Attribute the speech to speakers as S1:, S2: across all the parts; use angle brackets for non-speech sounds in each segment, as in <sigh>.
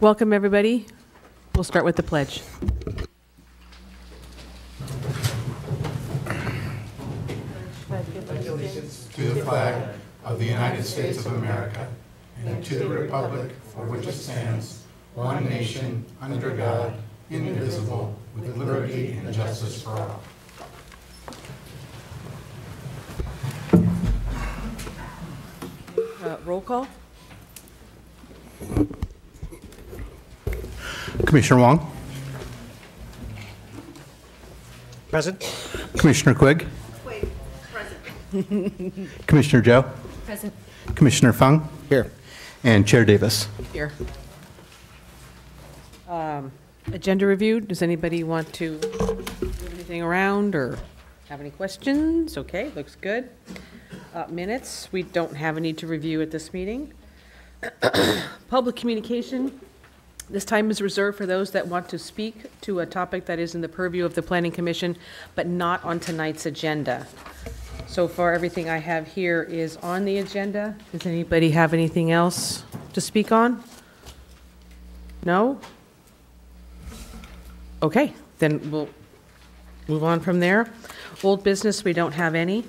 S1: Welcome, everybody. We'll start with the pledge.
S2: Congratulations to the flag of the United States of America and to the republic for which it stands, one nation, under God, indivisible, with liberty and justice for all.
S1: Uh, Roll call?
S2: Commissioner Wong?
S3: Present?
S2: Commissioner Quigg? <laughs> Commissioner Joe?
S1: Present.
S2: Commissioner Fung?
S3: Here.
S2: And Chair Davis.
S1: Here. Um, Agenda review, does anybody want to move anything around or have any questions? Okay, looks good. Uh, Minutes, we don't have any to review at this meeting. <coughs> Public communication, this time is reserved for those that want to speak to a topic that is in the purview of the Planning Commission, but not on tonight's agenda. So far, everything I have here is on the agenda. Does anybody have anything else to speak on? No? Okay, then we'll move on from there. Old business, we don't have any.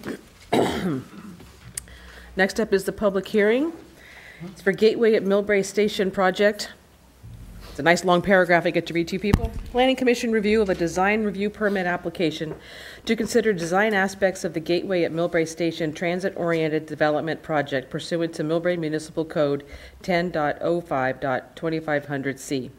S1: Next up is the public hearing. It's for Gateway at Millbrae Station project. It's a nice long paragraph I get to read to you people. Planning Commission review of a design review permit application to consider design aspects of the Gateway at Millbrae Station transit-oriented development project pursuant to Millbrae Municipal Code 10.05.2500C.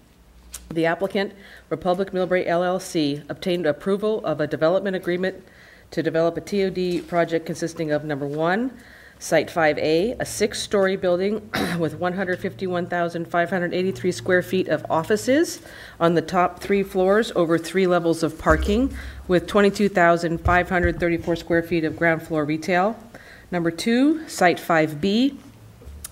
S1: The applicant, Republic Millbrae LLC, obtained approval of a development agreement to develop a TOD project consisting of, number one, Site 5A, a six-story building <clears throat> with 151,583 square feet of offices on the top three floors over three levels of parking with 22,534 square feet of ground floor retail. Number two, Site 5B,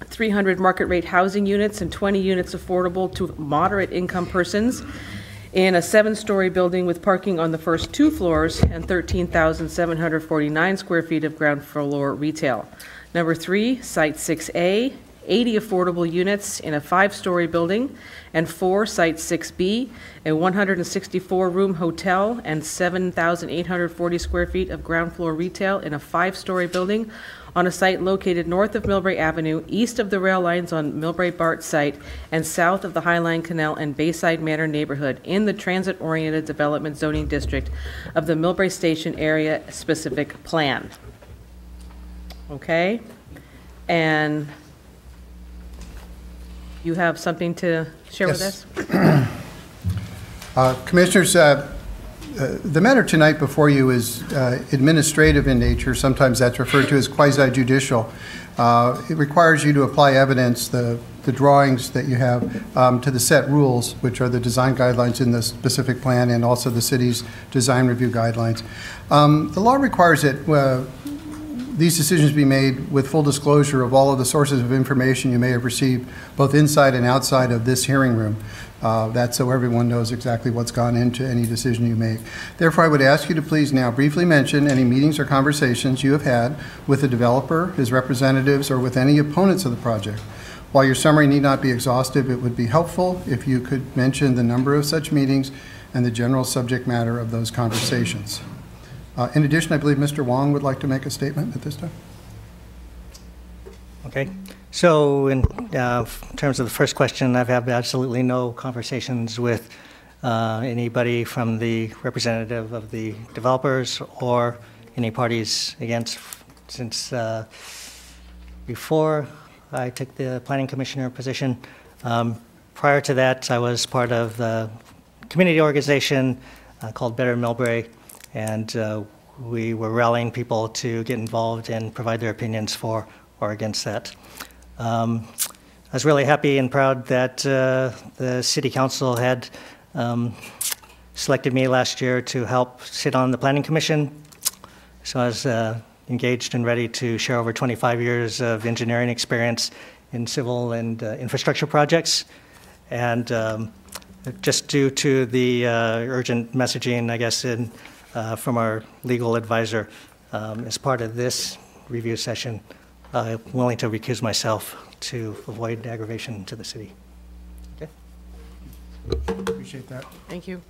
S1: 300 market rate housing units and 20 units affordable to moderate income persons in a seven-story building with parking on the first two floors and 13,749 square feet of ground floor retail. Number three, Site 6A, 80 affordable units in a five-story building, and four, Site 6B, a 164-room hotel and 7,840 square feet of ground floor retail in a five-story building on a site located north of Millbrae Avenue, east of the rail lines on Millbrae BART site, and south of the Highline Canal and Bayside Manor neighborhood in the transit-oriented development zoning district of the Millbrae Station Area Specific Plan. Okay? And you have something to share with
S4: Yes.
S1: us?
S4: Uh, Commissioners, uh, uh, the matter tonight before you is uh, administrative in nature. Sometimes that's referred to as quasi-judicial. Uh, It requires you to apply evidence, the the drawings that you have, um, to the set rules, which are the design guidelines in the specific plan and also the city's design review guidelines. Um, The law requires that uh, these decisions be made with full disclosure of all of the sources of information you may have received, both inside and outside of this hearing room. Uh, That's so everyone knows exactly what's gone into any decision you make. Therefore, I would ask you to please now briefly mention any meetings or conversations you have had with the developer, his representatives, or with any opponents of the project. While your summary need not be exhaustive, it would be helpful if you could mention the number of such meetings and the general subject matter of those conversations. Uh, In addition, I believe Mr. Wong would like to make a statement at this time.
S5: Okay. So in uh, terms of the first question, I've had absolutely no conversations with uh, anybody from the representative of the developers or any parties against since uh, before I took the planning commissioner position. Um, Prior to that, I was part of the community organization uh, called Better Millbrae, and uh, we were rallying people to get involved and provide their opinions for or against that. Um, I was really happy and proud that uh, the city council had um, selected me last year to help sit on the planning commission. So I was uh, engaged and ready to share over 25 years of engineering experience in civil and uh, infrastructure projects. And um, just due to the uh, urgent messaging, I guess, in, uh, from our legal advisor, um, as part of this review session, I'm willing to recuse myself to avoid aggravation to the city. Okay?
S4: Appreciate that.
S6: Thank you.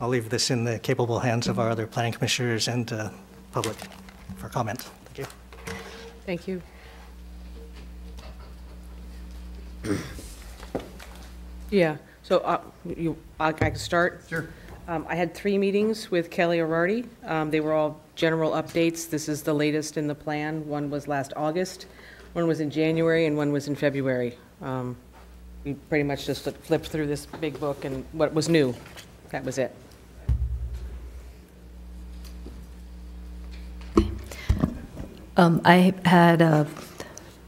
S5: I'll leave this in the capable hands of our other planning commissioners and uh, public for comment. Thank you.
S6: Thank you. Yeah, so uh, you, I I can start?
S4: Sure.
S6: Um, I had three meetings with Kelly Arardi. Um, They were all general updates. This is the latest in the plan. One was last August, one was in January, and one was in February. Um, We pretty much just flipped through this big book and what was new. That was it.
S7: Um, I had uh,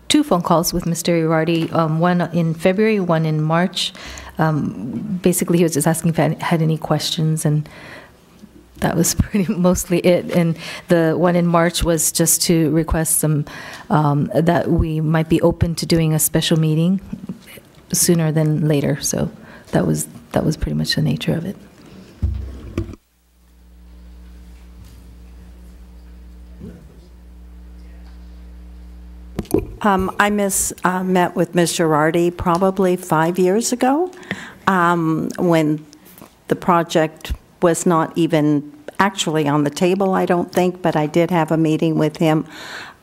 S7: two phone calls with Mr. Irardi, um, one in February, one in March. Um, Basically, he was just asking if I had any questions, and that was <laughs> pretty mostly it. And the one in March was just to request some, um, that we might be open to doing a special meeting sooner than later. So that was, that was pretty much the nature of it.
S8: Um, I miss, uh, met with Ms. Girardi probably five years ago, um, when the project was not even actually on the table, I don't think, but I did have a meeting with him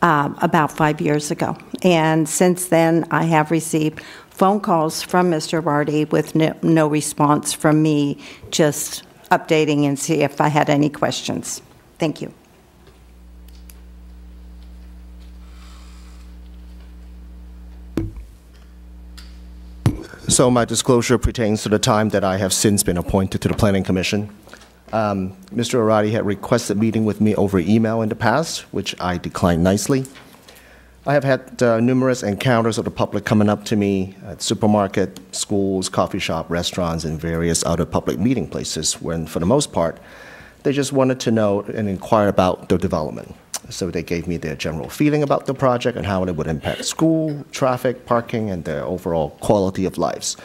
S8: uh, about five years ago. And since then, I have received phone calls from Mr. Girardi with no- no response from me, just updating and see if I had any questions. Thank you.
S9: So my disclosure pertains to the time that I have since been appointed to the Planning Commission. Um, Mr. Arati had requested meeting with me over email in the past, which I declined nicely. I have had uh, numerous encounters of the public coming up to me at supermarket, schools, coffee shop, restaurants, and various other public meeting places when, for the most part, they just wanted to know and inquire about the development. So they gave me their general feeling about the project and how it would impact school, traffic, parking, and their overall quality of lives.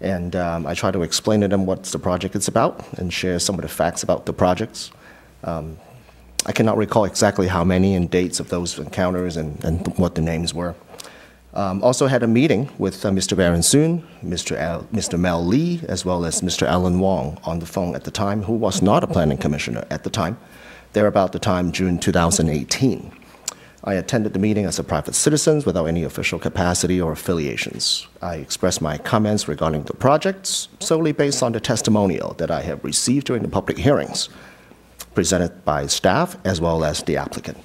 S9: And um, I try to explain to them what the project is about and share some of the facts about the projects. Um, I cannot recall exactly how many and dates of those encounters and, and what the names were. Um, also had a meeting with uh, Mr. Baron Soon, Mr. Al, Mr. Mel Lee, as well as Mr. Alan Wong on the phone at the time, who was not a planning commissioner at the time. They're about the time June 2018. I attended the meeting as a private citizen without any official capacity or affiliations. I expressed my comments regarding the projects solely based on the testimonial that I have received during the public hearings presented by staff as well as the applicant.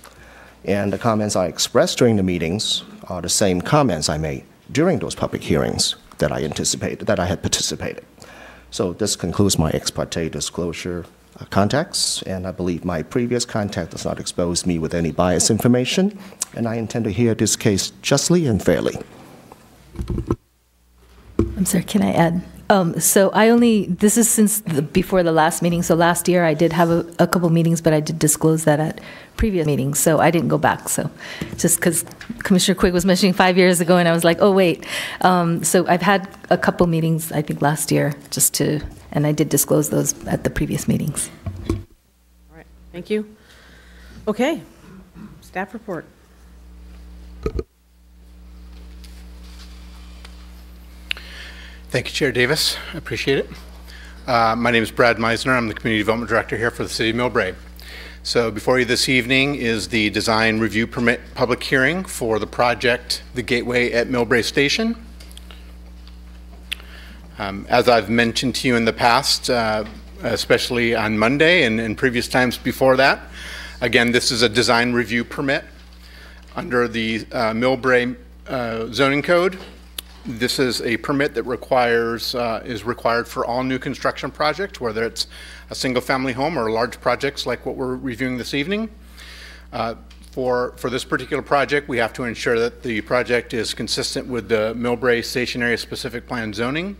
S9: And the comments I expressed during the meetings are the same comments I made during those public hearings that I anticipated, that I had participated. So this concludes my ex parte disclosure uh, contacts, and I believe my previous contact does not expose me with any biased information, and I intend to hear this case justly and fairly.
S7: I'm sorry, can I add? Um, so I only, this is since the, before the last meeting. So last year I did have a, a couple meetings, but I did disclose that at previous meetings. So I didn't go back. So just because Commissioner Quigg was mentioning five years ago, and I was like, oh wait. Um, so I've had a couple meetings, I think last year, just to, and I did disclose those at the previous meetings.
S6: All right, thank you. Okay, staff report.
S2: Thank you, Chair Davis. I appreciate it. Uh, My name is Brad Meisner. I'm the Community Development Director here for the City of Millbrae. So before you this evening is the design review permit public hearing for the project, the Gateway at Millbrae Station. Um, As I've mentioned to you in the past, uh, especially on Monday and in previous times before that, again, this is a design review permit under the uh, Millbrae uh, zoning code. This is a permit that requires, uh, is required for all new construction projects, whether it's a single-family home or large projects like what we're reviewing this evening. Uh, For, for this particular project, we have to ensure that the project is consistent with the Millbrae Station Area Specific Plan zoning.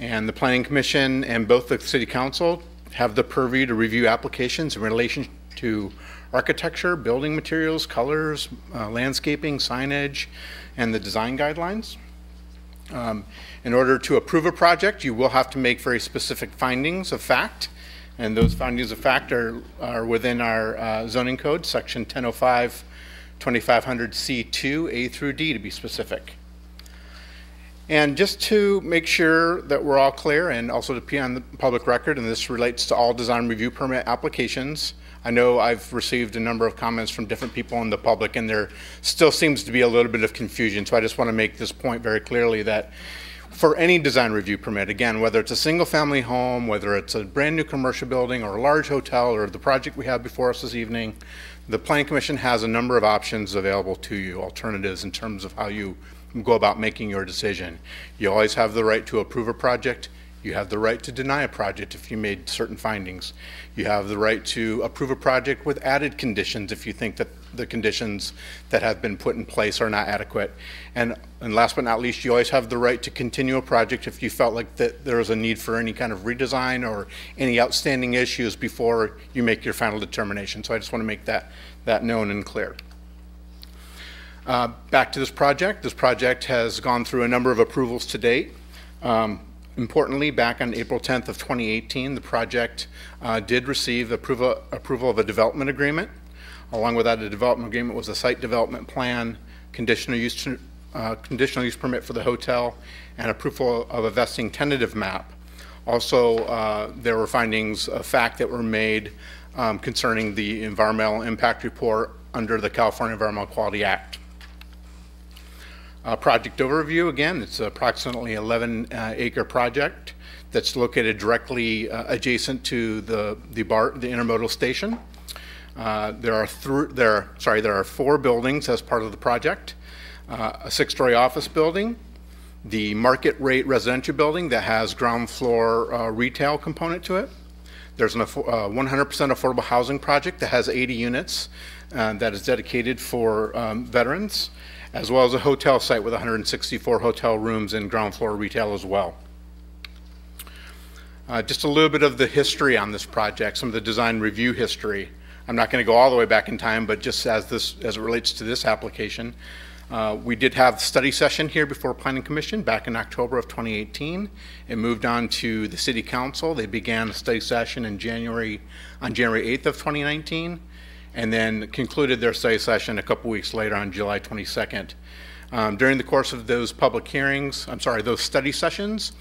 S2: And the Planning Commission and both the City Council have the purview to review applications in relation to architecture, building materials, colors, uh, landscaping, signage, and the design guidelines. Um, In order to approve a project, you will have to make very specific findings of fact, and those findings of fact are, are within our uh, zoning code, section 1005, 2500C2, A through D to be specific. And just to make sure that we're all clear, and also to be on the public record, and this relates to all design review permit applications, I know I've received a number of comments from different people in the public, and there still seems to be a little bit of confusion. So I just want to make this point very clearly that for any design review permit, again, whether it's a single-family home, whether it's a brand-new commercial building, or a large hotel, or the project we have before us this evening, the Planning Commission has a number of options available to you, alternatives in terms of how you go about making your decision. You always have the right to approve a project. You have the right to deny a project if you made certain findings. You have the right to approve a project with added conditions if you think that the conditions that have been put in place are not adequate. And, and last but not least, you always have the right to continue a project if you felt like that there was a need for any kind of redesign or any outstanding issues before you make your final determination. So I just want to make that, that known and clear. Uh, Back to this project. This project has gone through a number of approvals to date. Um, Importantly, back on April 10th of 2018, the project uh, did receive approval, approval of a development agreement. Along with that, a development agreement was a site development plan, conditional use, uh, conditional use permit for the hotel, and approval of a vesting tentative map. Also, uh, there were findings of fact that were made um, concerning the environmental impact report under the California Environmental Quality Act. Uh, Project overview, again, it's approximately 11 uh, acre project that's located directly uh, adjacent to the, the BART, the intermodal station. Uh, There are thr there, sorry, there are four buildings as part of the project. A six-story office building, the market rate residential building that has ground floor uh, retail component to it. There's an affo- uh, 100% affordable housing project that has 80 units uh, that is dedicated for um, veterans, as well as a hotel site with 164 hotel rooms and ground floor retail as well. Uh, Just a little bit of the history on this project, some of the design review history. I'm not going to go all the way back in time, but just as this, as it relates to this application, uh, we did have study session here before Planning Commission back in October of 2018. It moved on to the City Council. They began a study session in January, on January 8th of 2019, and then concluded their study session a couple weeks later on July 22nd. Um, During the course of those public hearings, I'm sorry, those study sessions,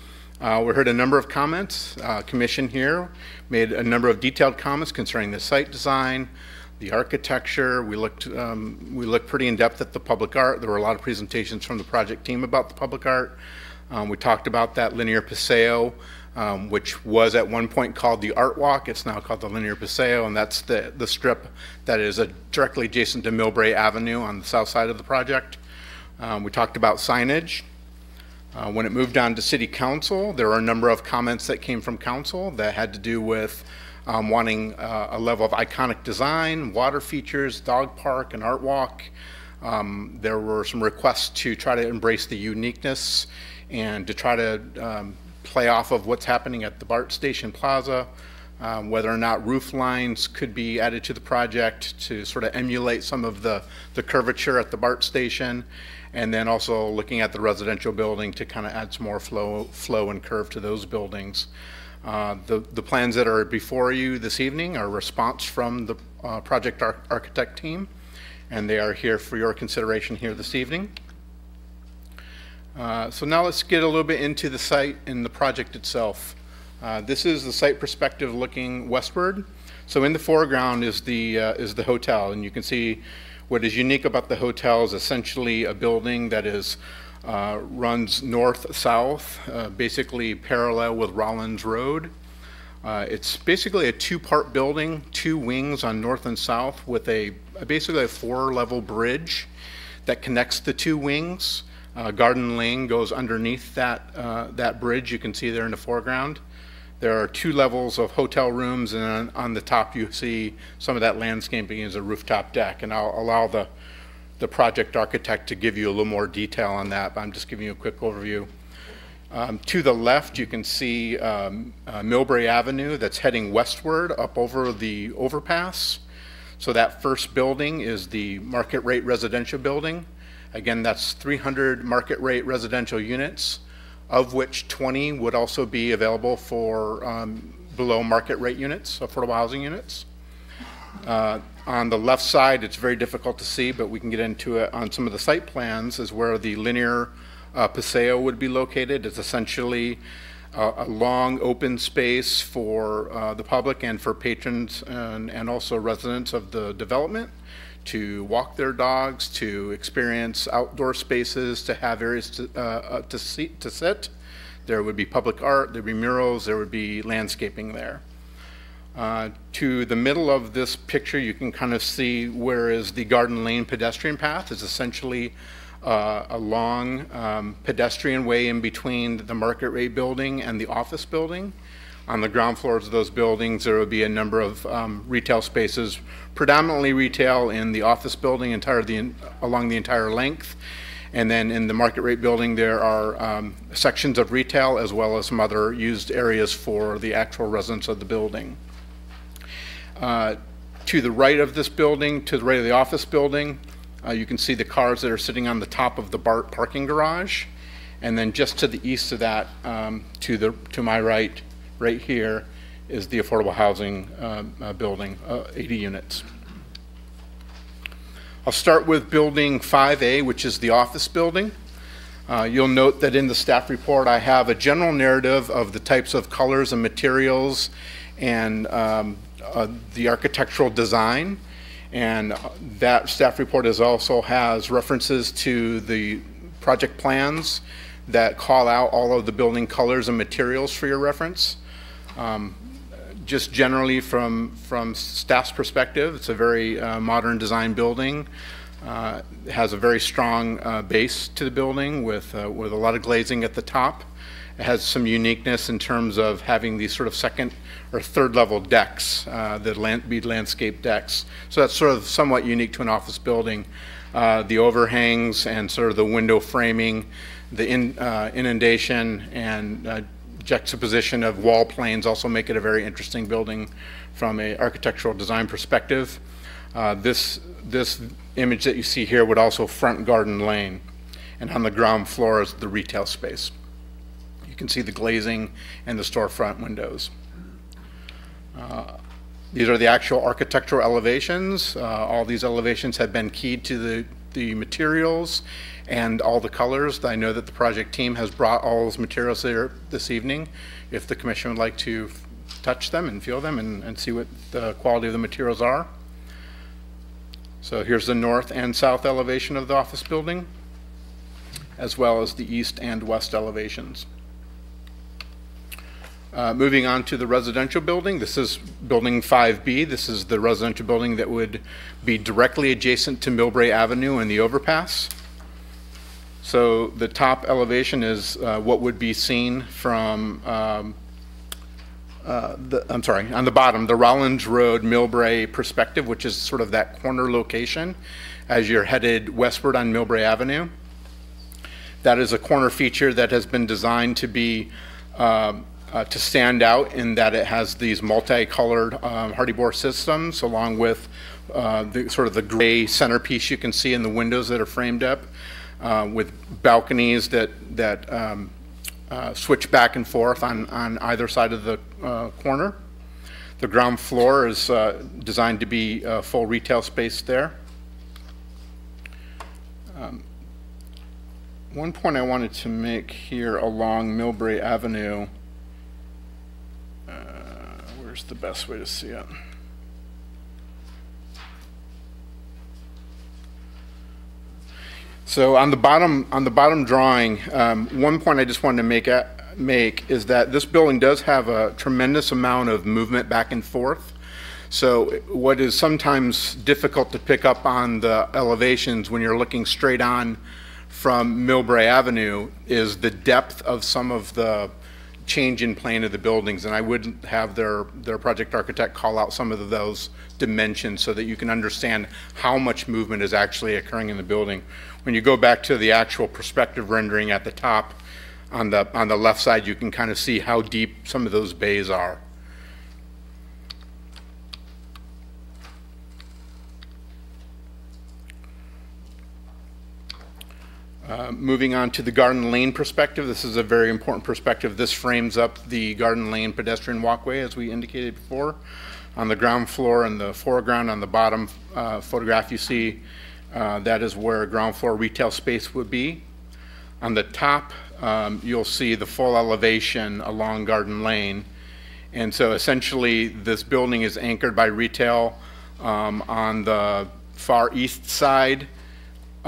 S2: uh, We heard a number of comments. Uh, Commission here made a number of detailed comments concerning the site design, the architecture. We looked, um, we looked pretty in-depth at the public art. There were a lot of presentations from the project team about the public art. Um, We talked about that linear paseo, um, which was at one point called the Art Walk. It's now called the linear paseo, and that's the, the strip that is directly adjacent to Millbrae Avenue on the south side of the project. Um, We talked about signage. Uh, When it moved on to city council, there were a number of comments that came from council that had to do with um, wanting uh, a level of iconic design, water features, dog park, and art walk. Um, There were some requests to try to embrace the uniqueness and to try to um, play off of what's happening at the BART Station Plaza, um, whether or not roof lines could be added to the project to sort of emulate some of the, the curvature at the BART station, and then also looking at the residential building to kind of add some more flow, flow and curve to those buildings. Uh, The, the plans that are before you this evening are response from the uh, project ar- architect team, and they are here for your consideration here this evening. Uh, So now let's get a little bit into the site and the project itself. Uh, This is the site perspective looking westward. So in the foreground is the, uh, is the hotel, and you can see what is unique about the hotel is essentially a building that is, uh, runs north-south, uh, basically parallel with Rollins Road. It's basically a two-part building, two wings on north and south with a, basically a four-level bridge that connects the two wings. Uh, Garden Lane goes underneath that, uh, that bridge you can see there in the foreground. There are two levels of hotel rooms, and on, on the top you see some of that landscaping is a rooftop deck. And I'll allow the, the project architect to give you a little more detail on that, but I'm just giving you a quick overview. Um, To the left, you can see um, uh, Avenue that's heading westward up over the overpass. So that first building is the market rate residential building. Again, that's 300 market rate residential units, of which 20 would also be available for um, below market rate units, affordable housing units. Uh, On the left side, it's very difficult to see, but we can get into it on some of the site plans, is where the linear uh, Paseo would be located. It's essentially uh, a long, open space for uh, the public and for patrons and and also residents of the development to walk their dogs, to experience outdoor spaces, to have areas to, uh, uh, to seat, to sit. There would be public art, there'd be murals, there would be landscaping there. Uh, To the middle of this picture, you can kind of see where is the Garden Lane pedestrian path. It's essentially uh, a long um, pedestrian way in between the Market Rate Building and the office building. On the ground floors of those buildings, there would be a number of um, retail spaces, predominantly retail in the office building entire, the, along the entire length. And then in the Market Rate Building, there are um, sections of retail as well as some other used areas for the actual residents of the building. Uh, To the right of this building, to the right of the office building, uh, you can see the cars that are sitting on the top of the BART parking garage. And then just to the east of that, um, to the, to my right, right here, is the affordable housing um, uh, building, uh, 80 units. I'll start with Building 5A, which is the office building. Uh, You'll note that in the staff report, I have a general narrative of the types of colors and materials and um, uh, the architectural design. And uh, that staff report is also has references to the project plans that call out all of the building colors and materials for your reference. Um, Just generally from, from staff's perspective, it's a very uh, modern design building. Uh, has a very strong uh, base to the building with, uh, with a lot of glazing at the top. It has some uniqueness in terms of having these sort of second or third level decks, uh, that land, be landscape decks. So that's sort of somewhat unique to an office building. Uh, the overhangs and sort of the window framing, the in, uh, inundation and uh, juxtaposition of wall planes also make it a very interesting building from a architectural design perspective. Uh, this, this image that you see here would also front Garden Lane. And on the ground floor is the retail space. You can see the glazing and the storefront windows. Uh, These are the actual architectural elevations. Uh, All these elevations have been keyed to the, the materials and all the colors. I know that the project team has brought all those materials here this evening. If the commission would like to touch them and feel them and, and see what the quality of the materials are. So here's the north and south elevation of the office building, as well as the east and west elevations. Uh, Moving on to the residential building, this is Building 5B. This is the residential building that would be directly adjacent to Millbrae Avenue and the overpass. So the top elevation is uh, what would be seen from, um, uh, the- I'm sorry, on the bottom, the Rollins Road Millbrae perspective, which is sort of that corner location as you're headed westward on Millbrae Avenue. That is a corner feature that has been designed to be um, uh, to stand out in that it has these multicolored um, Hardie board systems along with uh, the sort of the gray centerpiece you can see in the windows that are framed up uh, with balconies that that um, uh, switch back and forth on on either side of the uh, corner. The ground floor is uh, designed to be full retail space there. Um, one point I wanted to make here along Millbrae Avenue. Uh, where's the best way to see it? So on the bottom, on the bottom drawing, um, one point I just wanted to make, a- make is that this building does have a tremendous amount of movement back and forth. So what is sometimes difficult to pick up on the elevations when you're looking straight on from Millbrae Avenue is the depth of some of the change in plan of the buildings. And I would have their, their project architect call out some of those dimensions so that you can understand how much movement is actually occurring in the building. When you go back to the actual perspective rendering at the top, on the, on the left side, you can kind of see how deep some of those bays are. Uh, Moving on to the Garden Lane perspective, this is a very important perspective. This frames up the Garden Lane pedestrian walkway, as we indicated before. On the ground floor and the foreground, on the bottom uh, photograph you see, uh, that is where ground floor retail space would be. On the top, um, you'll see the full elevation along Garden Lane. And so essentially, this building is anchored by retail um, on the far east side.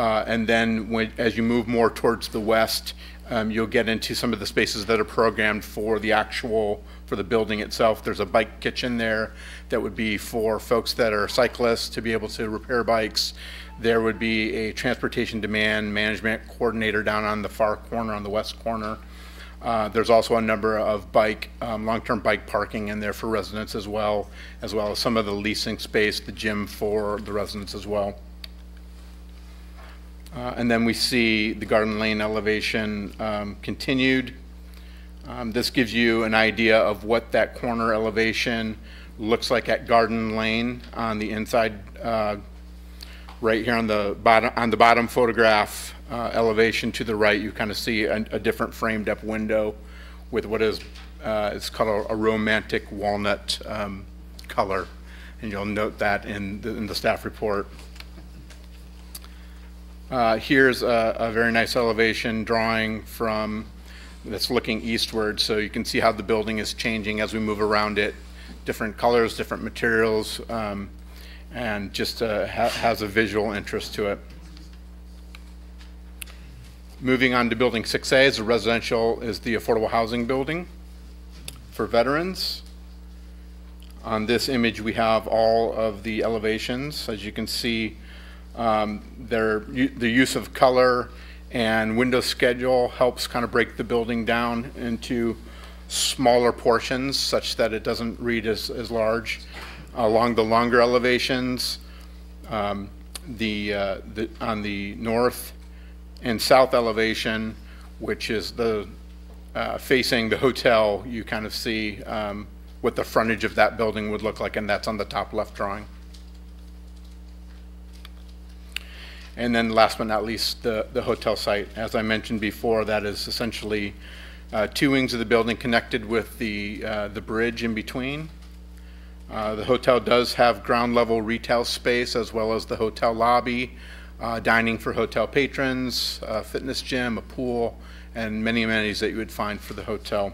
S2: Uh, And then when, as you move more towards the west, um, you'll get into some of the spaces that are programmed for the actual, for the building itself. There's a bike kitchen there that would be for folks that are cyclists to be able to repair bikes. There would be a transportation demand management coordinator down on the far corner, on the west corner. Uh, There's also a number of bike, um, long-term bike parking in there for residents as well, as well as some of the leasing space, the gym for the residents as well. Uh, And then we see the Garden Lane elevation um, continued. Um, This gives you an idea of what that corner elevation looks like at Garden Lane on the inside, uh, right here on the bottom, on the bottom photograph uh, elevation to the right, you kind of see a a different framed-up window with what is, uh, it's called a- a romantic walnut um, color, and you'll note that in the in the staff report. Uh, Here's a, a very nice elevation drawing from, that's looking eastward, so you can see how the building is changing as we move around it. Different colors, different materials, um, and just uh, ha- has a visual interest to it. Moving on to Building 6A, is a residential, is the affordable housing building for veterans. On this image, we have all of the elevations. As you can see, um, Their, the use of color and window schedule helps kind of break the building down into smaller portions such that it doesn't read as, as large. Along the longer elevations, um, the, uh, the, on the north and south elevation, which is the, uh, facing the hotel, you kind of see um, what the frontage of that building would look like, and that's on the top left drawing. And then last but not least, the, the hotel site. As I mentioned before, that is essentially uh, two wings of the building connected with the, uh, the bridge in between. Uh, The hotel does have ground level retail space as well as the hotel lobby, uh, dining for hotel patrons, a fitness gym, a pool, and many amenities that you would find for the hotel.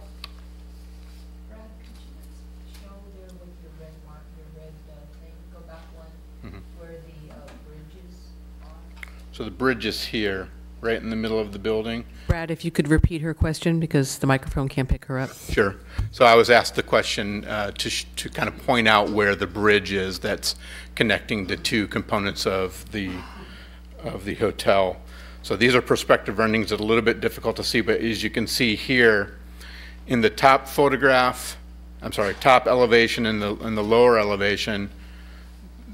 S10: Brad, could you show there with your red mark, your red uh, thing, go back one, where the uh, bridges are?
S2: So the bridge is here, right in the middle of the building.
S1: Brad, if you could repeat her question, because the microphone can't pick her up.
S2: Sure. So I was asked the question uh, to, sh- to kind of point out where the bridge is that's connecting the two components of the, of the hotel. So these are perspective renderings that are a little bit difficult to see, but as you can see here, in the top photograph, I'm sorry, top elevation and the, and the lower elevation,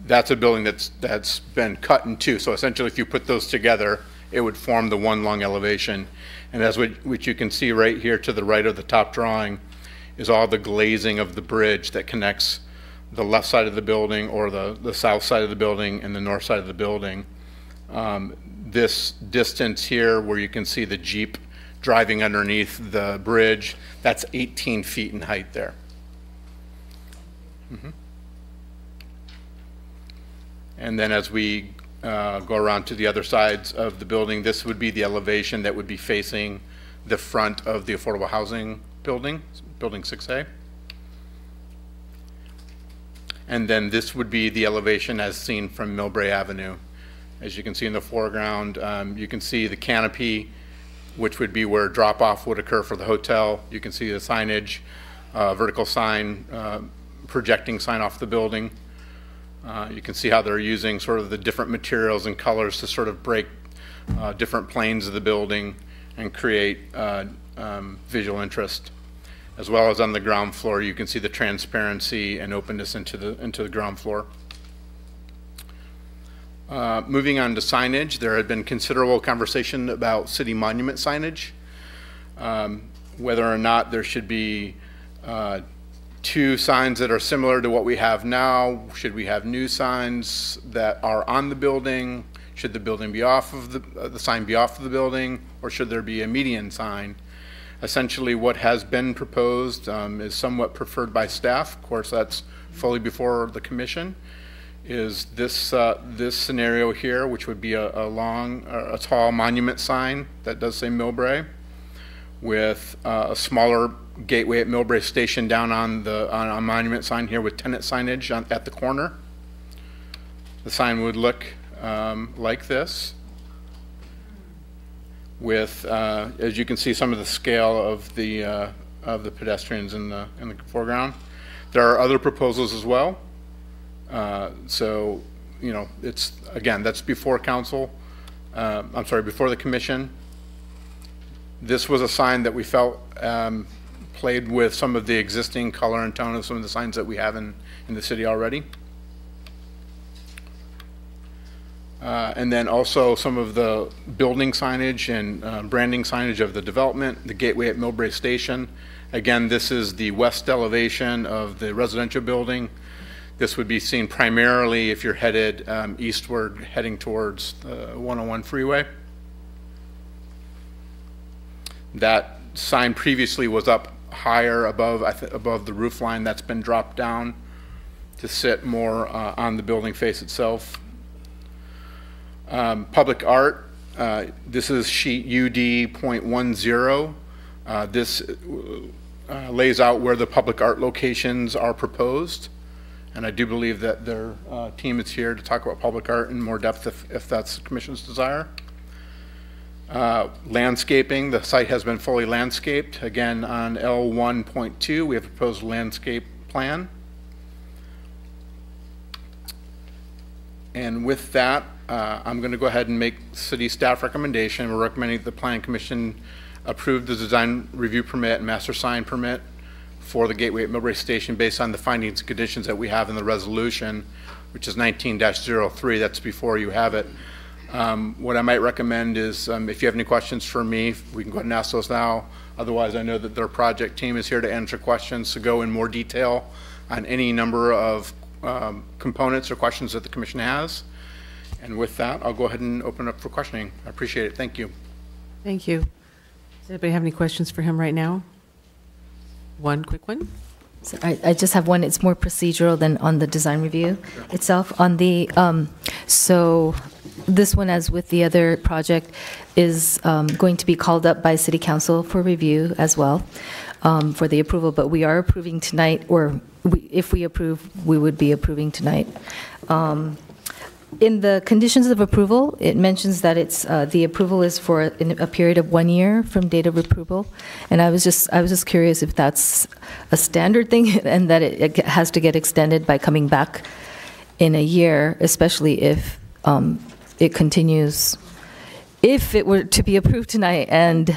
S2: that's a building that's, that's been cut in two. So essentially, if you put those together, it would form the one long elevation. And as what, which you can see right here to the right of the top drawing is all the glazing of the bridge that connects the left side of the building or the, the south side of the building and the north side of the building. Um, This distance here where you can see the Jeep driving underneath the bridge, that's 18 feet in height there. Mhm. And then as we uh, go around to the other sides of the building, this would be the elevation that would be facing the front of the affordable housing building, Building 6A. And then this would be the elevation as seen from Millbrae Avenue. As you can see in the foreground, um, you can see the canopy, which would be where drop-off would occur for the hotel. You can see the signage, uh, vertical sign, uh, projecting sign off the building. Uh, You can see how they're using sort of the different materials and colors to sort of break uh, different planes of the building and create uh, um, visual interest. As well as on the ground floor, you can see the transparency and openness into the, into the ground floor. Uh, Moving on to signage, there had been considerable conversation about city monument signage, um, whether or not there should be uh, two signs that are similar to what we have now. Should we have new signs that are on the building? Should the building be off of the, uh, the sign be off of the building? Or should there be a median sign? Essentially, what has been proposed um, is somewhat preferred by staff. Of course, that's fully before the commission is this, uh, this scenario here, which would be a, a long, a tall monument sign that does say Millbrae, with uh, a smaller gateway at Millbrae Station down on the, on a monument sign here with tenant signage on, at the corner. The sign would look um, like this, with, uh, as you can see, some of the scale of the, uh, of the pedestrians in the, in the foreground. There are other proposals as well. Uh, So, you know, it's, again, that's before council, uh, I'm sorry, before the commission. This was a sign that we felt um, played with some of the existing color and tone of some of the signs that we have in, in the city already. Uh, And then also some of the building signage and uh, branding signage of the development, the gateway at Millbrae Station. Again, this is the west elevation of the residential building. This would be seen primarily if you're headed um, eastward, heading towards the 101 freeway. That sign previously was up higher above, above the roof line. That's been dropped down to sit more uh, on the building face itself. Um, Public art, uh, this is sheet UD .10. Uh, This uh, lays out where the public art locations are proposed. And I do believe that their uh, team is here to talk about public art in more depth if, if that's the commission's desire. Uh, Landscaping, the site has been fully landscaped. Again, on L 1.2, we have proposed landscape plan. And with that, uh, I'm going to go ahead and make city staff recommendation. We're recommending that the planning commission approve the design review permit and master sign permit for the Gateway at Millbrae Station based on the findings and conditions that we have in the resolution, which is 19-03. That's before you have it. Um, What I might recommend is, um, if you have any questions for me, we can go ahead and ask those now. Otherwise, I know that their project team is here to answer questions, to go in more detail on any number of um, components or questions that the commission has. And with that, I'll go ahead and open up for questioning. I appreciate it. Thank you.
S1: Thank you. Does anybody have any questions for him right now? One quick one?
S7: So I, I just have one, it's more procedural than on the design review itself. On the, um, so this one, as with the other project, is um, going to be called up by city council for review as well, um, for the approval, but we are approving tonight, or we- if we approve, we would be approving tonight. Um, In the conditions of approval, it mentions that it's, uh, the approval is for in a period of one year from date of approval. And I was just, I was just curious if that's a standard thing <laughs> and that it it has to get extended by coming back in a year, especially if um, it continues, if it were to be approved tonight and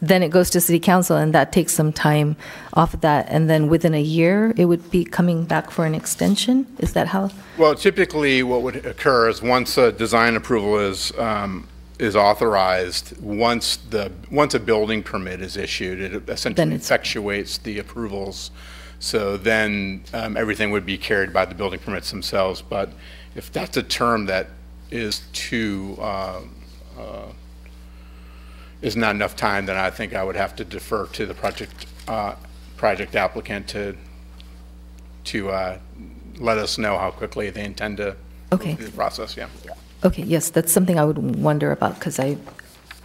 S7: then it goes to city council and that takes some time off of that. And then within a year, it would be coming back for an extension? Is that how?
S2: Well, typically, what would occur is once a design approval is, um, is authorized, once the, once a building permit is issued, it essentially effectuates the approvals. So then um, everything would be carried by the building permits themselves. But if that's a term that is too, uh, uh, is not enough time, then I think I would have to defer to the project, uh, project applicant to, to uh, let us know how quickly they intend to
S7: Okay.
S2: the process, yeah.
S7: Okay, yes, that's something I would wonder about because I,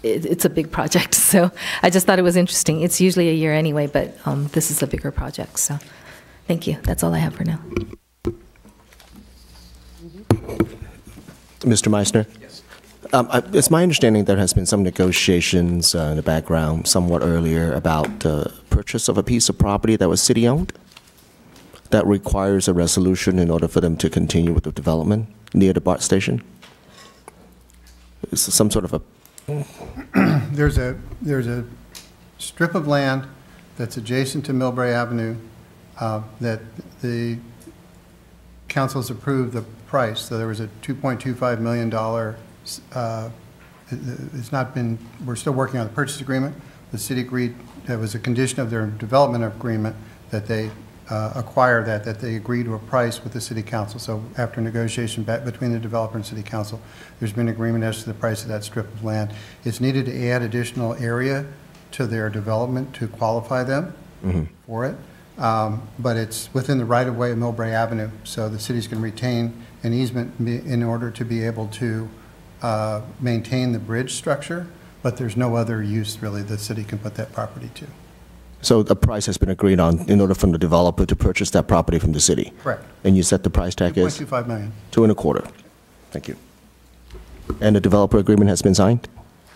S7: it, it's a big project. <laughs> So I just thought it was interesting. It's usually a year anyway, but um, this is a bigger project. So thank you. That's all I have for now.
S9: Mr. Meissner? Yes. It's my understanding there has been some negotiations uh, in the background somewhat earlier about the purchase of a piece of property that was city-owned that requires a resolution in order for them to continue with the development near the BART station? Is some sort of a, <clears throat>
S4: There's a, there's a strip of land that's adjacent to Millbrae Avenue uh, that the council's approved the price, so there was a $2.25 million, uh, it's not been, we're still working on the purchase agreement. The city agreed, that was a condition of their development agreement, that they uh, acquire that, that they agree to a price with the city council. So after negotiation between the developer and city council, there's been agreement as to the price of that strip of land. It's needed to add additional area to their development to qualify them for it. Um, But it's within the right-of-way of Millbrae Avenue, so the city's going to retain an easement in order to be able to uh, maintain the bridge structure, but there's no other use really the city can put that property to.
S9: so a price has been agreed on in order for the developer to purchase that property from the city?
S4: Correct.
S9: And you said the price tag is?
S4: 2.25 million.
S9: Two and a quarter. Thank you. And the developer agreement has been signed?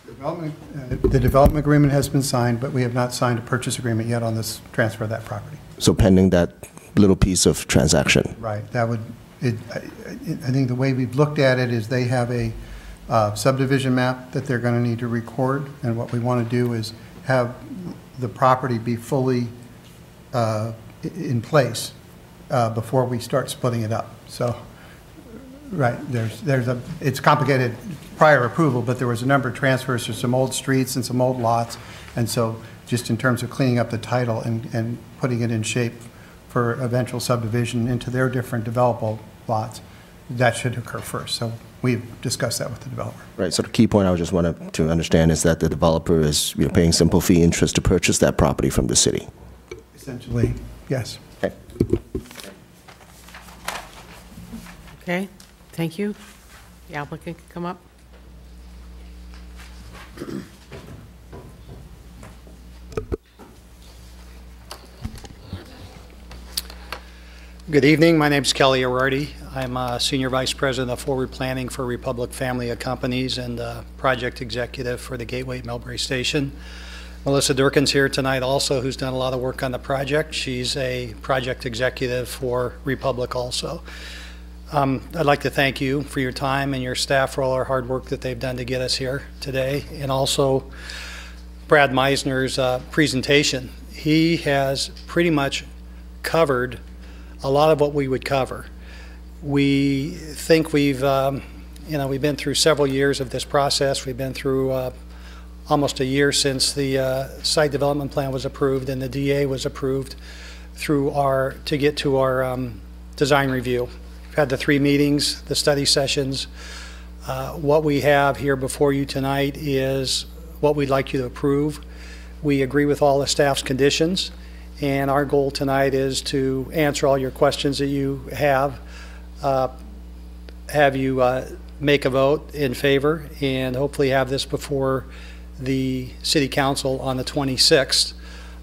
S4: Development, uh, The development agreement has been signed, but we have not signed a purchase agreement yet on this transfer of that property.
S9: So pending that little piece of transaction?
S4: Right, that would, it, I I- think the way we've looked at it is they have a uh, subdivision map that they're going to need to record, and what we want to do is have the property be fully uh, in place uh, before we start splitting it up. So, right, there's, there's a, it's complicated prior approval, but there was a number of transfers to some old streets and some old lots, and so just in terms of cleaning up the title and, and putting it in shape for eventual subdivision into their different developable lots, that should occur first. So we've discussed that with the developer.
S9: Right, so the key point I just wanted to understand is that the developer is, you know, paying simple fee interest to purchase that property from the city.
S4: Essentially, yes.
S9: Okay.
S1: Okay, thank you. The applicant can come up.
S11: Good evening. My name is Kelly Arardi. I'm a Senior Vice President of Forward Planning for Republic Family of Companies and uh, Project Executive for the Gateway Millbrae Station. Melissa Durkin's here tonight also, who's done a lot of work on the project. She's a project executive for Republic also. Um, I'd like to thank you for your time and your staff for all our hard work that they've done to get us here today, and also Brad Meissner's uh, presentation. He has pretty much covered a lot of what we would cover. We think we've, um, you know, we've been through several years of this process. We've been through uh, almost a year since the uh, site development plan was approved and the DA was approved through our, to get to our um, design review. We've had the three meetings, the study sessions. Uh, What we have here before you tonight is what we'd like you to approve. We agree with all the staff's conditions, and our goal tonight is to answer all your questions that you have, uh, have you uh, make a vote in favor, and hopefully have this before the city council on the 26th.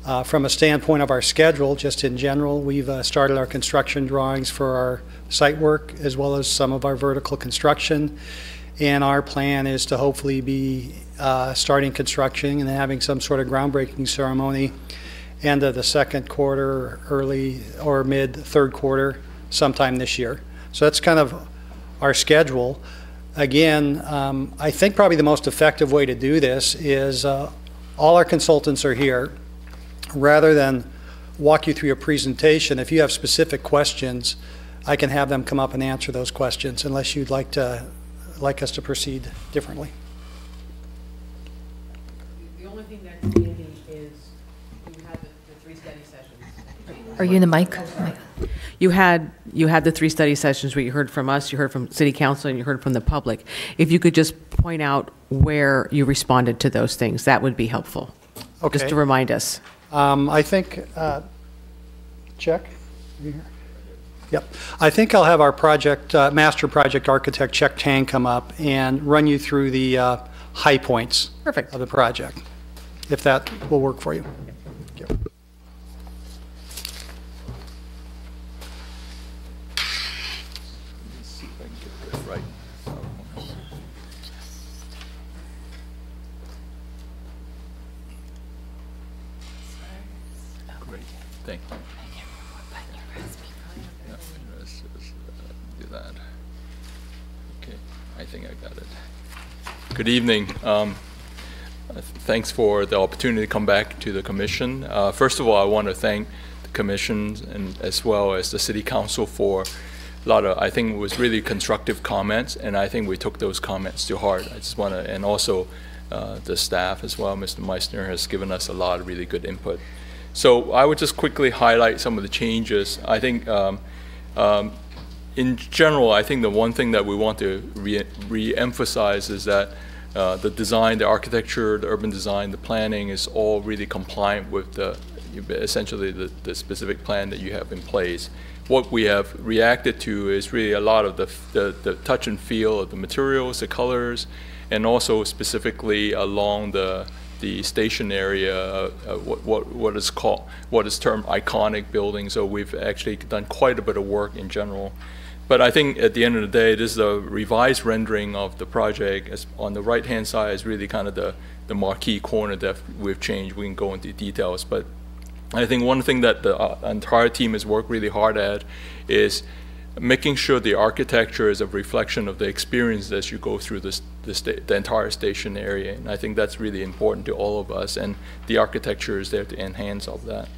S11: Uh, From a standpoint of our schedule, just in general, we've uh, started our construction drawings for our site work, as well as some of our vertical construction. And our plan is to hopefully be uh, starting construction and having some sort of groundbreaking ceremony end of the second quarter, early or mid third quarter, sometime this year. So that's kind of our schedule. Again, um, I think probably the most effective way to do this is uh, all our consultants are here. Rather than walk you through a presentation, if you have specific questions, I can have them come up and answer those questions unless you'd like to, like us to proceed differently.
S6: thing that's handy is you had the, the three study sessions.
S7: Are you in the mic? Mic.
S1: You had, you had the three study sessions where you heard from us, you heard from city council, and you heard from the public. If you could just point out where you responded to those things, that would be helpful.
S11: Okay.
S1: Just to remind us.
S11: Um, I think, uh, check? Yep. I think I'll have our project, uh, master project architect, Chuck Tang come up and run you through the uh, high points
S1: Perfect.
S11: of the project, if that will work for you. Thank you.
S12: Great, thank you. Yeah, let's just, uh, Do that. Okay, I think I got it. Good evening. Um, Thanks for the opportunity to come back to the commission. Uh, First of all, I want to thank the commission and as well as the city council for a lot of, I think it was really constructive comments, and I think we took those comments to heart. I just want to, and also uh, the staff as well, Mr. Meissner has given us a lot of really good input. So I would just quickly highlight some of the changes. I think um, um, in general, I think the one thing that we want to re- re-emphasize is that uh, the design, the architecture, the urban design, the planning is all really compliant with the, essentially the, the specific plan that you have in place. What we have reacted to is really a lot of the, the, the touch and feel of the materials, the colors, and also specifically along the, the station area, uh, uh, what, what, what is called, what is termed iconic building. So we've actually done quite a bit of work in general. But I think at the end of the day, this is a revised rendering of the project. As on the right-hand side is really kind of the, the marquee corner that we've changed. We can go into details, but I think one thing that the uh, entire team has worked really hard at is making sure the architecture is a reflection of the experience as you go through this, this the entire station area. And I think that's really important to all of us, and the architecture is there to enhance all that.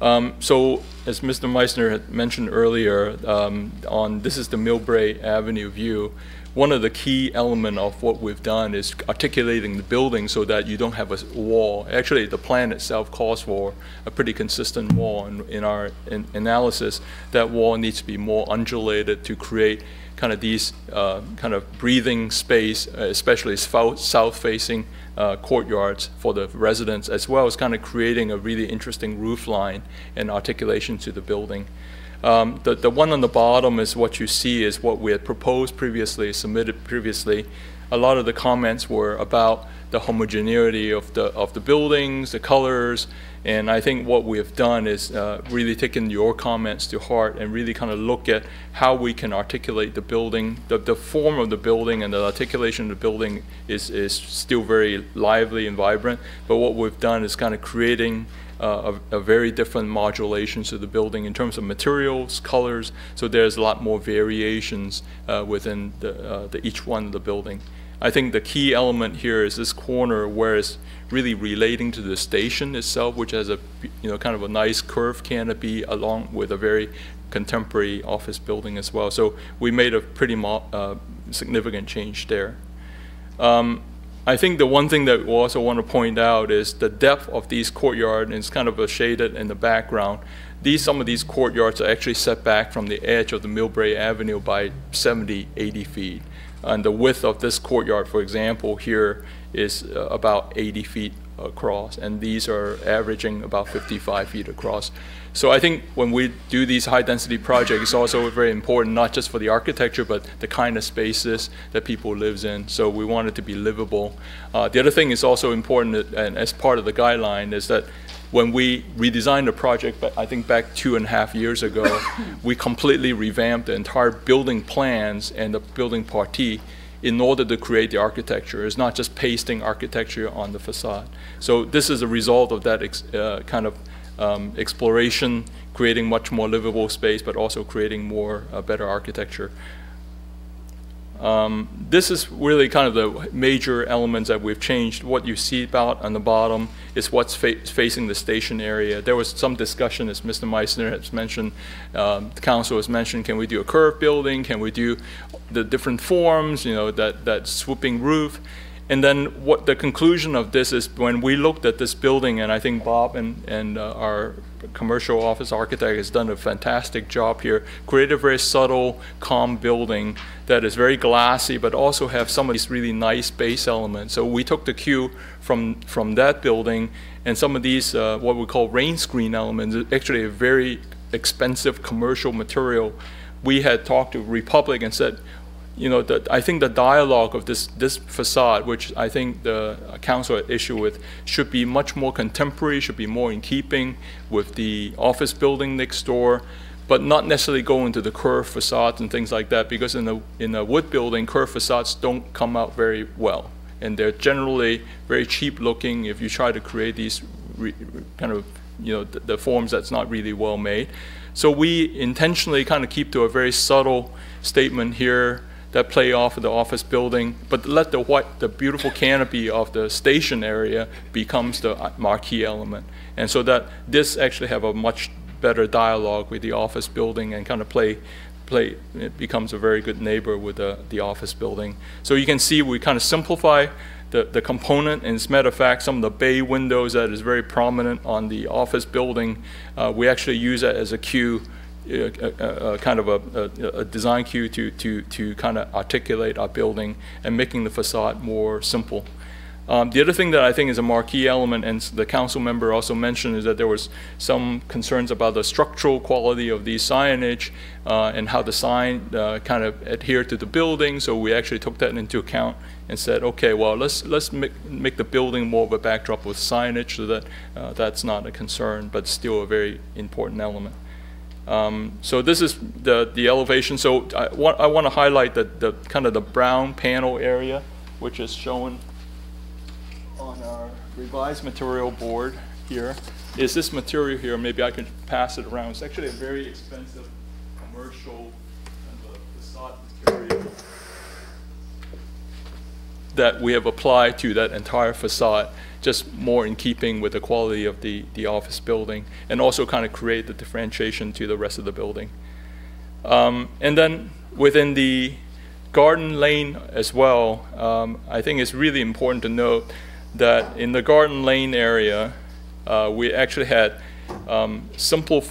S12: Um, so, as Mr. Meissner had mentioned earlier, um, on this is the Millbrae Avenue view. One of the key element of what we've done is articulating the building so that you don't have a wall. Actually, the plan itself calls for a pretty consistent wall. In, in our in analysis, that wall needs to be more undulated to create kind of these uh, kind of breathing space, uh, especially south, south-facing uh, courtyards for the residents, as well as kind of creating a really interesting roof line and articulation to the building. Um, the, the one on the bottom is what you see is what we had proposed previously, submitted previously. A lot of the comments were about the homogeneity of the, of the buildings, the colors, and I think what we have done is uh, really taken your comments to heart and really kind of look at how we can articulate the building. The, the form of the building and the articulation of the building is, is still very lively and vibrant, but what we've done is kind of creating uh, a, a very different modulations to the building in terms of materials, colors, so there's a lot more variations uh, within the, uh, the, each one of the building. I think the key element here is this corner where it's really relating to the station itself, which has a you know kind of a nice curved canopy along with a very contemporary office building as well. So we made a pretty uh, significant change there. Um, I think the one thing that we also want to point out is the depth of these courtyard, and it's kind of a shaded in the background. These, some of these courtyards are actually set back from the edge of the Millbrae Avenue by 70, 80 feet. And the width of this courtyard, for example, here is uh, about 80 feet across, and these are averaging about 55 feet across. So I think when we do these high-density projects, it's also very important, not just for the architecture, but the kind of spaces that people lives in. So we want it to be livable. Uh, the other thing is also important, that- and as part of the guideline, is that when we redesigned the project, but I think back two and a half years ago, <laughs> we completely revamped the entire building plans and the building party in order to create the architecture. It's not just pasting architecture on the facade. So this is a result of that ex- uh, kind of um, exploration, creating much more livable space, but also creating more uh, better architecture. Um, this is really kind of the major elements that we've changed. What you see about on the bottom is what's fa- facing the station area. There was some discussion, as Mr. Meissner has mentioned, um, the council has mentioned, can we do a curved building? Can we do the different forms, you know, that, that swooping roof? And then what the conclusion of this is when we looked at this building, and I think Bob and, and uh, our commercial office architect has done a fantastic job here, create a very subtle, calm building that is very glassy, but also have some of these really nice base elements. So we took the cue from, from that building and some of these, uh, what we call rain screen elements, actually a very expensive commercial material. We had talked to Republic and said, you know, the, I think the dialogue of this, this facade, which I think the council had issue with, should be much more contemporary, should be more in keeping with the office building next door, but not necessarily go into the curved facades and things like that, because in a, in a wood building, curved facades don't come out very well. And they're generally very cheap looking if you try to create these re, kind of, you know, the, the forms that's not really well made. So we intentionally kind of keep to a very subtle statement here, that play off of the office building, but let the white, the beautiful canopy of the station area becomes the marquee element. And so that this actually have a much better dialogue with the office building and kind of play, play, it becomes a very good neighbor with the, the office building. So you can see we kind of simplify the, the component, and as a matter of fact, some of the bay windows that is very prominent on the office building, uh, we actually use that as a cue kind of a, a, design cue to, to, to kind of articulate our building and making the facade more simple. Um, the other thing that I think is a marquee element, and the council member also mentioned, is that there was some concerns about the structural quality of the signage uh, and how the sign uh, kind of adhered to the building. So we actually took that into account and said, okay, well, let's let's make, make the building more of a backdrop with signage, so that uh, that's not a concern, but still a very important element. Um, so this is the, the elevation. So I want, I want to highlight the, the kind of the brown panel area, which is shown on our revised material board here. Is this material here? Maybe I can pass it around. It's actually a very expensive commercial facade material that we have applied to that entire facade just more in keeping with the quality of the, the office building and also kind of create the differentiation to the rest of the building. Um, and then within the garden lane as well, um, I think it's really important to note that in the garden lane area, uh, we actually had um, simple,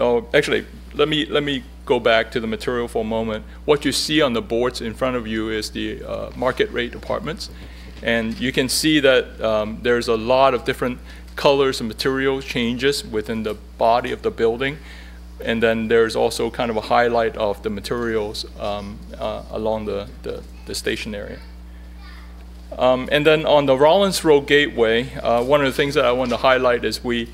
S12: uh, actually, let me, let me go back to the material for a moment. What you see on the boards in front of you is the uh, market rate apartments. And you can see that um, there's a lot of different colors and material changes within the body of the building. And then there's also kind of a highlight of the materials um, uh, along the, the, the, station area. Um, and then on the Rollins Road Gateway, uh, one of the things that I want to highlight is we,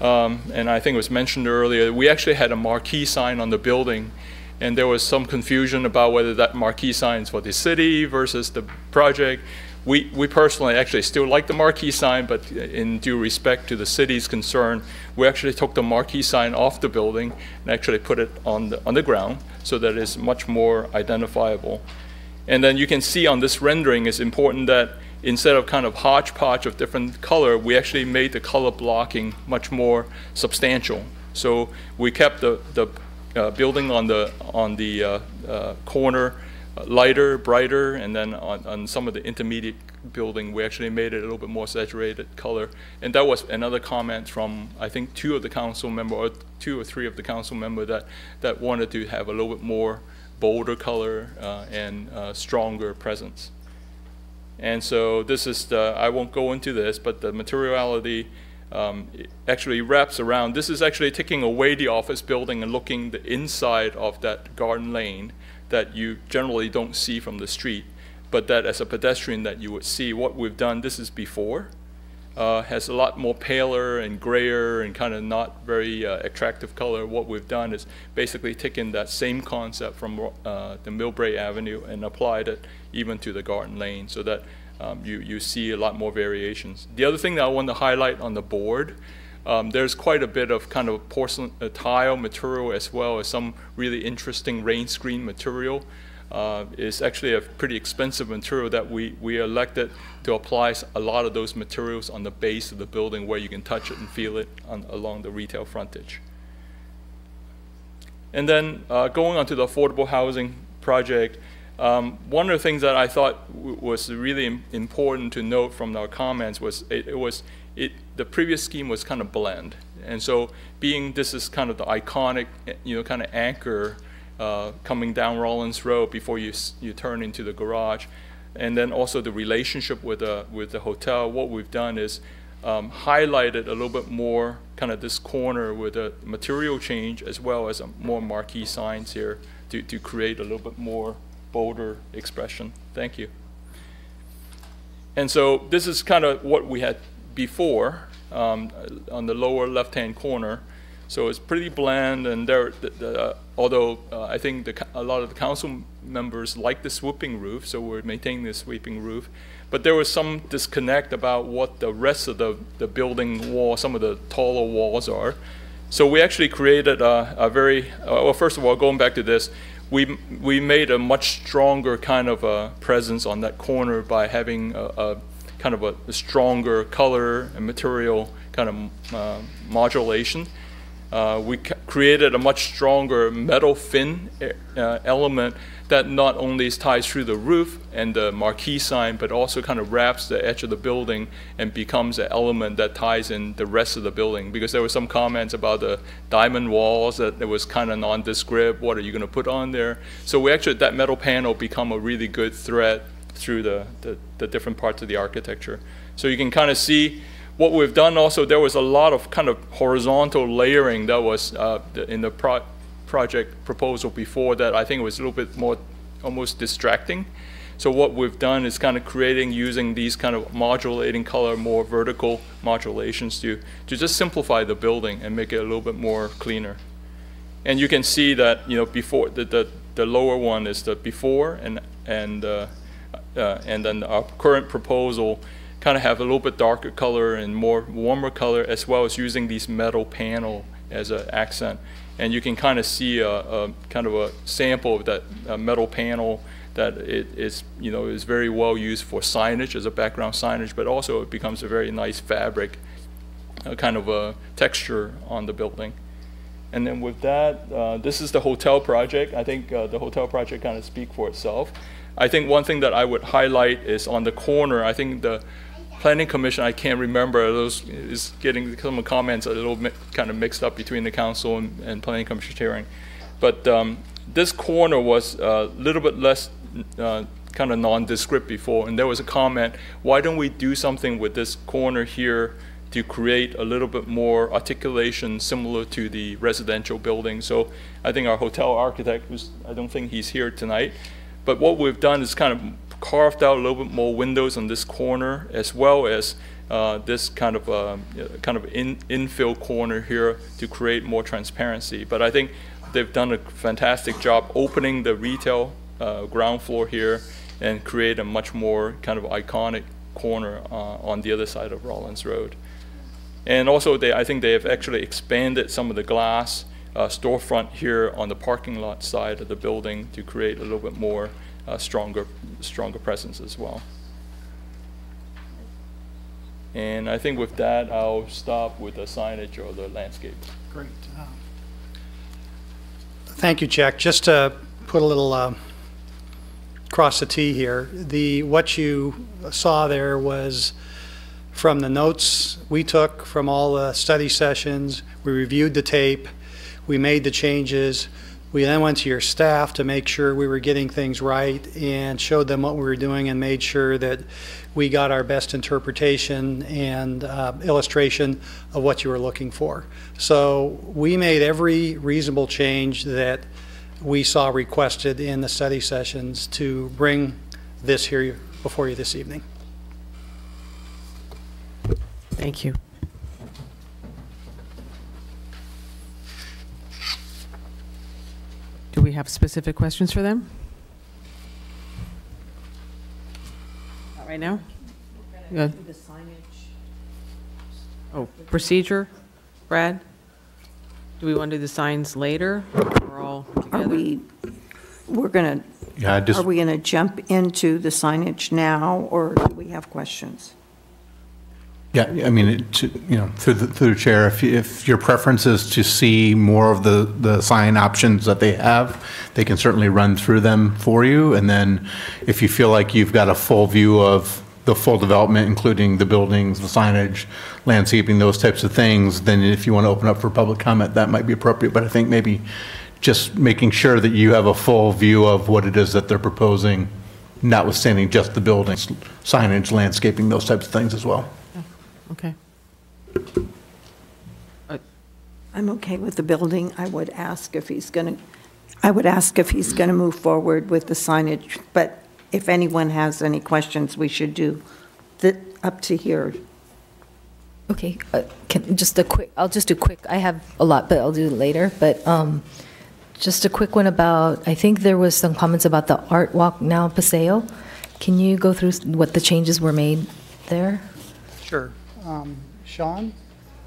S12: um, and I think it was mentioned earlier, we actually had a marquee sign on the building and there was some confusion about whether that marquee sign is for the city versus the project we, we personally actually still like the marquee sign, but in due respect to the city's concern, we actually took the marquee sign off the building and actually put it on the, on the ground so that it's much more identifiable. And then you can see on this rendering, it's important that instead of kind of hodgepodge of different color, we actually made the color blocking much more substantial. So we kept the, the uh, building on the, on the uh, uh, corner lighter, brighter, and then on, on some of the intermediate building, we actually made it a little bit more saturated color. And that was another comment from, I think, two of the council member, or two or three of the council member that, that wanted to have a little bit more bolder color uh, and uh, stronger presence. And so this is the, I won't go into this, but the materiality um, actually wraps around. This is actually taking away the office building and looking the inside of that garden lane that you generally don't see from the street, but that as a pedestrian that you would see. What we've done, this is before, uh, has a lot more paler and grayer and kind of not very uh, attractive color. What we've done is basically taken that same concept from uh, the Millbrae Avenue and applied it even to the Garden Lane so that um, you, you see a lot more variations. The other thing that I want to highlight on the board um, there's quite a bit of kind of porcelain uh, tile material as well as some really interesting rain screen material. Uh, it's actually a pretty expensive material that we, we elected to apply a lot of those materials on the base of the building where you can touch it and feel it on, along the retail frontage. And then uh, going on to the affordable housing project, Um, One of the things that I thought was really im- important to note from our comments was, it it was, it, the previous scheme was kind of bland. And so being this is kind of the iconic, eh, you know, kind of anchor uh, coming down Rollins Road before you, you turn into the garage, and then also the relationship with the, with the hotel, what we've done is um, highlighted a little bit more kind of this corner with a material change as well as a more marquee signs here to, to create a little bit more bolder expression. Thank you. And so this is kind of what we had before um, on the lower left-hand corner. So it's pretty bland, and there, the, the, uh, although uh, I think the, a lot of the council members like the swooping roof, so we're maintaining the sweeping roof. But there was some disconnect about what the rest of the, the building wall, some of the taller walls are. So we actually created a, a very, uh, well, first of all, going back to this, we, we made a much stronger kind of a presence on that corner by having a, a kind of a, stronger color and material kind of uh, modulation. Uh, we created a much stronger metal fin uh, element that not only ties through the roof and the marquee sign, but also kind of wraps the edge of the building and becomes an element that ties in the rest of the building. Because there were some comments about the diamond walls that it was kind of nondescript. What are you going to put on there? So we actually that metal panel become a really good thread through the, the, the different parts of the architecture. So you can kind of see what we've done also, there was a lot of kind of horizontal layering that was uh, in the pro- project proposal before that I think was a little bit more almost distracting. So what we've done is kind of creating using these kind of modulating color, more vertical modulations to, to just simplify the building and make it a little bit more cleaner. And you can see that, you know, before, the, the, the lower one is the before and, and, uh, uh, and then our current proposal kind of have a little bit darker color and more warmer color as well as using these metal panel as an accent. And you can kind of see a, a kind of a sample of that metal panel that it is, you know, is very well used for signage as a background signage, but also it becomes a very nice fabric, kind of a texture on the building. And then with that, uh, this is the hotel project. I think uh, the hotel project kind of speak for itself. I think one thing that I would highlight is on the corner. I think the planning commission, I can't remember, those is getting some comments a little kind of mixed up between the council and, and planning commission hearing. But um, this corner was a little bit less uh, kind of nondescript before, and there was a comment, why don't we do something with this corner here to create a little bit more articulation similar to the residential building? So I think our hotel architect, was, I don't think he's here tonight, but what we've done is kind of carved out a little bit more windows on this corner, as well as uh, this kind of uh, kind of in, infill corner here to create more transparency. But I think they've done a fantastic job opening the retail uh, ground floor here and create a much more kind of iconic corner uh, on the other side of Rollins Road. And also, they, I think they have actually expanded some of the glass uh, storefront here on the parking lot side of the building to create a little bit more uh, stronger, stronger presence as well. And I think with that, I'll stop with the signage or the landscape.
S11: Great. Um, Thank you, Jack. Just to put a little um, cross the T here, the, what you saw there was from the notes we took from all the study sessions, we reviewed the tape, we made the changes, we then went to your staff to make sure we were getting things right and showed them what we were doing and made sure that we got our best interpretation and uh, illustration of what you were looking for. So we made every reasonable change that we saw requested in the study sessions to bring this here before you this evening.
S1: Thank you. Do we have specific questions for them? Not right now? Good. Oh, procedure, Brad? Do we want to do the signs later or all
S8: Are we, we're going
S2: Yeah, I
S8: to,
S2: just,
S8: are we going to jump into the signage now, or do we have questions?
S2: Yeah, I mean, to- you know, through the, through the chair, if, if your preference is to see more of the, the sign options that they have, they can certainly run through them for you. And then if you feel like you've got a full view of the full development, including the buildings, the signage, landscaping, those types of things, then if you want to open up for public comment, that might be appropriate. But I think maybe just making sure that you have a full view of what it is that they're proposing, notwithstanding just the buildings, signage, landscaping, those types of things as well.
S1: Okay.
S8: I'm okay with the building. I would ask if he's going to, I would ask if he's going to move forward with the signage, but if anyone has any questions, we should do the, up to here.
S7: Okay, uh, can, just a quick, I'll just do quick, I have a lot, but I'll do it later, but um, just a quick one about, I think there was some comments about the Art Walk Now Paseo. Can you go through what the changes were made there?
S11: Sure. Um, Sean?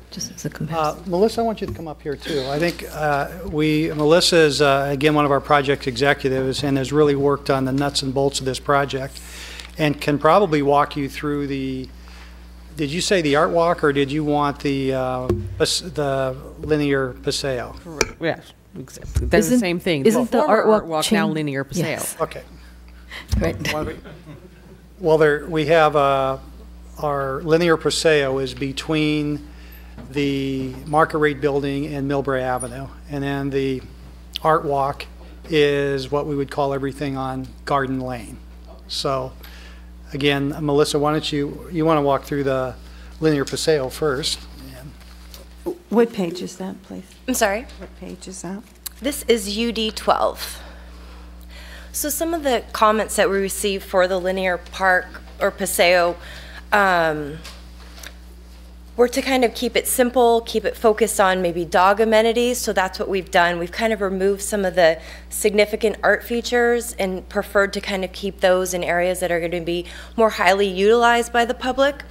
S7: Just as a
S11: Uh,
S7: comparison.
S11: Melissa, I want you to come up here, too. I think uh, we, Melissa is, uh, again, one of our project executives and has really worked on the nuts and bolts of this project and can probably walk you through the, did you say the art walk, or did you want the, uh, the linear paseo?
S1: Yes, exactly. That's the
S7: Isn't-
S1: same thing.
S7: isn't the
S1: Former
S7: art walk
S1: Now
S7: chain-
S1: linear paseo.
S7: Yes.
S11: Okay.
S7: Right.
S11: Why don't we- Well, there, we have, uh, our linear paseo is between the Market Rate Building and Millbrae Avenue. And then the art walk is what we would call everything on Garden Lane. So, again, Melissa, why don't you, you want to walk through the linear paseo first?
S8: What page is that, please?
S13: I'm sorry.
S8: What page is that?
S13: This is UD 12. So some of the comments that we received for the linear park or paseo um, were to kind of keep it simple, keep it focused on maybe dog amenities. So that's what we've done. We've kind of removed some of the significant art features and preferred to kind of keep those in areas that are going to be more highly utilized by the public.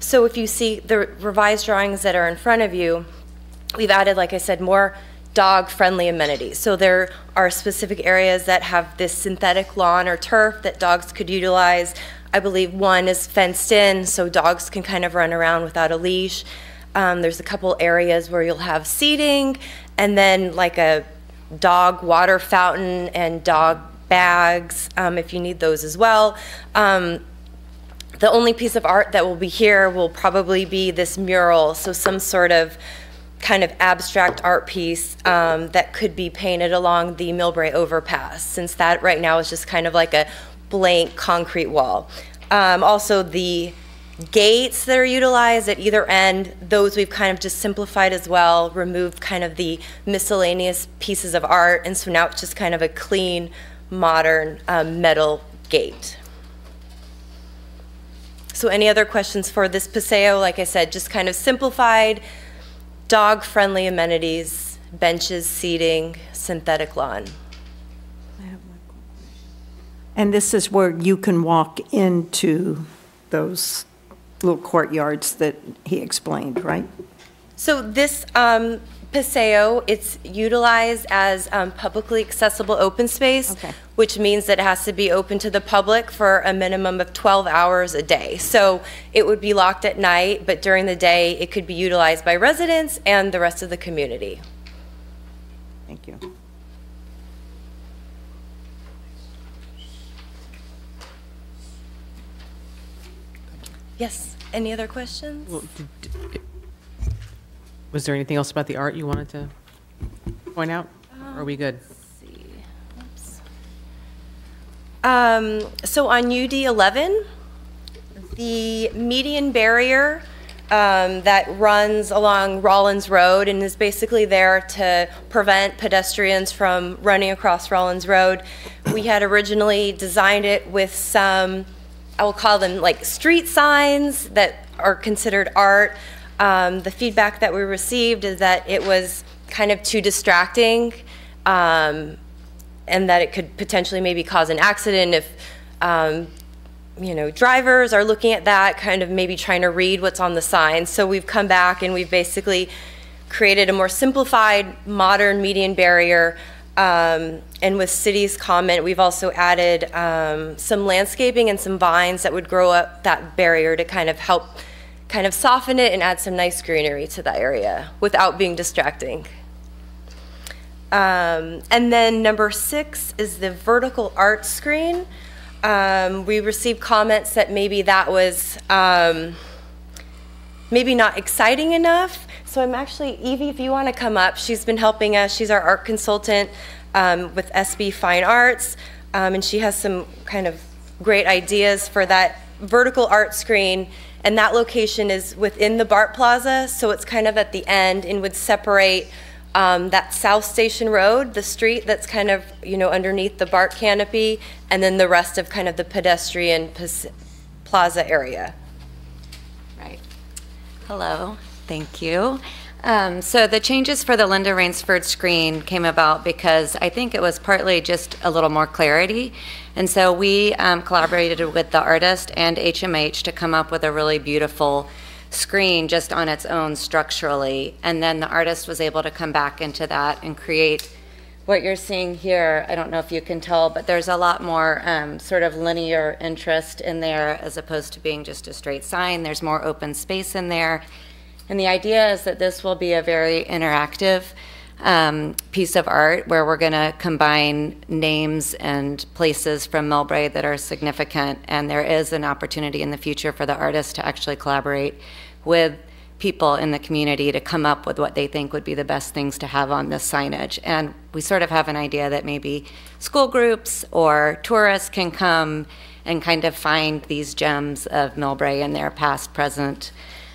S13: So if you see the revised drawings that are in front of you, we've added, like I said, more dog-friendly amenities. So there are specific areas that have this synthetic lawn or turf that dogs could utilize. I believe one is fenced in, so dogs can kind of run around without a leash. Um, there's a couple areas where you'll have seating, and then like a dog water fountain and dog bags, um, if you need those as well. Um, the only piece of art that will be here will probably be this mural, so some sort of kind of abstract art piece um, that could be painted along the Millbrae overpass, since that right now is just kind of like a blank concrete wall. Um, also, the gates that are utilized at either end, those we've kind of just simplified as well, removed kind of the miscellaneous pieces of art, and so now it's just kind of a clean, modern um, metal gate. So any other questions for this Paseo? Like I said, just kind of simplified, dog-friendly amenities, benches, seating, synthetic lawn.
S8: And this is where you can walk into those little courtyards that he explained, right?
S13: So this um, Paseo, it's utilized as um, publicly accessible open space,
S8: Okay.
S13: which means that it has to be open to the public for a minimum of 12 hours a day. So it would be locked at night, but during the day, it could be utilized by residents and the rest of the community.
S8: Thank you.
S13: Yes, any other questions?
S1: Well, did- did- Was there anything else about the art you wanted to point out? Or Are we good?
S13: see. Oops. Um, so on UD 11, the median barrier um, that runs along Rollins Road and is basically there to prevent pedestrians from running across Rollins Road. We had originally designed it with some, I will call them like street signs that are considered art. Um, the feedback that we received is that it was kind of too distracting um, and that it could potentially maybe cause an accident if um, you know drivers are looking at that kind of maybe trying to read what's on the sign so we've come back and we've basically created a more simplified modern median barrier um, and with city's comment we've also added um, some landscaping and some vines that would grow up that barrier to kind of help kind of soften it and add some nice greenery to the area without being distracting. Um, and then number six is the vertical art screen. Um, we received comments that maybe that was um, maybe not exciting enough. So I'm actually, Evie, if you want to come up, she's been helping us. She's our art consultant um, with SB Fine Arts, um, and she has some kind of great ideas for that vertical art screen. And that location is within the BART Plaza, so it's kind of at the end and would separate um, that South Station Road, the street that's kind of, you know, underneath the BART canopy, and then the rest of kind of the pedestrian plaza area.
S14: Right. Hello, thank you. Um, So the changes for the Linda Rainsford screen came about because I think it was partly just a little more clarity. And so we um, collaborated with the artist and HMH to come up with a really beautiful screen just on its own structurally. And then the artist was able to come back into that and create what you're seeing here. I don't know if you can tell, but there's a lot more um, sort of linear interest in there as opposed to being just a straight sign. There's more open space in there. And the idea is that this will be a very interactive um, piece of art where we're going to combine names and places from Millbrae that are significant. And there is an opportunity in the future for the artist to actually collaborate with people in the community to come up with what they think would be the best things to have on this signage. And we sort of have an idea that maybe school groups or tourists can come and kind of find these gems of Millbrae in their past, present,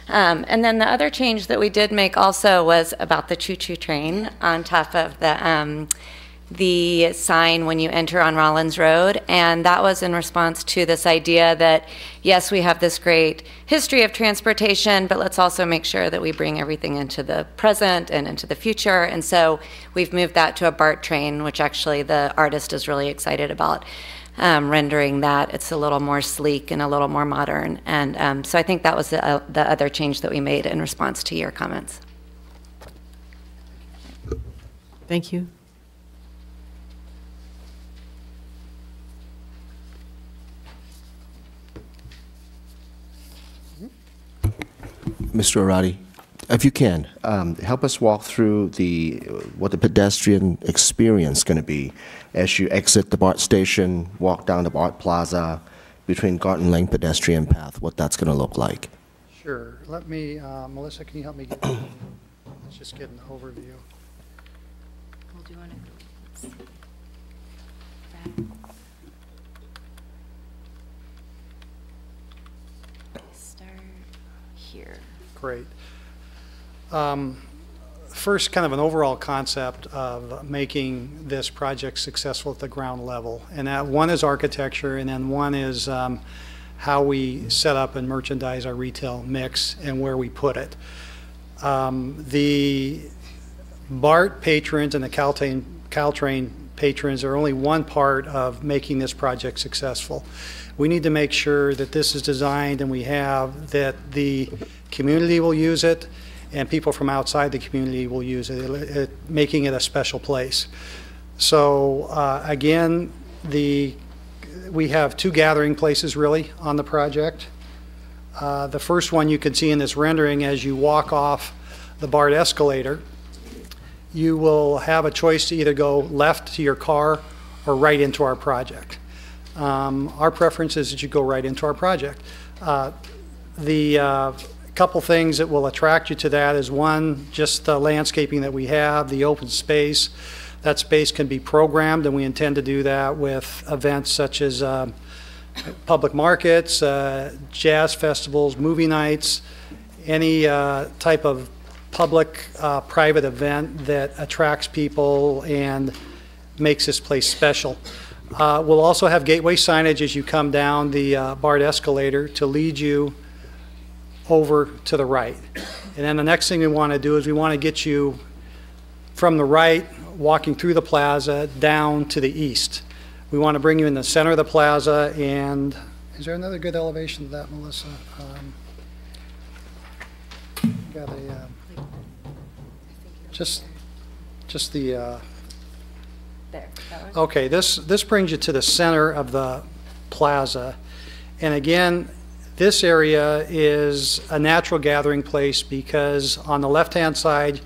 S14: um, and then the other change that we did make also was about the choo-choo train on top of the um, the sign when you enter on Rollins Road, and that was in response to this idea that yes, we have this great history of transportation, but let's also make sure that we bring everything into the present and into the future. And so we've moved that to a BART train, which actually the artist is really excited about um, rendering that. It's a little more sleek and a little more modern. And um, so I think that was the, uh, the other change that we made in response to your comments.
S1: Thank you.
S9: Mr. Arati, if you can, um, help us walk through the, what the pedestrian experience is going to be as you exit the BART station, walk down the BART Plaza, between Garden Lane pedestrian path, what that's going to look like.
S11: Sure. Let me, uh, Melissa, can you help me get, let's just get an overview.
S13: Well, do you want to go? Start here.
S11: Great. Um, First, kind of an overall concept of making this project successful at the ground level. And that one is architecture, and then one is um, how we set up and merchandise our retail mix and where we put it. Um, The BART patrons and the Caltrain, Caltrain patrons are only one part of making this project successful. We need to make sure that this is designed and we have, that the community will use it, and people from outside the community will use it, it, it making it a special place. So uh, again, the we have two gathering places really on the project. Uh, the first one you can see in this rendering as you walk off the BART escalator, you will have a choice to either go left to your car or right into our project. Um, our preference is that you go right into our project. Uh, the uh, couple things that will attract you to that is one, just the landscaping that we have, the open space. That space can be programmed, and we intend to do that with events such as um, public markets, uh, jazz festivals, movie nights, any uh, type of public, uh, private event that attracts people and makes this place special. Uh, We'll also have gateway signage as you come down the uh, BART escalator to lead you over to the right. And then the next thing we want to do is we want to get you from the right, walking through the plaza, down to the east. We want to bring you in the center of the plaza, and is there another good elevation of that, Melissa? Um, Got a, um, just, just the, uh,
S13: There.
S11: Okay, this, this brings you to the center of the plaza. And again, This area is a natural gathering place because on the left-hand side,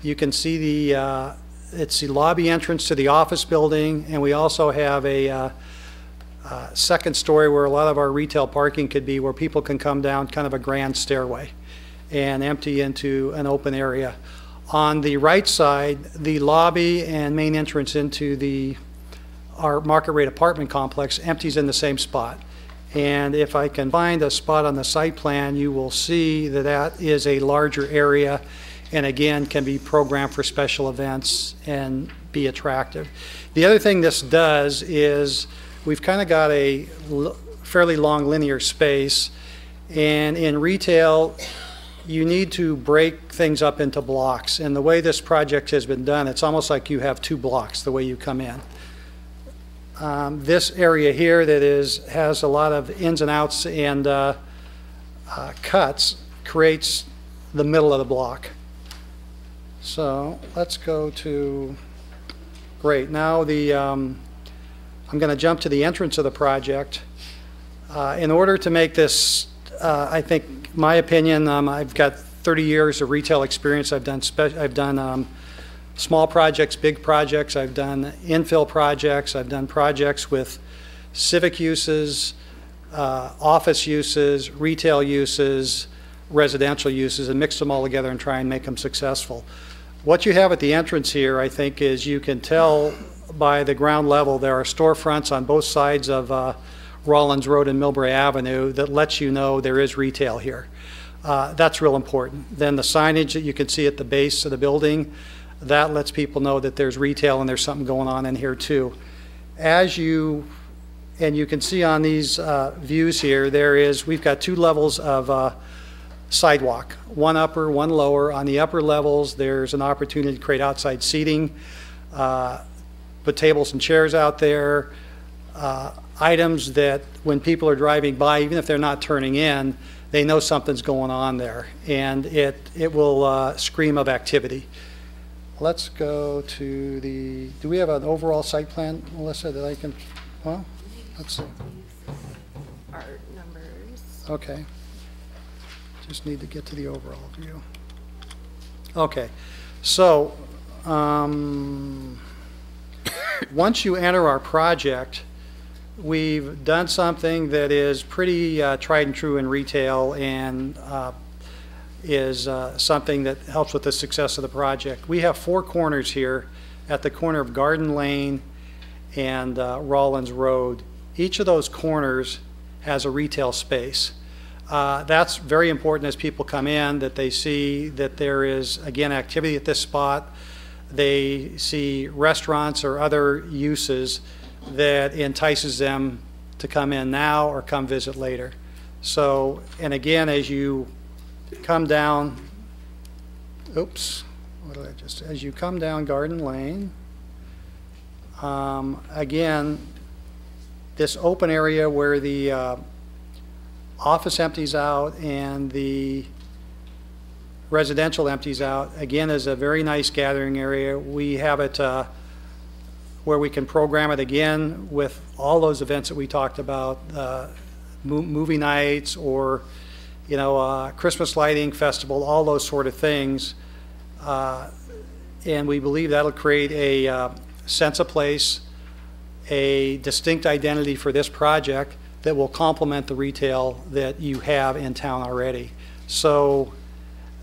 S11: you can see the, uh, it's the lobby entrance to the office building, and we also have a uh, uh, second story where a lot of our retail parking could be, where people can come down kind of a grand stairway and empty into an open area. On the right side, the lobby and main entrance into the, our market rate apartment complex empties in the same spot. And if I can find a spot on the site plan, you will see that that is a larger area and again, can be programmed for special events and be attractive. The other thing this does is we've kind of got a fairly long linear space and in retail, you need to break things up into blocks. And the way this project has been done, it's almost like you have two blocks, the way you come in. Um, This area here that is, has a lot of ins and outs and uh, uh, cuts creates the middle of the block. So let's go to, great, now the, um, I'm going to jump to the entrance of the project. Uh, In order to make this, uh, I think, my opinion, um, I've got 30 years of retail experience. I've done, I've done um, small projects, big projects. I've done infill projects. I've done projects with civic uses, uh, office uses, retail uses, residential uses, and mix them all together and try and make them successful. What you have at the entrance here, I think, is you can tell by the ground level, there are storefronts on both sides of uh, Rollins Road and Millbrae Avenue that lets you know there is retail here. Uh, That's real important. Then the signage that you can see at the base of the building, that lets people know that there's retail and there's something going on in here too. As you, and you can see on these uh, views here, there is, we've got two levels of uh, sidewalk, one upper, one lower. On the upper levels, there's an opportunity to create outside seating, uh, put tables and chairs out there, uh, items that when people are driving by, even if they're not turning in, they know something's going on there, and it, it will uh, scream of activity. Let's go to the, do we have an overall site plan, Melissa, that I can, well, let's see.
S13: Our numbers.
S11: Okay. Just need to get to the overall view. Okay, so, um, once you enter our project, we've done something that is pretty uh, tried and true in retail and uh, is uh, something that helps with the success of the project. We have four corners here at the corner of Garden Lane and uh, Rollins Road. Each of those corners has a retail space. Uh, That's very important as people come in, that they see that there is, again, activity at this spot. They see restaurants or other uses that entices them to come in now or come visit later. So, and again, as you come down, oops, what did I just, as you come down Garden Lane, um, again, this open area where the uh, office empties out and the residential empties out, again, is a very nice gathering area. We have it uh, where we can program it again with all those events that we talked about, uh, mo- movie nights or, you know, uh, Christmas lighting festival, all those sort of things. Uh, And we believe that'll create a uh, sense of place, a distinct identity for this project that will complement the retail that you have in town already. So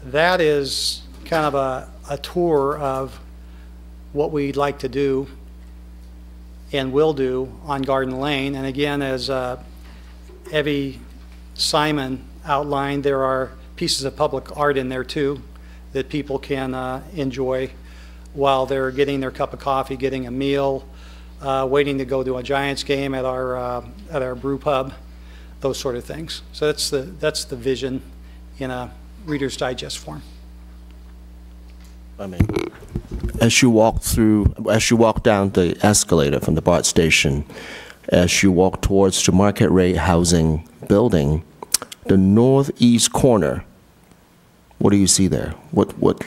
S11: that is kind of a, a tour of what we'd like to do and will do on Garden Lane. And again, as uh, Evie Simon outlined, there are pieces of public art in there too that people can uh, enjoy while they're getting their cup of coffee, getting a meal, uh, waiting to go to a Giants game at our, uh, at our brew pub, those sort of things. So that's the, that's the vision in a Reader's Digest form.
S9: I mean, as you walk through, as you walk down the escalator from the BART station, as you walk towards the market rate housing building, the northeast corner, what do you see there? What, what,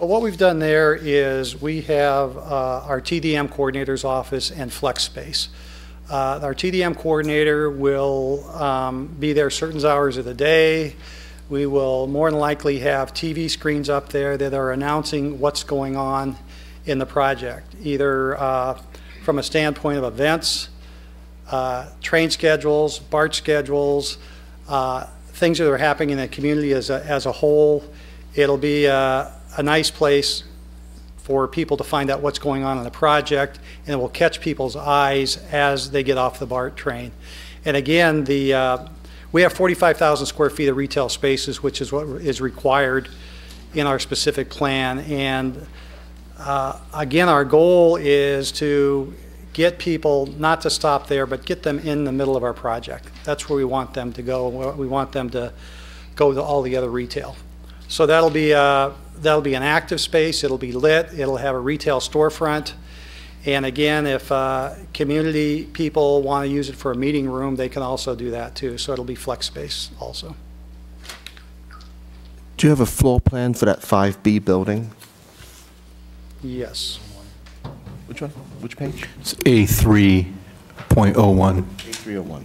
S11: Well, what we've done there is we have uh, our TDM coordinator's office and flex space. Uh, Our TDM coordinator will um, be there certain hours of the day. We will more than likely have TV screens up there that are announcing what's going on in the project, either uh, from a standpoint of events, uh, train schedules, BART schedules, uh, things that are happening in the community as a, as a whole. It'll be uh, a nice place for people to find out what's going on in the project, and it will catch people's eyes as they get off the BART train. And again, the, uh, we have 45,000 square feet of retail spaces, which is what is required in our specific plan. And uh, again, our goal is to get people not to stop there, but get them in the middle of our project. That's where we want them to go. We want them to go to all the other retail. So that'll be, uh, that'll be an active space, it'll be lit, it'll have a retail storefront. And again, if uh, community people want to use it for a meeting room, they can also do that too. So it'll be flex space also.
S9: Do you have a floor plan for that 5B building?
S11: Yes.
S9: Which one? Which page?
S2: It's A3.01.
S9: A301.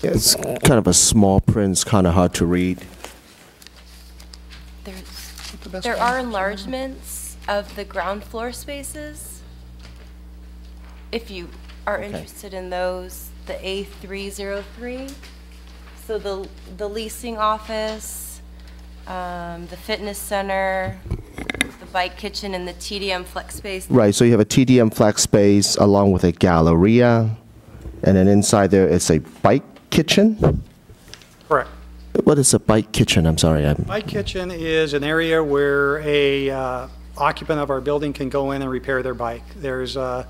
S9: Yeah, it's kind of a small print, it's kind of hard to read.
S13: There's, there are enlargements of the ground floor spaces. If you are
S9: Okay.
S13: interested in those, the A303. So the, the leasing office, um, the fitness center, the bike kitchen, and the TDM flex space.
S9: Right, so you have a TDM flex space along with a galleria, and then inside there it's a bike kitchen?
S11: Correct.
S9: What is a bike kitchen? I'm sorry, I'm,
S11: My kitchen is an area where a uh, occupant of our building can go in and repair their bike. There's uh,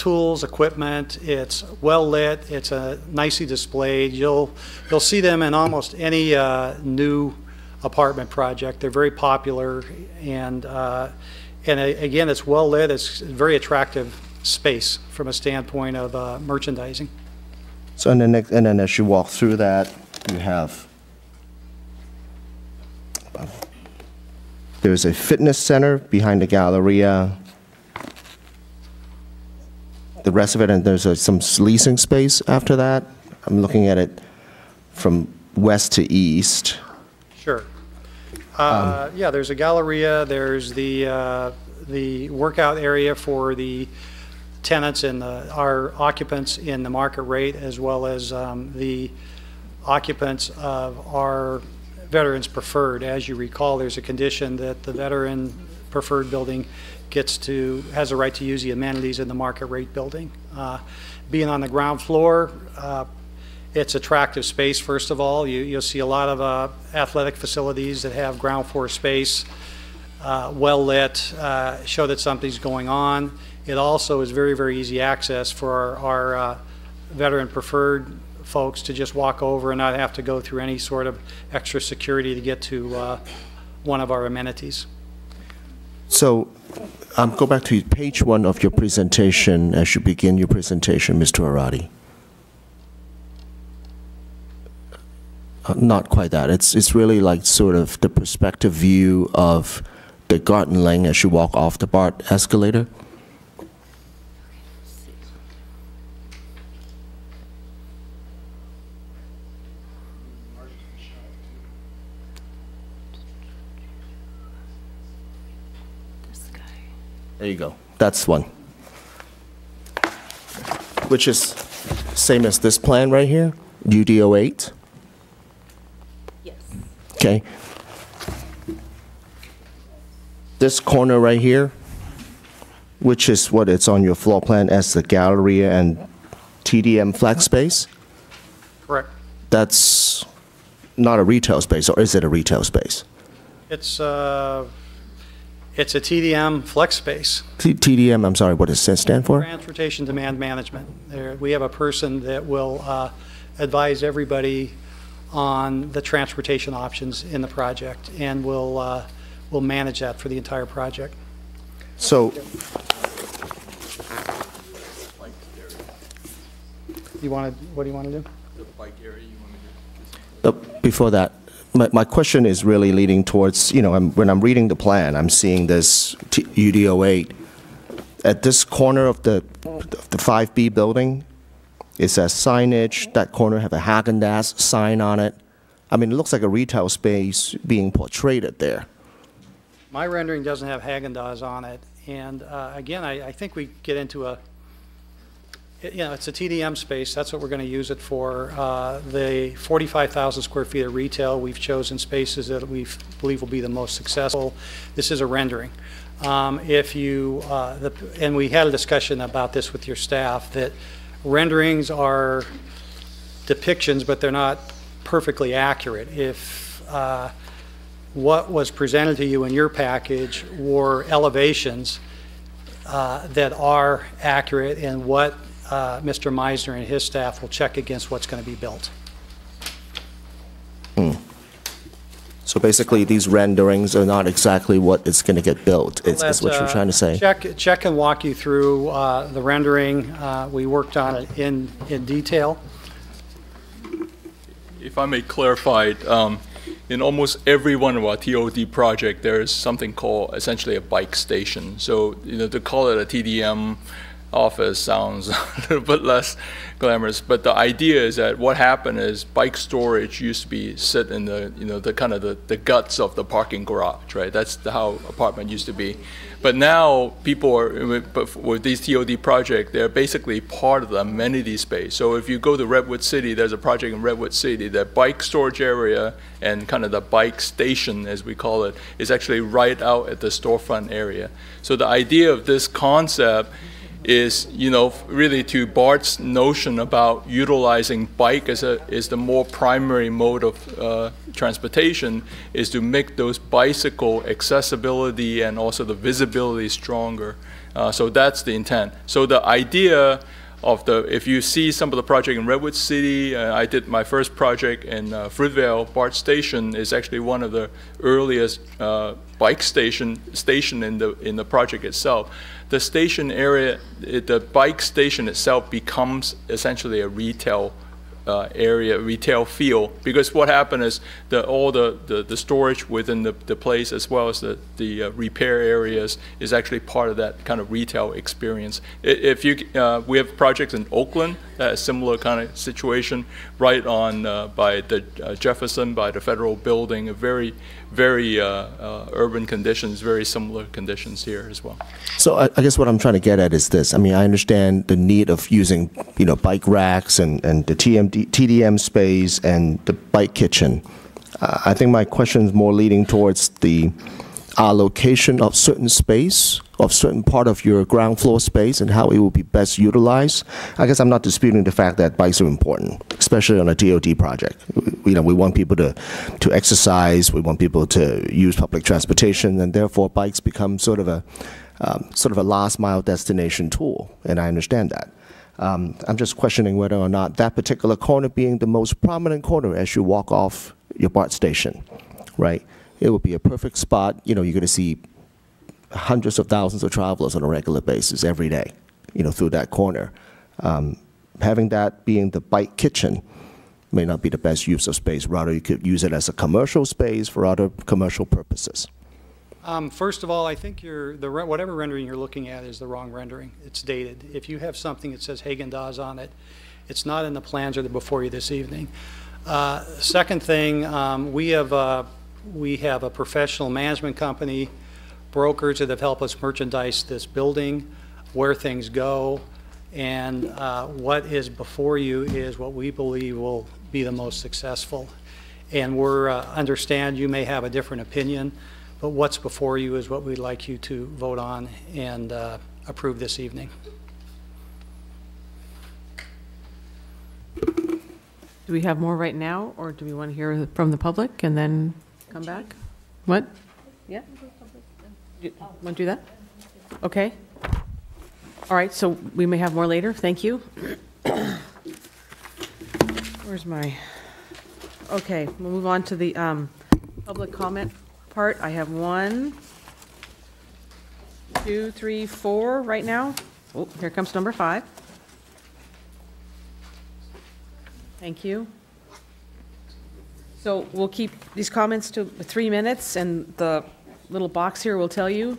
S11: tools, equipment, it's well-lit, it's uh, nicely displayed. You'll, you'll see them in almost any uh, new apartment project. They're very popular, and, uh, and again, it's well-lit, it's a very attractive space from a standpoint of uh, merchandising.
S9: so and then, and then as you walk through that, you have, there's a fitness center behind the galleria. The rest of it, and there's a- some leasing space after that. I'm looking at it from west to east.
S11: Sure. Uh, Yeah, there's a galleria, there's the, uh, the workout area for the tenants and the- our occupants in the market rate, as well as um, the occupants of our Veterans Preferred. As you recall, there's a condition that the Veteran Preferred building gets to, has a right to use the amenities in the market rate building. Uh, Being on the ground floor, uh, it's attractive space, first of all. You, you'll see a lot of uh, athletic facilities that have ground floor space, uh, well-lit, uh, show that something's going on. It also is very, very easy access for our, our uh, veteran preferred folks to just walk over and not have to go through any sort of extra security to get to one of our amenities.
S9: So, um, go back to page one of your presentation as you begin your presentation, Mr. Arati. Uh, Not quite that. It's, it's really like sort of the perspective view of the garden lane as you walk off the BART escalator. There you go. That's one. Which is same as this plan right here, UDO 8.
S13: Yes.
S9: Okay. This corner right here, which is what it's on your floor plan as the gallery and TDM flex space,
S11: Correct.
S9: that's not a retail space, or is it a retail space?
S11: It's, uh, it's a TDM flex space.
S9: T- TDM, I'm sorry, what does it stand for?
S11: Transportation Demand Management. There, we have a person that will uh, advise everybody on the transportation options in the project, and will, uh, will manage that for the entire project.
S9: So,
S11: You want to, what do you want to do?
S12: The bike area, you want me
S9: Uh, Before that, my, my question is really leading towards, you know, I'm- when I'm reading the plan, I'm seeing this T- UDO 8. At this corner of the, of the 5B building, it says signage, that corner have a Haagen-Dazs sign on it. I mean, it looks like a retail space being portrayed there.
S11: My rendering doesn't have Haagen-Dazs on it, and uh, again, I, I think we get into a, you know, it's a TDM space, that's what we're going to use it for. Uh, The 45,000 square feet of retail, we've chosen spaces that we believe will be the most successful. This is a rendering. Um, If you, uh, the- and we had a discussion about this with your staff, that renderings are depictions, but they're not perfectly accurate. If uh, what was presented to you in your package were elevations uh, that are accurate and what uh, Mr. Meissner and his staff will check against what's going to be built.
S9: So basically, these renderings are not exactly what is going to get built, is is what
S11: Let,
S9: you're
S11: uh,
S9: trying to say?
S11: Check, check and walk you through uh, the rendering. Uh, We worked on it in, in detail.
S12: If I may clarify, um, in almost every one of our TOD project, there is something called essentially a bike station. So, you know, to call it a TDM office sounds <laughs> a little bit less glamorous, but the idea is that what happened is bike storage used to be sit in the, you know, the kind of the, the guts of the parking garage, right? That's how apartment used to be. But now people are, with these TOD project, they're basically part of the amenity space. So if you go to Redwood City, there's a project in Redwood City, that bike storage area and kind of the bike station, as we call it, is actually right out at the storefront area. So the idea of this concept is, you know, really to BART's notion about utilizing bike as a, is the more primary mode of uh, transportation, is to make those bicycle accessibility and also the visibility stronger. Uh, so that's the intent. So the idea of the, if you see some of the project in Redwood City, uh, I did my first project in uh, Fruitvale, Bart Station is actually one of the earliest uh, bike station, station in the, in the project itself. The station area, it- the bike station itself becomes essentially a retail uh, area, retail feel, because what happened is the, all the, the, the storage within the, the place as well as the, the uh, repair areas is actually part of that kind of retail experience. If you, uh, we have projects in Oakland, that is similar kind of situation, right on, uh, by the uh, Jefferson, by the federal building, a very, very uh, uh, urban conditions, very similar conditions here as well.
S9: So I, I guess what I'm trying to get at is this. I mean, I understand the need of using, you know, bike racks and, and the TMD, TDM space and the bike kitchen. Uh, I think my question is more leading towards the allocation of certain space, of certain part of your ground floor space and how it will be best utilized. I guess I'm not disputing the fact that bikes are important, especially on a DOT project. You know, we want people to, to exercise, we want people to use public transportation, and therefore bikes become sort of a, um, sort of a last mile destination tool, and I understand that. Um, I'm just questioning whether or not that particular corner being the most prominent corner as you walk off your BART station, right? It would be a perfect spot. You know, you're going to see hundreds of thousands of travelers on a regular basis every day, you know, through that corner. Um, having that being the bike kitchen may not be the best use of space. Rather, you could use it as a commercial space for other commercial purposes.
S11: Um, First of all, I think you're, the re- whatever rendering you're looking at is the wrong rendering. It's dated. If you have something that says Haagen-Dazs on it, it's not in the plans or the before you this evening. Uh, Second thing, um, we have, uh, we have a professional management company, brokers that have helped us merchandise this building, where things go, and uh, what is before you is what we believe will be the most successful. And we're, uh, understand you may have a different opinion, but what's before you is what we'd like you to vote on and uh, approve this evening.
S1: Do we have more right now, or do we want to hear from the public and then come back? What? Yeah? Want to do that? Okay. All right, so we may have more later, thank you. Where's my, okay, we'll move on to the um, public comment part. I have one, two, three, four right now. Oh, here comes number five. Thank you.
S6: So we'll keep these comments to three minutes, and the little box here will tell you.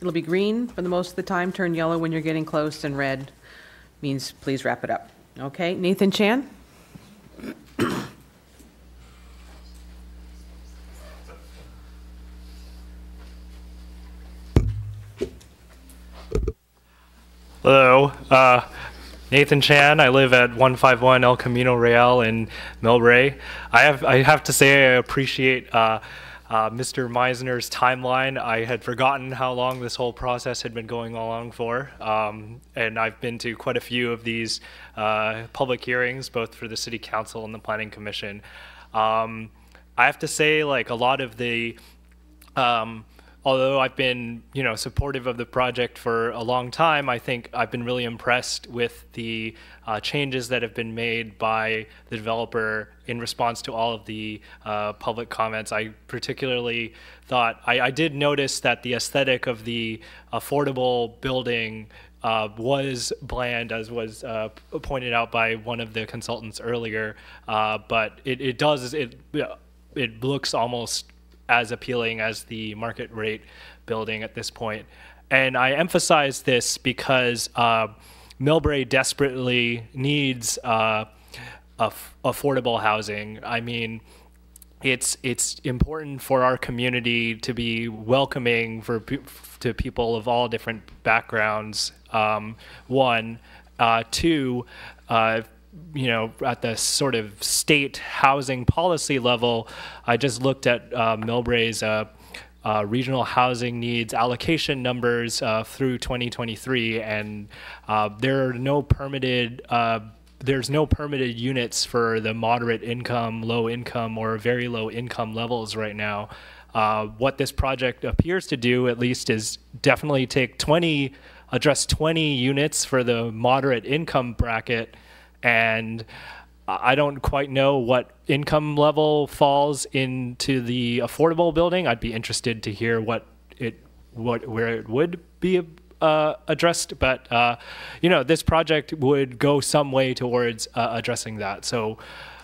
S6: It'll be green for the most of the time, turn yellow when you're getting close, and red means please wrap it up. Okay, Nathan Chan?
S15: Hello, uh, Nathan Chan. I live at 151 El Camino Real in Millbrae. I have I have to say I appreciate uh, uh, Mr. Meissner's timeline. I had forgotten how long this whole process had been going along for, um, and I've been to quite a few of these uh, public hearings, both for the City Council and the Planning Commission. Um, I have to say, like a lot of the um, although I've been, you know, supportive of the project for a long time, I think I've been really impressed with the uh, changes that have been made by the developer in response to all of the uh, public comments. I particularly thought I, I, did notice that the aesthetic of the affordable building. Uh, was bland, as was uh, pointed out by one of the consultants earlier, uh, but it, it does it it looks almost as appealing as the market rate building at this point. And I emphasize this because uh, Millbrae desperately needs uh, affordable housing. I mean, it's it's important for our community to be welcoming for to people of all different backgrounds. Um, one, uh, two, uh, you know, at the sort of state housing policy level, I just looked at uh, uh, uh, regional housing needs allocation numbers uh, through 2023, and uh, there are no permitted. Uh, there's no permitted units for the moderate income, low income, or very low income levels right now. what this project appears to do, at least, is definitely take 20, address 20 units for the moderate income bracket, and I don't quite know what income level falls into the affordable building. I'd be interested to hear what it what where it would be uh, addressed, but uh, you know this project would go some way towards uh, addressing that. So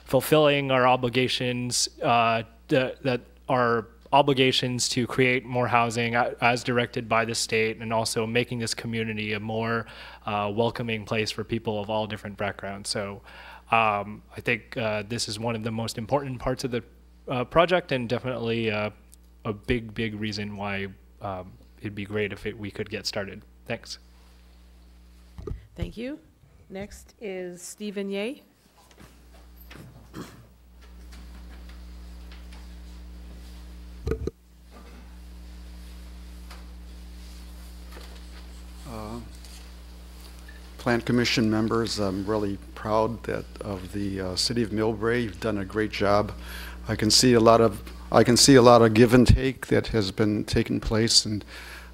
S15: fulfilling our obligations uh, that, that are obligations to create more housing as directed by the state and also making this community a more uh, welcoming place for people of all different backgrounds. So um, I think uh, this is one of the most important parts of the uh, project and definitely uh, a big, big reason why um, it'd be great if it, we could get started. Thanks.
S6: Thank you. Next is Stephen Yeh.
S16: Uh, Plan Commission members, I'm really proud that of the uh, City of Millbrae. You've done a great job. I can see a lot of I can see a lot of give and take that has been taking place, and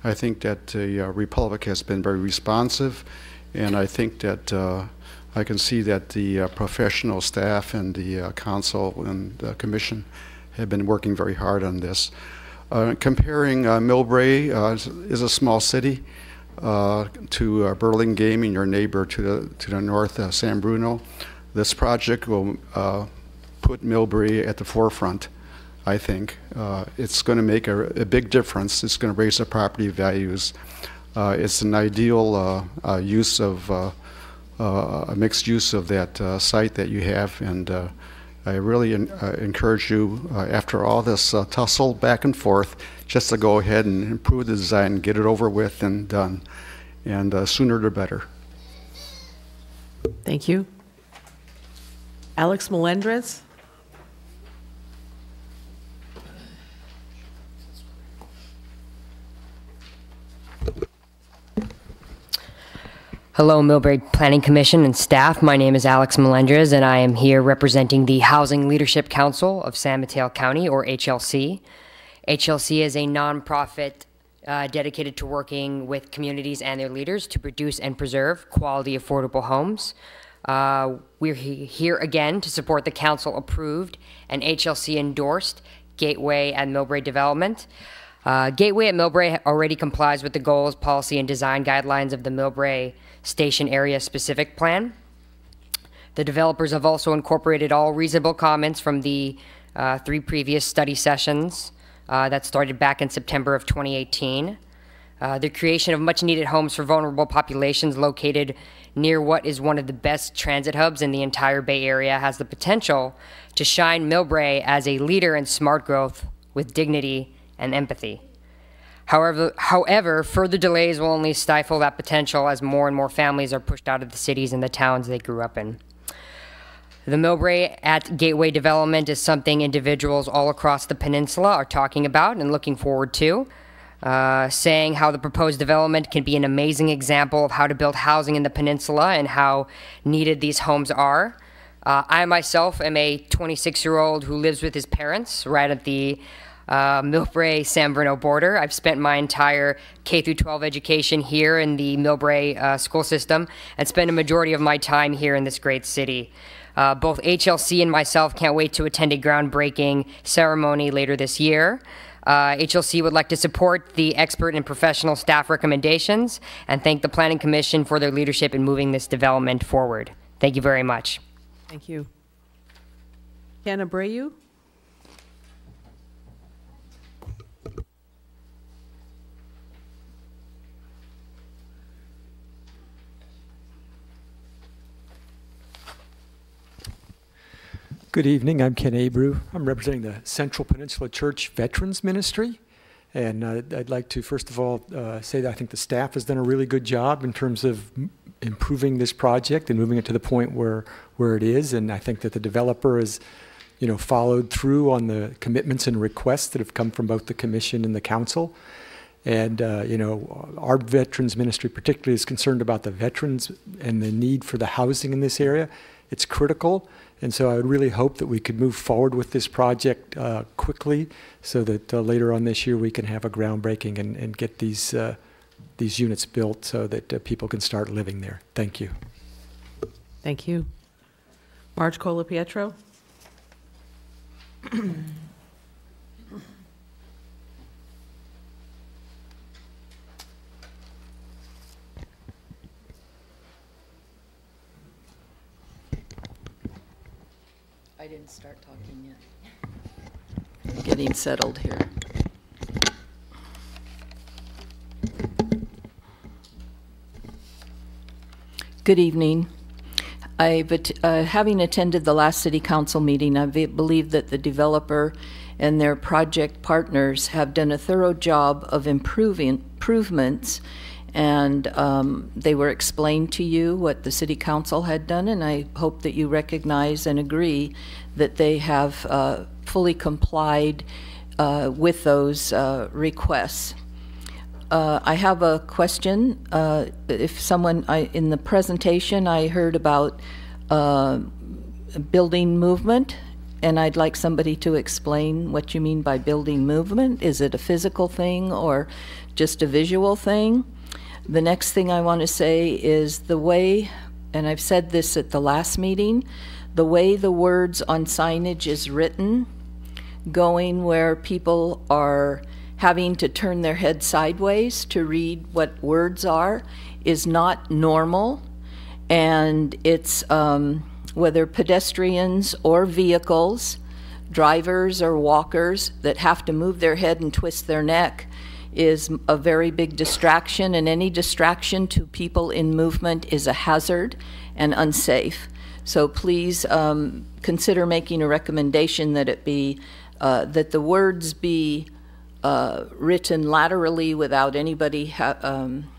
S16: I think that the uh, Republic has been very responsive, and I think that uh, I can see that the uh, professional staff and the uh, council and the commission have been working very hard on this. Uh, comparing Millbrae is a small city to uh, Burlingame, your neighbor to the, to the north, uh, San Bruno. This project will uh, put Millbrae at the forefront, I think. Uh, it's going to make a, a, big difference. It's going to raise the property values. Uh, it's an ideal use of a mixed use of that site that you have, and I really encourage you, after all this tussle back and forth, just to go ahead and improve the design, get it over with and done. And uh, sooner the better.
S6: Thank you. Alex Melendrez.
S17: Hello, Millbrae Planning Commission and staff. My name is Alex Melendrez, and I am here representing the Housing Leadership Council of San Mateo County, or HLC. HLC is a nonprofit uh, dedicated to working with communities and their leaders to produce and preserve quality, affordable homes. Uh, we're he here again to support the council approved and HLC endorsed Gateway at Millbrae development. Uh, Gateway at Millbrae already complies with the goals, policy, and design guidelines of the Millbrae Station Area Specific Plan. The developers have also incorporated all reasonable comments from the uh, three previous study sessions uh, that started back in September of 2018. Uh, the creation of much needed homes for vulnerable populations located near what is one of the best transit hubs in the entire Bay Area has the potential to shine Millbrae as a leader in smart growth with dignity and empathy. However, however, further delays will only stifle that potential as more and more families are pushed out of the cities and the towns they grew up in. The Millbrae at Gateway development is something individuals all across the peninsula are talking about and looking forward to. Uh, saying how the proposed development can be an amazing example of how to build housing in the peninsula and how needed these homes are. Uh, I myself am a 26 year old who lives with his parents right at the uh, Millbrae San Bruno border. I've spent my entire K through 12 education here in the Millbrae uh, school system and spent a majority of my time here in this great city. Uh, both HLC and myself can't wait to attend a groundbreaking ceremony later this year. Uh, HLC would like to support the expert and professional staff recommendations and thank the Planning Commission for their leadership in moving this development forward. Thank you very much.
S1: Thank you. Ken Abreu?
S18: Good evening. I'm Ken Abreu. I'm representing the Central Peninsula Church Veterans Ministry. And uh, I'd like to, first of all, uh, say that I think the staff has done a really good job in terms of improving this project and moving it to the point where, where it is. And I think that the developer has, you know, followed through on the commitments and requests that have come from both the commission and the council. And, uh, you know, our veterans ministry particularly is concerned about the veterans and the need for the housing in this area. It's critical. And so I would really hope that we could move forward with this project uh, quickly so that uh, later on this year we can have a groundbreaking and, and get these, uh, these units built so that uh, people can start living there. Thank you.
S1: Thank you. Marge Cola <clears throat> Pietro?
S19: I didn't start talking yet. Getting settled here. Good evening. I've, uh, having attended the last city council meeting, I believe that the developer and their project partners have done a thorough job of improving, improvements, and um, they were explained to you what the city council had done, and I hope that you recognize and agree that they have uh, fully complied uh, with those uh, requests. Uh, I have a question. Uh, If someone, I- in the presentation, I heard about uh, building movement, and I'd like somebody to explain what you mean by building movement. Is it a physical thing or just a visual thing? The next thing I want to say is the way, and I've said this at the last meeting, the way the words on signage is written, going where people are having to turn their head sideways to read what words are, is not normal. And it's um, whether pedestrians or vehicles, drivers or walkers that have to move their head and twist their neck is a very big distraction, and any distraction to people in movement is a hazard and unsafe. So please um, consider making a recommendation that it be, uh, that the words be uh, written laterally without anybody ha- um,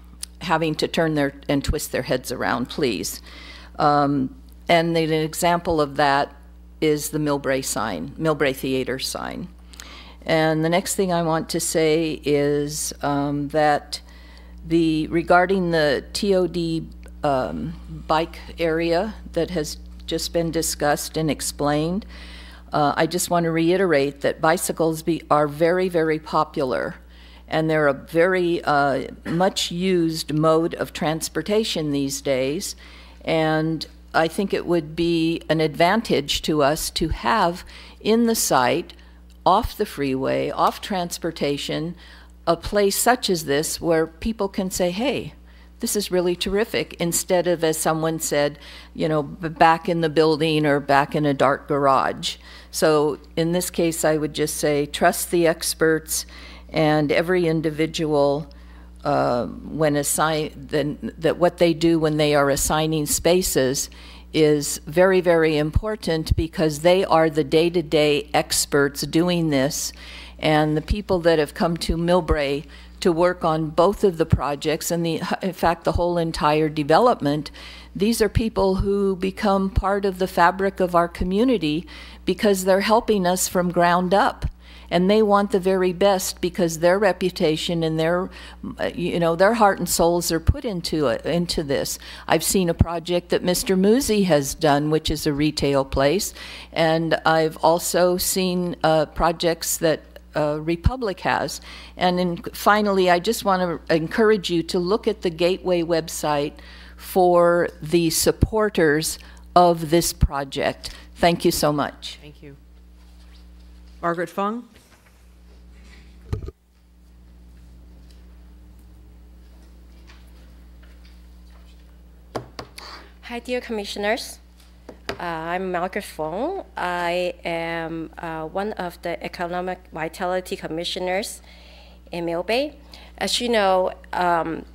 S19: having to turn their and twist their heads around, please. Um, and the- an example of that is the Millbrae sign, Millbrae Theater sign. And the next thing I want to say is um, that the, regarding the TOD um, bike area that has just been discussed and explained, uh, I just want to reiterate that bicycles be, are very, very popular, and they're a very uh, much used mode of transportation these days. And I think it would be an advantage to us to have in the site, off the freeway, off transportation, a place such as this where people can say, hey, this is really terrific, instead of, as someone said, you know, back in the building or back in a dark garage. So in this case, I would just say, trust the experts and every individual uh, when assign, that what they do when they are assigning spaces is very, very important because they are the day-to-day experts doing this. And the people that have come to Millbrae to work on both of the projects and the, in fact, the whole entire development, these are people who become part of the fabric of our community because they're helping us from ground up. And they want the very best because their reputation and their you know their heart and souls are put into it, into this. I've seen a project that mr Muzi has done which is a retail place. And i've also seen uh, projects that uh, Republic has. And in, finally, I just want to encourage you to look at the Gateway website for the supporters of this project. Thank you so much.
S1: Thank you. Margaret Fung?
S20: Hi, dear commissioners. Uh, I'm Margaret Fong. I am uh, one of the Economic Vitality Commissioners in Millbrae. As you know, um,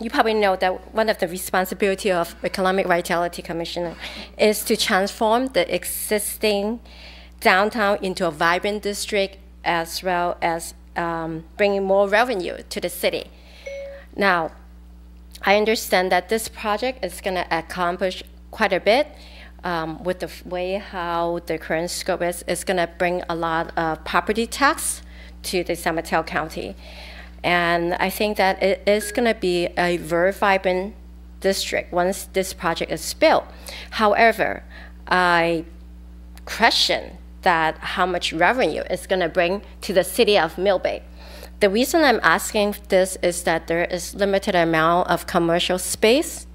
S20: you probably know that one of the responsibility of Economic Vitality Commissioner is to transform the existing downtown into a vibrant district as well as um, bringing more revenue to the city. Now, I understand that this project is going to accomplish quite a bit um, with the way how the current scope is. It's going to bring a lot of property tax to the San Mateo County. And I think that it is going to be a very vibrant district once this project is built. However, I question that how much revenue it's going to bring to the city of Millbrae. The reason I'm asking this is that there is limited amount of commercial space,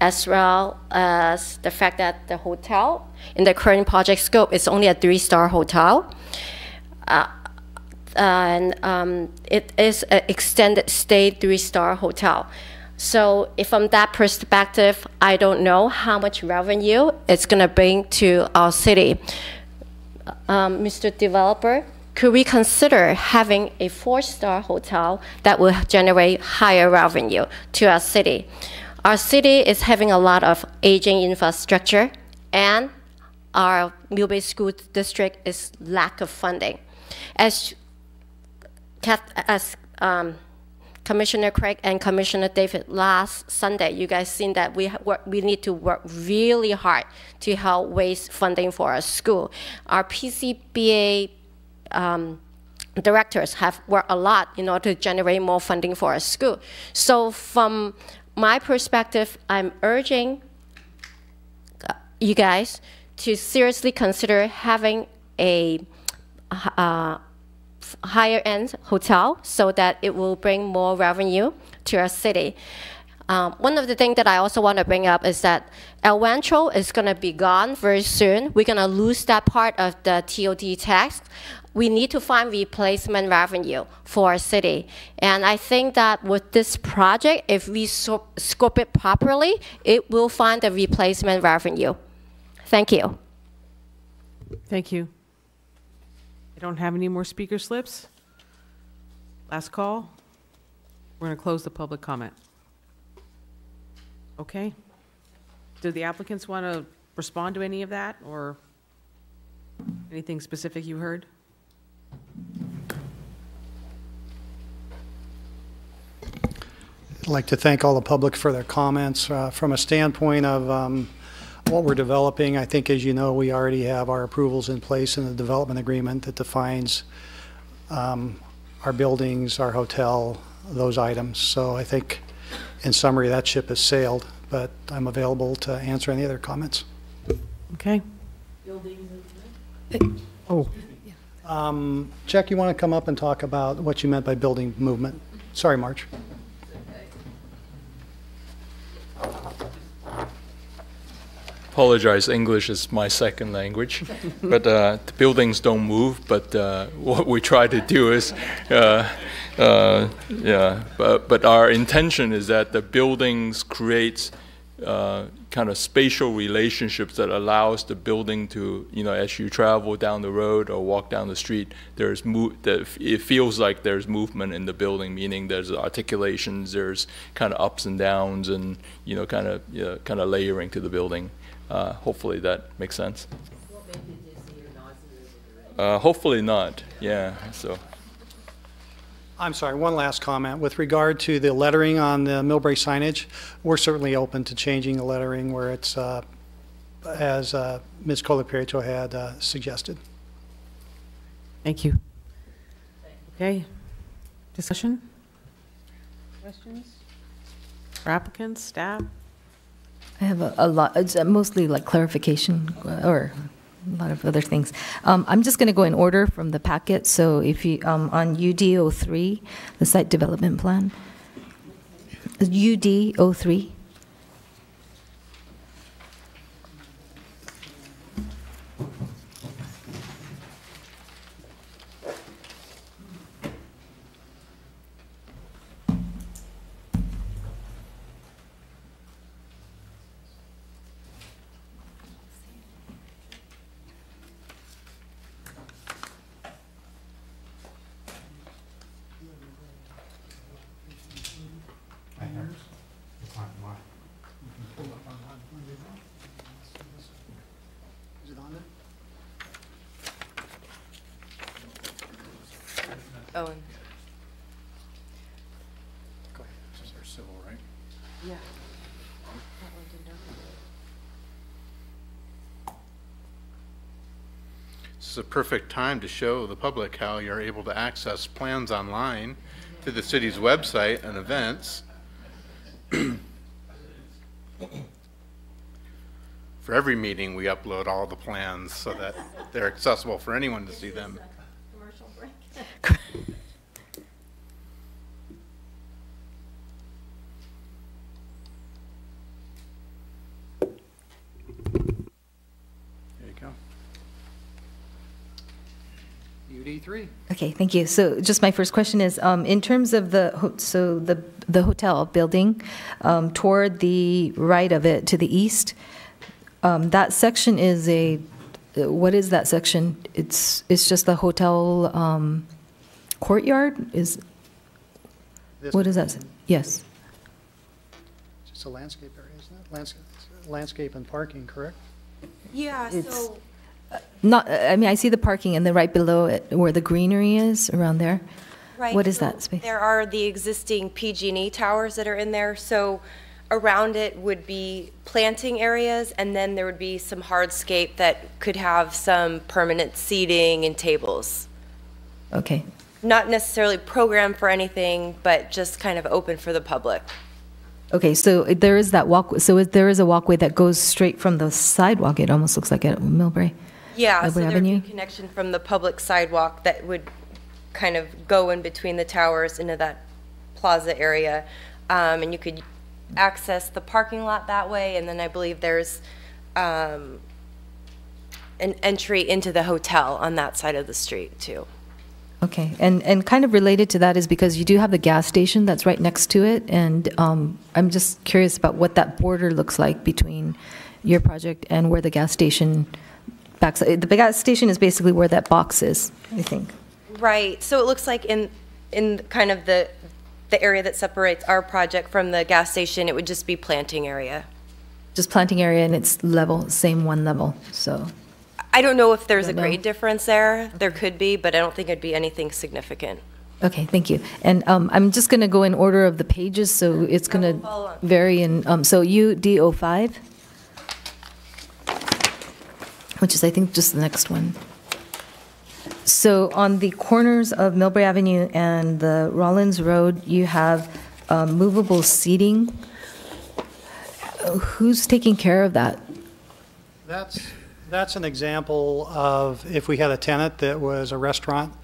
S20: as well as the fact that the hotel in the current project scope is only a three-star hotel. Uh, and um, it is an extended stay three-star hotel. So if from that perspective, I don't know how much revenue it's going to bring to our city. Um, Mr. Developer, could we consider having a four-star hotel that will generate higher revenue to our city? Our city is having a lot of aging infrastructure, and our Bay School District is lack of funding. As, as um, Commissioner Craig and Commissioner David last Sunday, you guys seen that we work, we need to work really hard to help raise funding for our school. Our PCBA um, directors have worked a lot in order to generate more funding for our school. So from my perspective, I'm urging uh, you guys to seriously consider having a uh, higher end hotel so that it will bring more revenue to our city. Um, one of the things that I also want to bring up is that El Rancho is going to be gone very soon. We're going to lose that part of the TOT tax. We need to find replacement revenue for our city. And I think that with this project, if we so scope it properly, it will find the replacement revenue. Thank you.
S1: Thank you. I don't have any more speaker slips. Last call. We're going to close the public comment. Okay. Do the applicants want to respond to any of that or anything specific you heard?
S11: I'd like to thank all the public for their comments. Uh, From a standpoint of um, what we're developing, I think, as you know, we already have our approvals in place in the development agreement that defines um, our buildings, our hotel, those items. So I think, in summary, that ship has sailed, but I'm available to answer any other comments.
S1: Okay. Building movement? Oh.
S11: Um, Jack, you want to come up and talk about what you meant by building movement? Sorry, March.
S12: Apologize, English is my second language. <laughs> but uh, the buildings don't move, but uh, what we try to do is, uh, uh, yeah, but, but our intention is that the buildings create uh, kind of spatial relationships that allows the building to, you know, as you travel down the road or walk down the street, there's mo- that it feels like there's movement in the building, meaning there's articulations, there's kind of ups and downs, and you know, kind of you know, kind of layering to the building. Uh, hopefully that makes sense. Uh, hopefully not. Yeah. So.
S11: I'm sorry, one last comment. With regard to the lettering on the Millbrae signage, we're certainly open to changing the lettering where it's, uh, as uh, Ms. Colaprieto had uh, suggested.
S1: Thank you. Okay. Discussion? Questions? For applicants, staff?
S7: I have a, a lot, it's uh, mostly like clarification or a lot of other things. Um, I'm just going to go in order from the packet. So if you um, on UD03, the site development plan,
S2: UD03. A perfect time to show the public how you're able to access plans online through the city's website and events. For every meeting, we upload all the plans so that they're accessible for anyone to see them. There you go.
S11: UD three.
S7: Okay, thank you. So just my first question is, um, in terms of the, ho- so the, the hotel building, um, toward the right of it, to the east, um, that section is a, uh, what is that section? It's, it's just the hotel um, courtyard? Is,
S11: This-
S7: what is that? Yes.
S11: It's a landscape area, isn't it? Landscape, landscape and parking, correct?
S13: Yeah,
S7: It's-
S13: so
S7: Not, I mean, I see the parking and then right below it, where the greenery is, around there.
S13: Right.
S7: What is
S13: so
S7: that space?
S13: There are the existing PG&E towers that are in there, so around it would be planting areas, and then there would be some hardscape that could have some permanent seating and tables.
S7: Okay,
S13: Not necessarily programmed for anything, but just kind of open for the public.
S7: Okay, so there is that walk, so there is a walkway that goes straight from the sidewalk, it almost looks like at Millbrae?
S13: Yeah, so there'd be
S7: Avenue?
S13: a connection from the public sidewalk that would kind of go in between the towers into that plaza area. Um, and you could access the parking lot that way, and then I believe there's, um, an entry into the hotel on that side of the street too.
S7: Okay, and, and kind of related to that is because you do have the gas station that's right next to it, and um, I'm just curious about what that border looks like between your project and where the gas station backs, the gas station is basically where that box is, I think.
S13: Right, so it looks like in, in kind of the, the area that separates our project from the gas station, it would just be planting area.
S7: Just planting area and it's level, same one level, so.
S13: I don't know if there's a grade difference there. There could be, but I don't think it'd be anything significant.
S7: Okay, thank you. And um, I'm just going to go in order of the pages, so it's going to vary in, um, so UD05, which is, I think, just the next one. So on the corners of Millbrae Avenue and the Rollins Road, you have um, movable seating. Uh, Who's taking care of that?
S11: That's, that's an example of if we had a tenant that was a restaurant,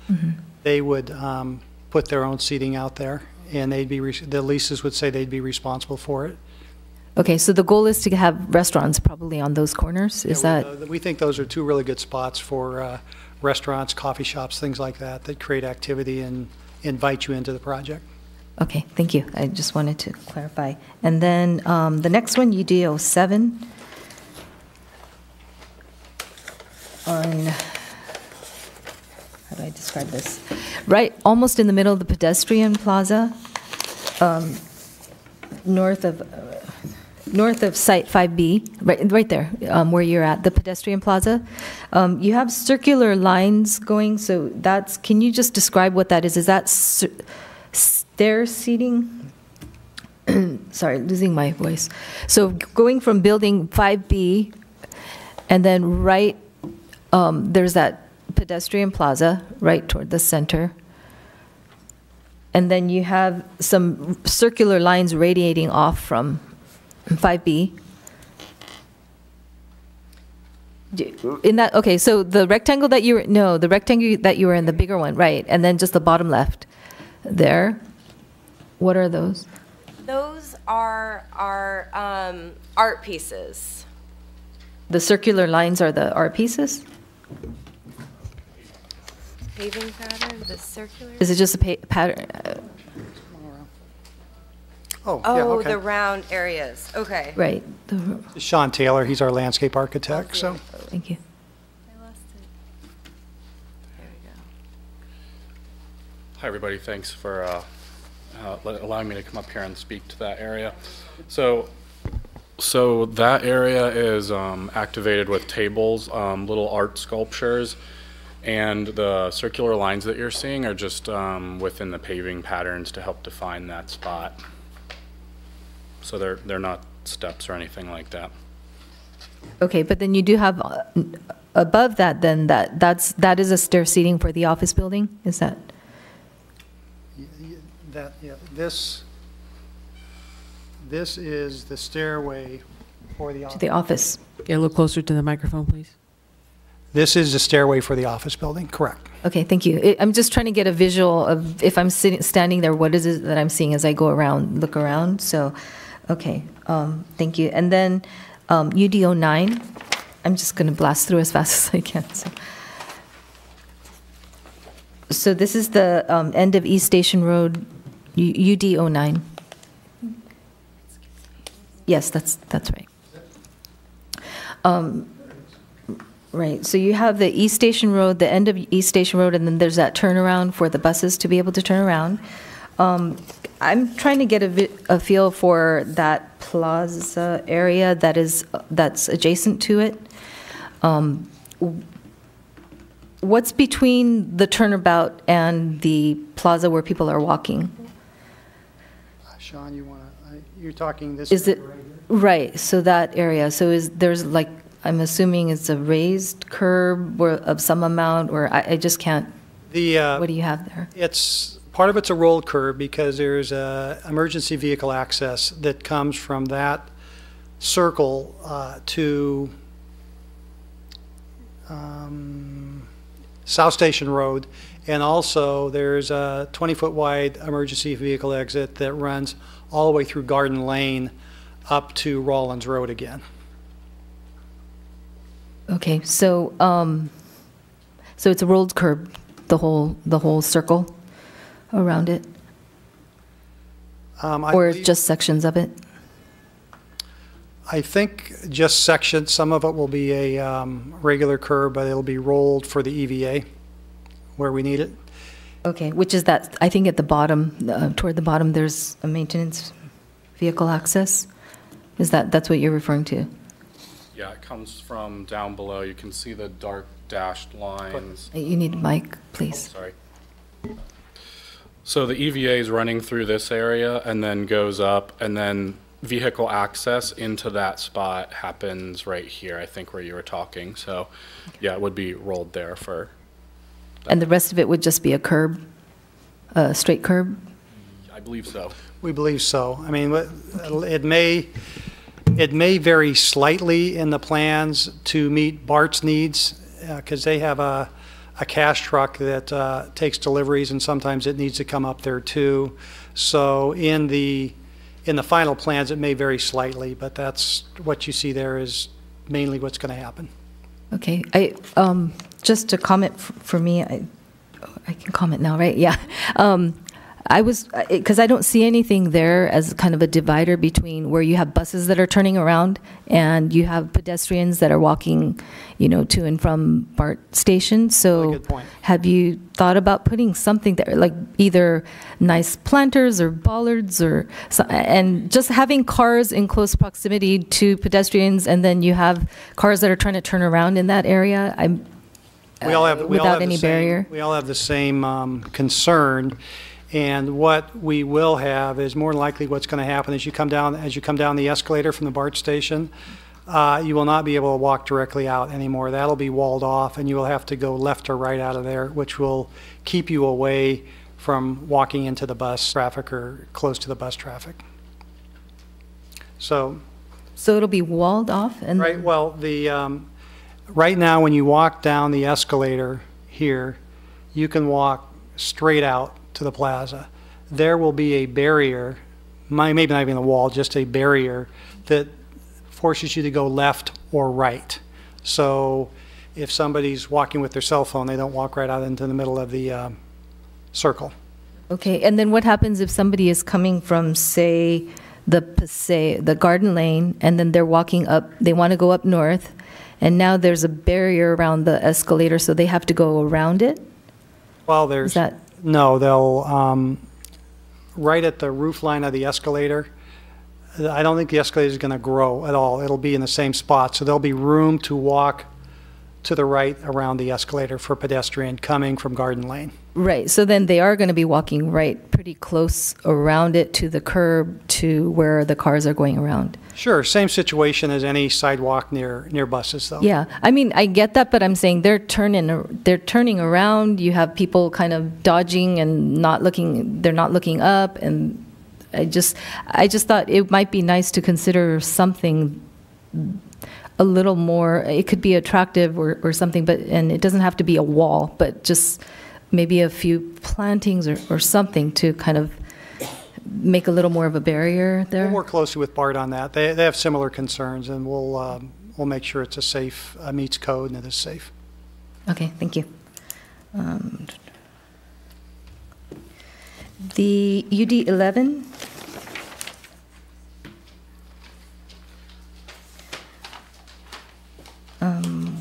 S11: they would um, put their own seating out there, and they'd be, the leases would say they'd be responsible for it.
S7: Okay, so the goal is to have restaurants probably on those corners, is
S11: Yeah,
S7: that?
S11: we- uh, We think those are two really good spots for uh, restaurants, coffee shops, things like that, that create activity and invite you into the project.
S7: Okay, thank you. I just wanted to clarify. And then um, the next one, UDO 7. On, how do I describe this? Right, almost in the middle of the pedestrian plaza, um, north of, uh, north of Site 5B, right, right there, um, where you're at, the pedestrian plaza. Um, You have circular lines going, so that's, can you just describe what that is? Is that stair seating? <clears throat> Sorry, losing my voice. So going from building 5B, and then right, um, there's that pedestrian plaza right toward the center. And then you have some circular lines radiating off from 5B. In that, okay, so the rectangle that you were, no, the rectangle that you were in, the bigger one, right, and then just the bottom left there. What are those?
S13: Those are our um, art pieces.
S7: The circular lines are the art pieces?
S13: Paving pattern, the circular?
S7: Is it just a pattern?
S11: Oh, yeah,
S13: Oh,
S11: okay.
S13: the round areas, okay.
S7: Right. the-
S11: Sean Taylor, he's our landscape architect, so.
S7: Thank you. There you go.
S21: Hi, everybody. Thanks for uh, uh, let- allowing me to come up here and speak to that area. So, so that area is um, activated with tables, um, little art sculptures, and the circular lines that you're seeing are just um, within the paving patterns to help define that spot. So they're they're not steps or anything like that.
S7: Okay, but then you do have, uh, above that, then, that, that's, that is a stair seating for the office building? Is that?
S11: That, yeah, this, this is the stairway for the
S7: To
S11: office.
S7: the office?
S1: Get a little closer to the microphone, please.
S11: This is the stairway for the office building, correct.
S7: Okay, thank you. I- I'm just trying to get a visual of, if I'm sitting, standing there, what is it that I'm seeing as I go around, look around? So, okay, um, thank you. And then um, UDO 9, I'm just going to blast through as fast <laughs> as I can, so. So this is the um, end of East Station Road, U- UDO 9. Yes, that's, that's right. Um, Right, so you have the East Station Road, the end of East Station Road, and then there's that turnaround for the buses to be able to turn around. Um, I'm trying to get a, vi- a feel for that plaza area that is, that's adjacent to it. Um, What's between the turnabout and the plaza where people are walking?
S11: Sean, you want to, you're talking this.
S7: Is it,
S11: right
S7: right, so that area, so is, there's like, I'm assuming it's a raised curb or of some amount, or I, I just can't,
S11: The, uh,
S7: what do you have there?
S11: It's, part of it's a rolled curb because there's a emergency vehicle access that comes from that circle uh, to um, South Station Road. And also, there's a 20-foot wide emergency vehicle exit that runs all the way through Garden Lane up to Rollins Road again.
S7: Okay, so, um, so it's a rolled curb, the whole, the whole circle around it?
S11: Um, I
S7: Or
S11: believe-
S7: just sections of it?
S11: I think just sections, some of it will be a um, regular curb, but it'll be rolled for the EVA where we need it.
S7: Okay, which is that, I think at the bottom, uh, toward the bottom, there's a maintenance vehicle access? Is that, that's what you're referring to?
S21: Yeah, it comes from down below. You can see the dark dashed lines.
S7: You need a mic,
S21: Oh,
S7: please.
S21: sorry. So the EVA is running through this area and then goes up, and then vehicle access into that spot happens right here, I think where you were talking. So, yeah, it would be rolled there for,
S7: And the rest of it would just be a curb, a straight curb?
S21: I believe so.
S11: We believe so. I mean, it may, it may vary slightly in the plans to meet BART's needs, uh, because they have a, a cash truck that uh, takes deliveries, and sometimes it needs to come up there too. So in the, In the final plans, it may vary slightly, but that's, what you see there is mainly what's going to happen.
S7: Okay, I, um, just a comment for me, I, I can comment now, right? Yeah. <laughs> Um, I was, because I don't see anything there as kind of a divider between where you have buses that are turning around and you have pedestrians that are walking, you know, to and from BART station. So have you thought about putting something there, like either nice planters or bollards or, and just having cars in close proximity to pedestrians and then you have cars that are trying to turn around in that area? I'm,
S11: We all have,
S7: uh,
S11: we all
S7: without
S11: have the
S7: any
S11: same-
S7: barrier?
S11: We all have the same um, concern, and what we will have is more than likely what's going to happen is you come down, as you come down the escalator from the BART station, uh, you will not be able to walk directly out anymore. That'll be walled off, and you will have to go left or right out of there, which will keep you away from walking into the bus traffic or close to the bus traffic. So
S7: So it'll be walled off and?
S11: Right, well, the, um, right now, when you walk down the escalator here, you can walk straight out to the plaza. There will be a barrier, maybe not even a wall, just a barrier that forces you to go left or right. So if somebody's walking with their cell phone, they don't walk right out into the middle of the um, circle.
S7: Okay, and then what happens if somebody is coming from, say, the Paseo, the Garden Lane, and then they're walking up, they want to go up north, and now there's a barrier around the escalator, so they have to go around it?
S11: Well, there's,
S7: that-
S11: no, they'll, um, right at the roof line of the escalator, I don't think the escalator is going to grow at all. It'll be in the same spot, so there'll be room to walk to the right around the escalator for pedestrian coming from Garden Lane.
S7: Right, so then they are going to be walking right pretty close around it to the curb to where the cars are going around.
S11: Sure, same situation as any sidewalk near, near buses, though.
S7: Yeah, I mean, I get that, but I'm saying they're turning, they're turning around, you have people kind of dodging and not looking, they're not looking up, and I just, I just thought it might be nice to consider something a little more, it could be attractive or, or something, but, and it doesn't have to be a wall, but just maybe a few plantings or, or something to kind of make a little more of a barrier there We'll
S11: work closely with BART on that. They, they have similar concerns, and we'll, um, we'll make sure it's a safe, uh, meets code and it is safe.
S7: Okay, thank you. Um, The UD 11, um,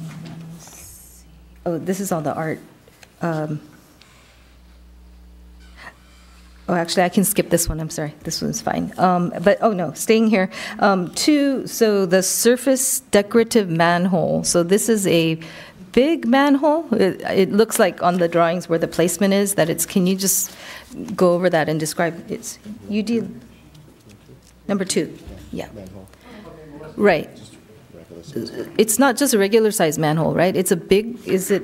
S7: let's see. Oh, this is all the art. Um, Oh, actually, I can skip this one, I'm sorry, this one's fine. Um, But, oh, no, staying here. Um, Two, so the surface decorative manhole, so this is a big manhole? It it looks like on the drawings where the placement is, that it's, can you just go over that and describe, it's UD, number two, yeah. Right. It's not just a regular sized manhole, right? It's a big, is it,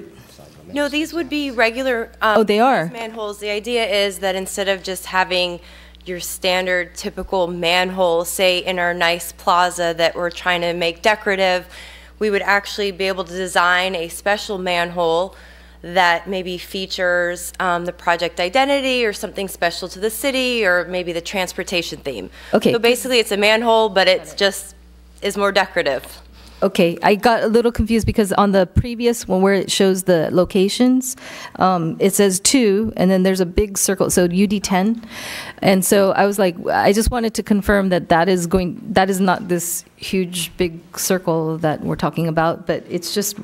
S13: No, these would be regular. um,
S7: Oh, they are?
S13: Manholes. The idea is that instead of just having your standard typical manhole, say in our nice plaza that we're trying to make decorative, we would actually be able to design a special manhole that maybe features um, the project identity or something special to the city or maybe the transportation theme.
S7: Okay.
S13: So basically, it's a manhole, but it's just is more decorative.
S7: Okay, I got a little confused because on the previous one where it shows the locations, um, it says two, and then there's a big circle, so UD 10. And so I was like, I just wanted to confirm that that is going, that is not this huge, big circle that we're talking about, but it's just,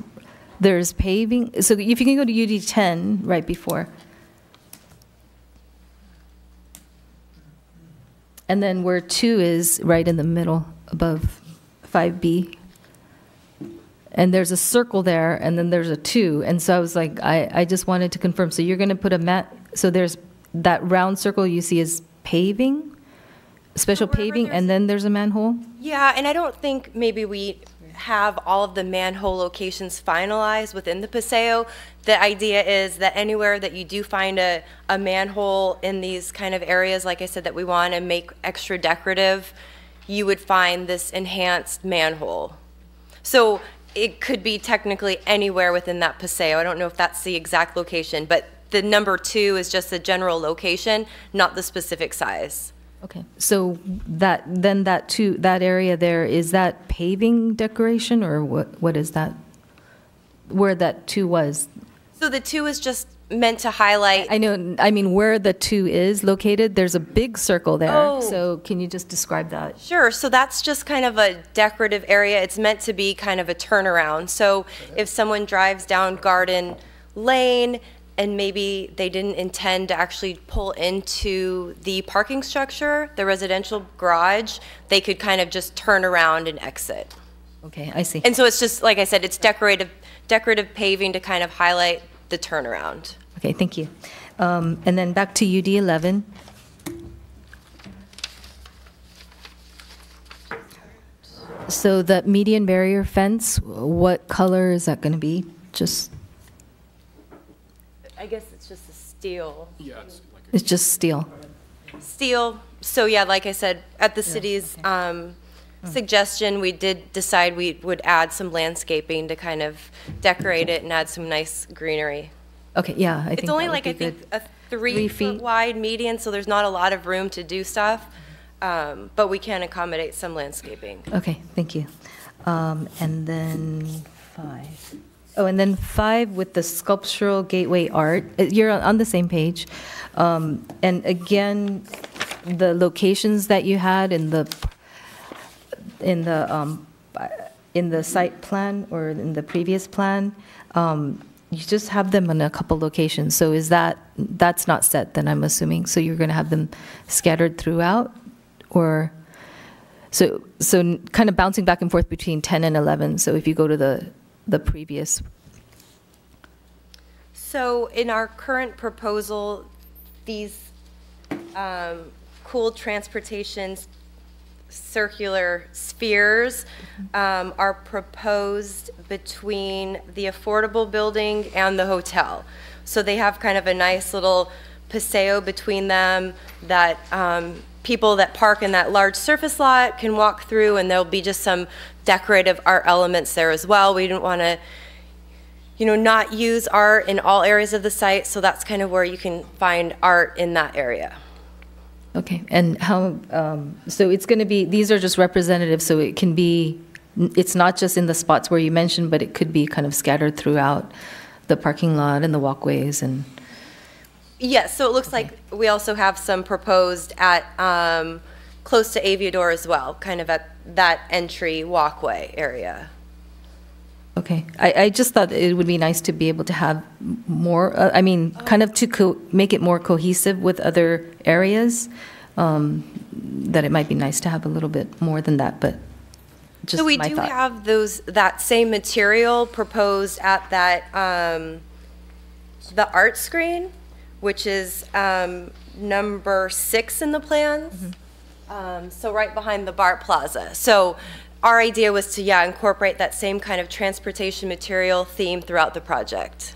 S7: there's paving. So if you can go to UD 10 right before. And then where two is right in the middle above 5B and there's a circle there, and then there's a two. And so I was like, I, I just wanted to confirm. So you're going to put a mat, so there's that round circle you see is paving, special paving, and then there's a manhole?
S13: Yeah, and I don't think maybe we have all of the manhole locations finalized within the Paseo. The idea is that anywhere that you do find a, a manhole in these kind of areas, like I said, that we want to make extra decorative, you would find this enhanced manhole. So it could be technically anywhere within that Paseo. I don't know if that's the exact location, but the number two is just the general location, not the specific size.
S7: Okay, so that, then that two, that area there, is that paving decoration, or what, what is that? Where that two was?
S13: So the two is just meant to highlight.
S7: I know, I mean, where the two is located, there's a big circle there.
S13: Oh.
S7: So can you just describe that?
S13: Sure. So that's just kind of a decorative area. It's meant to be kind of a turnaround. So if someone drives down Garden Lane and maybe they didn't intend to actually pull into the parking structure, the residential garage, they could kind of just turn around and exit.
S7: Okay, I see.
S13: And so it's just, like I said, it's decorative, decorative paving to kind of highlight the turnaround.
S7: Okay, thank you. Um, And then back to UD 11. So the median barrier fence, what color is that going to be? Just,
S13: I guess it's just a steel.
S21: Yeah, it's like
S7: it's just steel?
S13: Steel, so yeah, like I said, at the city's um, suggestion, we did decide we would add some landscaping to kind of decorate it and add some nice greenery.
S7: Okay, yeah, I think
S13: It's only
S7: that would
S13: like, I
S7: be
S13: think,
S7: good.
S13: a
S7: Three
S13: three
S7: feet?
S13: foot wide median, so there's not a lot of room to do stuff, um, but we can accommodate some landscaping.
S7: Okay, thank you. Um, And then five. Oh, and then five with the sculptural gateway art. Uh, You're on- on the same page. Um, And again, the locations that you had in the, in the, um, in the site plan or in the previous plan, um, you just have them in a couple locations. So is that, that's not set then, I'm assuming? So you're going to have them scattered throughout? Or? So, so kind of bouncing back and forth between 10 and 11. So if you go to the, the previous,
S13: So in our current proposal, these um, cool transportation s- circular spheres um, are proposed between the affordable building and the hotel. So they have kind of a nice little paseo between them that um, people that park in that large surface lot can walk through, and there'll be just some decorative art elements there as well. We didn't want to you know, not use art in all areas of the site, so that's kind of where you can find art in that area.
S7: Okay. And how, um, so it's going to be, these are just representative, so it can be, it's not just in the spots where you mentioned, but it could be kind of scattered throughout the parking lot and the walkways and,
S13: Yes, so it looks like we also have some proposed at, um, close to Aviador as well, kind of at that entry walkway area.
S7: Okay. I, I just thought it would be nice to be able to have more, uh, I mean, kind of to co- make it more cohesive with other areas, um, that it might be nice to have a little bit more than that, but just
S13: So we
S7: my
S13: do
S7: thought.
S13: have those, that same material proposed at that, um, the art screen, which is, um, number six in the plans.
S7: Mm-hmm.
S13: Um, so right behind the BART Plaza. So our idea was to, yeah, incorporate that same kind of transportation material theme throughout the project.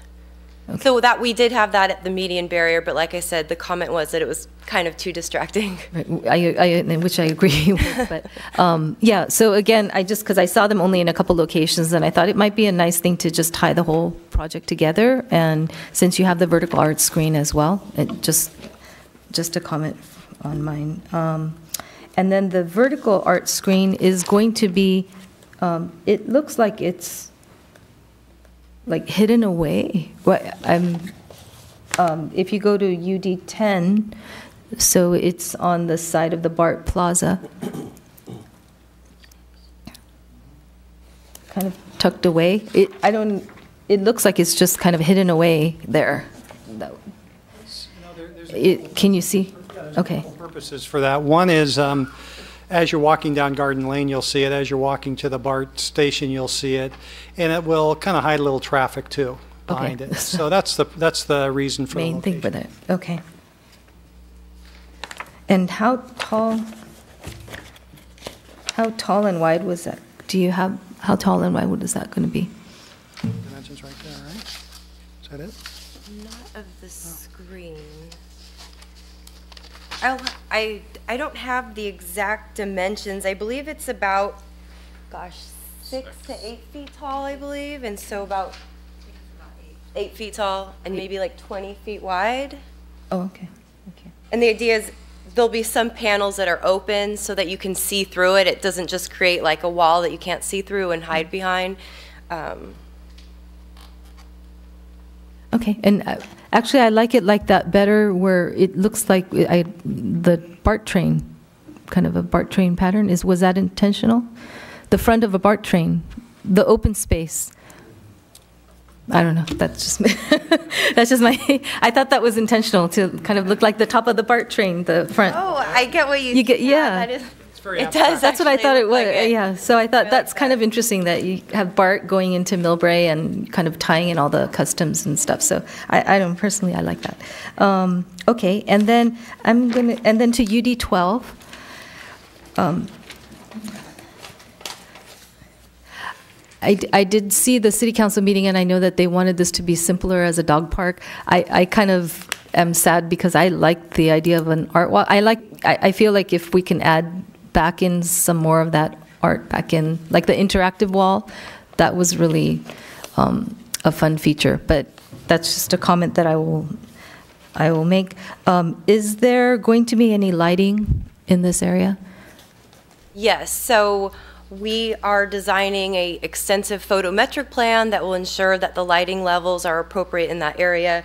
S13: So that, we did have that at the median barrier, but like I said, the comment was that it was kind of too distracting. <laughs>
S7: Right, I, I, which I agree <laughs> with, but, um, yeah, so again, I just, because I saw them only in a couple locations, and I thought it might be a nice thing to just tie the whole project together, and since you have the vertical art screen as well, it just, just a comment on mine. Um, And then the vertical art screen is going to be, um, it looks like it's like hidden away. What, I'm, um, if you go to UD 10, so it's on the side of the BART Plaza. Kind of tucked away. It, I don't, it looks like it's just kind of hidden away there. That- It, can you see? Okay.
S11: purposes for that. One is, um, as you're walking down Garden Lane, you'll see it. As you're walking to the BART station, you'll see it. And it will kind of hide a little traffic too behind
S7: Okay.
S11: it. <laughs> So that's the, that's the reason for the
S7: Main thing
S11: location.
S7: for that, okay. And how tall, how tall and wide was that? Do you have, how tall and wide is that going to be?
S11: Dimensions right there, right? Is that it?
S13: Not of the screen. I'll, I, I don't have the exact dimensions. I believe it's about, gosh, six to eight feet tall, I believe, and so about eight feet tall and maybe like 20 feet wide.
S7: Oh, okay, okay.
S13: And the idea is there'll be some panels that are open so that you can see through it. It doesn't just create like a wall that you can't see through and hide behind. Um,
S7: Okay, and uh, actually, I like it like that better, where it looks like I, the BART train, kind of a BART train pattern, is, was that intentional? The front of a BART train, the open space. I don't know, that's just, <laughs> that's just my, <laughs> I thought that was intentional, to kind of look like the top of the BART train, the front.
S13: Oh, I get what you.
S7: You get- yeah.
S13: That is. It does.
S7: That's what I thought it was.
S13: like it.
S7: Yeah. So I thought that's kind of interesting that you have BART going into Millbrae and kind of tying in all the customs and stuff. So I, I don't personally, I like that. Um, okay, and then I'm gonna, and then to UD 12. Um, I, I did see the city council meeting, and I know that they wanted this to be simpler as a dog park. I, I kind of am sad because I like the idea of an art wall. I like, I, I feel like if we can add back in some more of that art back in, like the interactive wall, that was really um, a fun feature. But that's just a comment that I will, I will make. Um, is there going to be any lighting in this area?
S13: Yes, so we are designing a extensive photometric plan that will ensure that the lighting levels are appropriate in that area.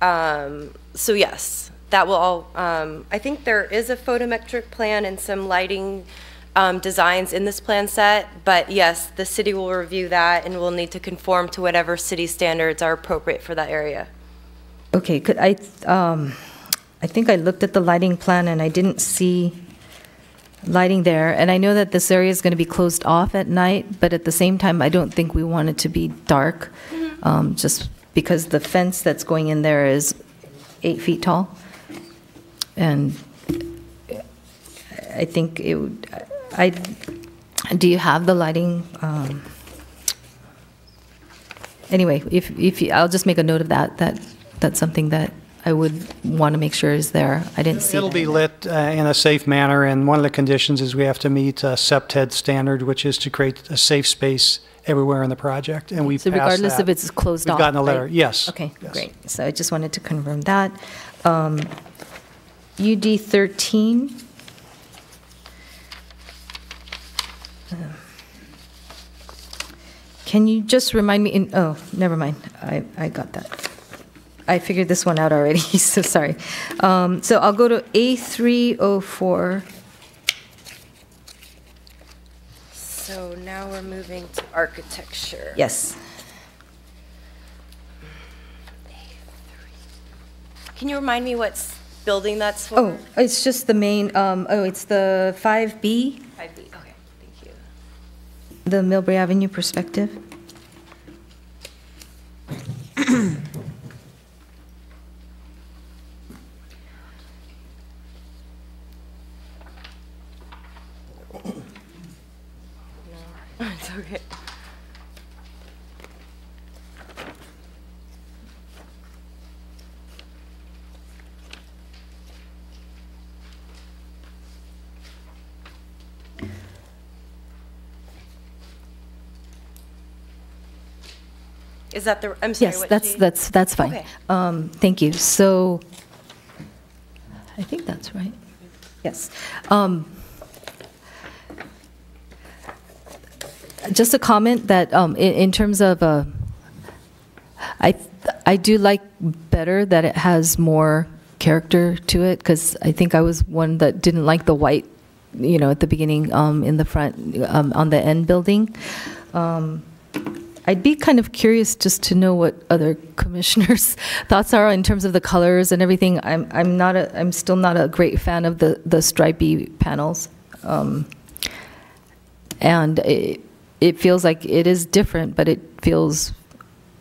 S13: Um, so yes, that will all, um, I think there is a photometric plan and some lighting um, designs in this plan set, but yes, the city will review that and will need to conform to whatever city standards are appropriate for that area.
S7: Okay, could I, um, I think I looked at the lighting plan and I didn't see lighting there. And I know that this area is going to be closed off at night, but at the same time, I don't think we want it to be dark, um, just because the fence that's going in there is eight feet tall. And I think it would, I, do you have the lighting? um, Anyway, if, if, you- I'll just make a note of that, that, that's something that I would want to make sure is there. I didn't see
S11: It'll
S7: that.
S11: be lit uh, in a safe manner, and one of the conditions is we have to meet a CPTED standard, which is to create a safe space everywhere in the project, and we've
S7: So regardless
S11: that.
S7: if it's closed
S11: We've
S7: off?
S11: gotten a letter,
S7: right?
S11: yes.
S7: Okay,
S11: yes.
S7: great. So I just wanted to confirm that. Um, UD 13. Uh, Can you just remind me, in, oh, never mind, I, I got that. I figured this one out already, <laughs> so sorry. Um, So I'll go to A304.
S13: So now we're moving to architecture.
S7: Yes.
S13: Can you remind me what s- building that's for?
S7: Oh, it's just the main, um, oh, it's the 5B,
S13: 5B, okay, thank you.
S7: the Millbrae Avenue perspective. <coughs>
S13: No, It's okay. Is that the, I'm sorry,
S7: Yes,
S13: what
S7: that's, that's, that's fine.
S13: Okay.
S7: Um, Thank you. So, I think that's right. Yes. Um, Just a comment that um, in in terms of, uh, I, I do like better that it has more character to it, because I think I was one that didn't like the white, you know, at the beginning um, in the front, um, on the end building. Um, I'd be kind of curious just to know what other commissioners' <laughs> thoughts are in terms of the colors and everything. I'm, I'm not a, I'm still not a great fan of the, the stripy panels. Um, and it, it feels like it is different, but it feels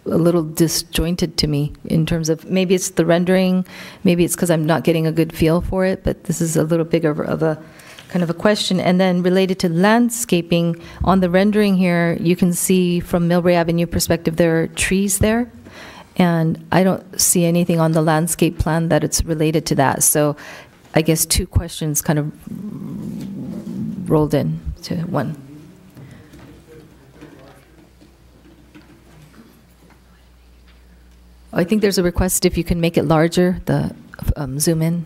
S7: a little disjointed to me in terms of, maybe it's the rendering, maybe it's because I'm not getting a good feel for it, but this is a little bigger of a, kind of a question. And then related to landscaping, on the rendering here, you can see from Millbrae Avenue perspective, there are trees there. And I don't see anything on the landscape plan that it's related to that. So I guess two questions kind of rolled in to one. I think there's a request if you can make it larger, the um, zoom in.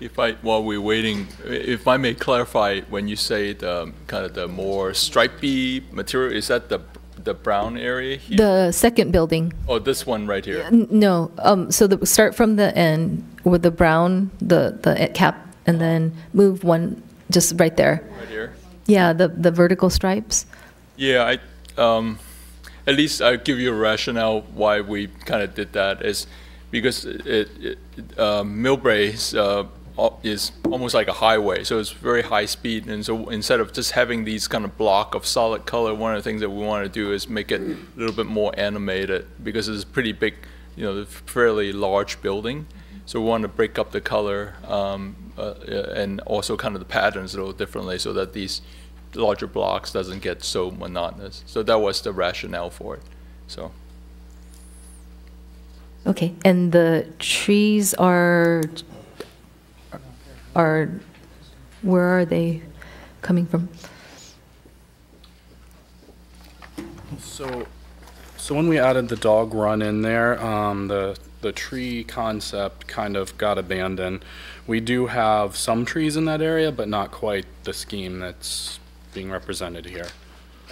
S12: If I, while we're waiting, if I may clarify, when you say the, kind of the more stripy material, is that the, the brown area here?
S7: The second building.
S12: Oh, this one right here?
S7: No, um, so the, start from the end with the brown, the, the cap, and then move one just right there.
S12: Right here?
S7: Yeah, the, the vertical stripes.
S12: Yeah, I, um, at least I'll give you a rationale why we kind of did that is because it, it, uh, Millbrae uh, is almost like a highway, so it's very high speed. And so instead of just having these kind of block of solid color, one of the things that we want to do is make it a little bit more animated because it's a pretty big, you know, fairly large building. So we want to break up the color um, uh, and also kind of the patterns a little differently so that these larger blocks doesn't get so monotonous. So that was the rationale for it. So
S7: Okay, and the trees are, are, where are they coming from?
S21: So, so when we added the dog run in there, um, the the tree concept kind of got abandoned. We do have some trees in that area, but not quite the scheme that's being represented here.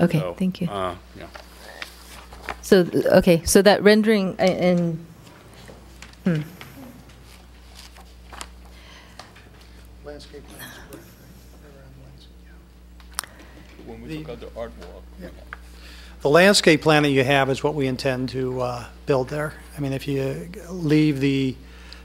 S7: Okay,
S21: So,
S7: thank you.
S21: Uh, yeah.
S7: So, okay, so that rendering and, hmm,
S4: Landscape
S12: when we took out the art walk,
S11: The landscape plan that you have is what we intend to uh, build there. I mean, if you leave the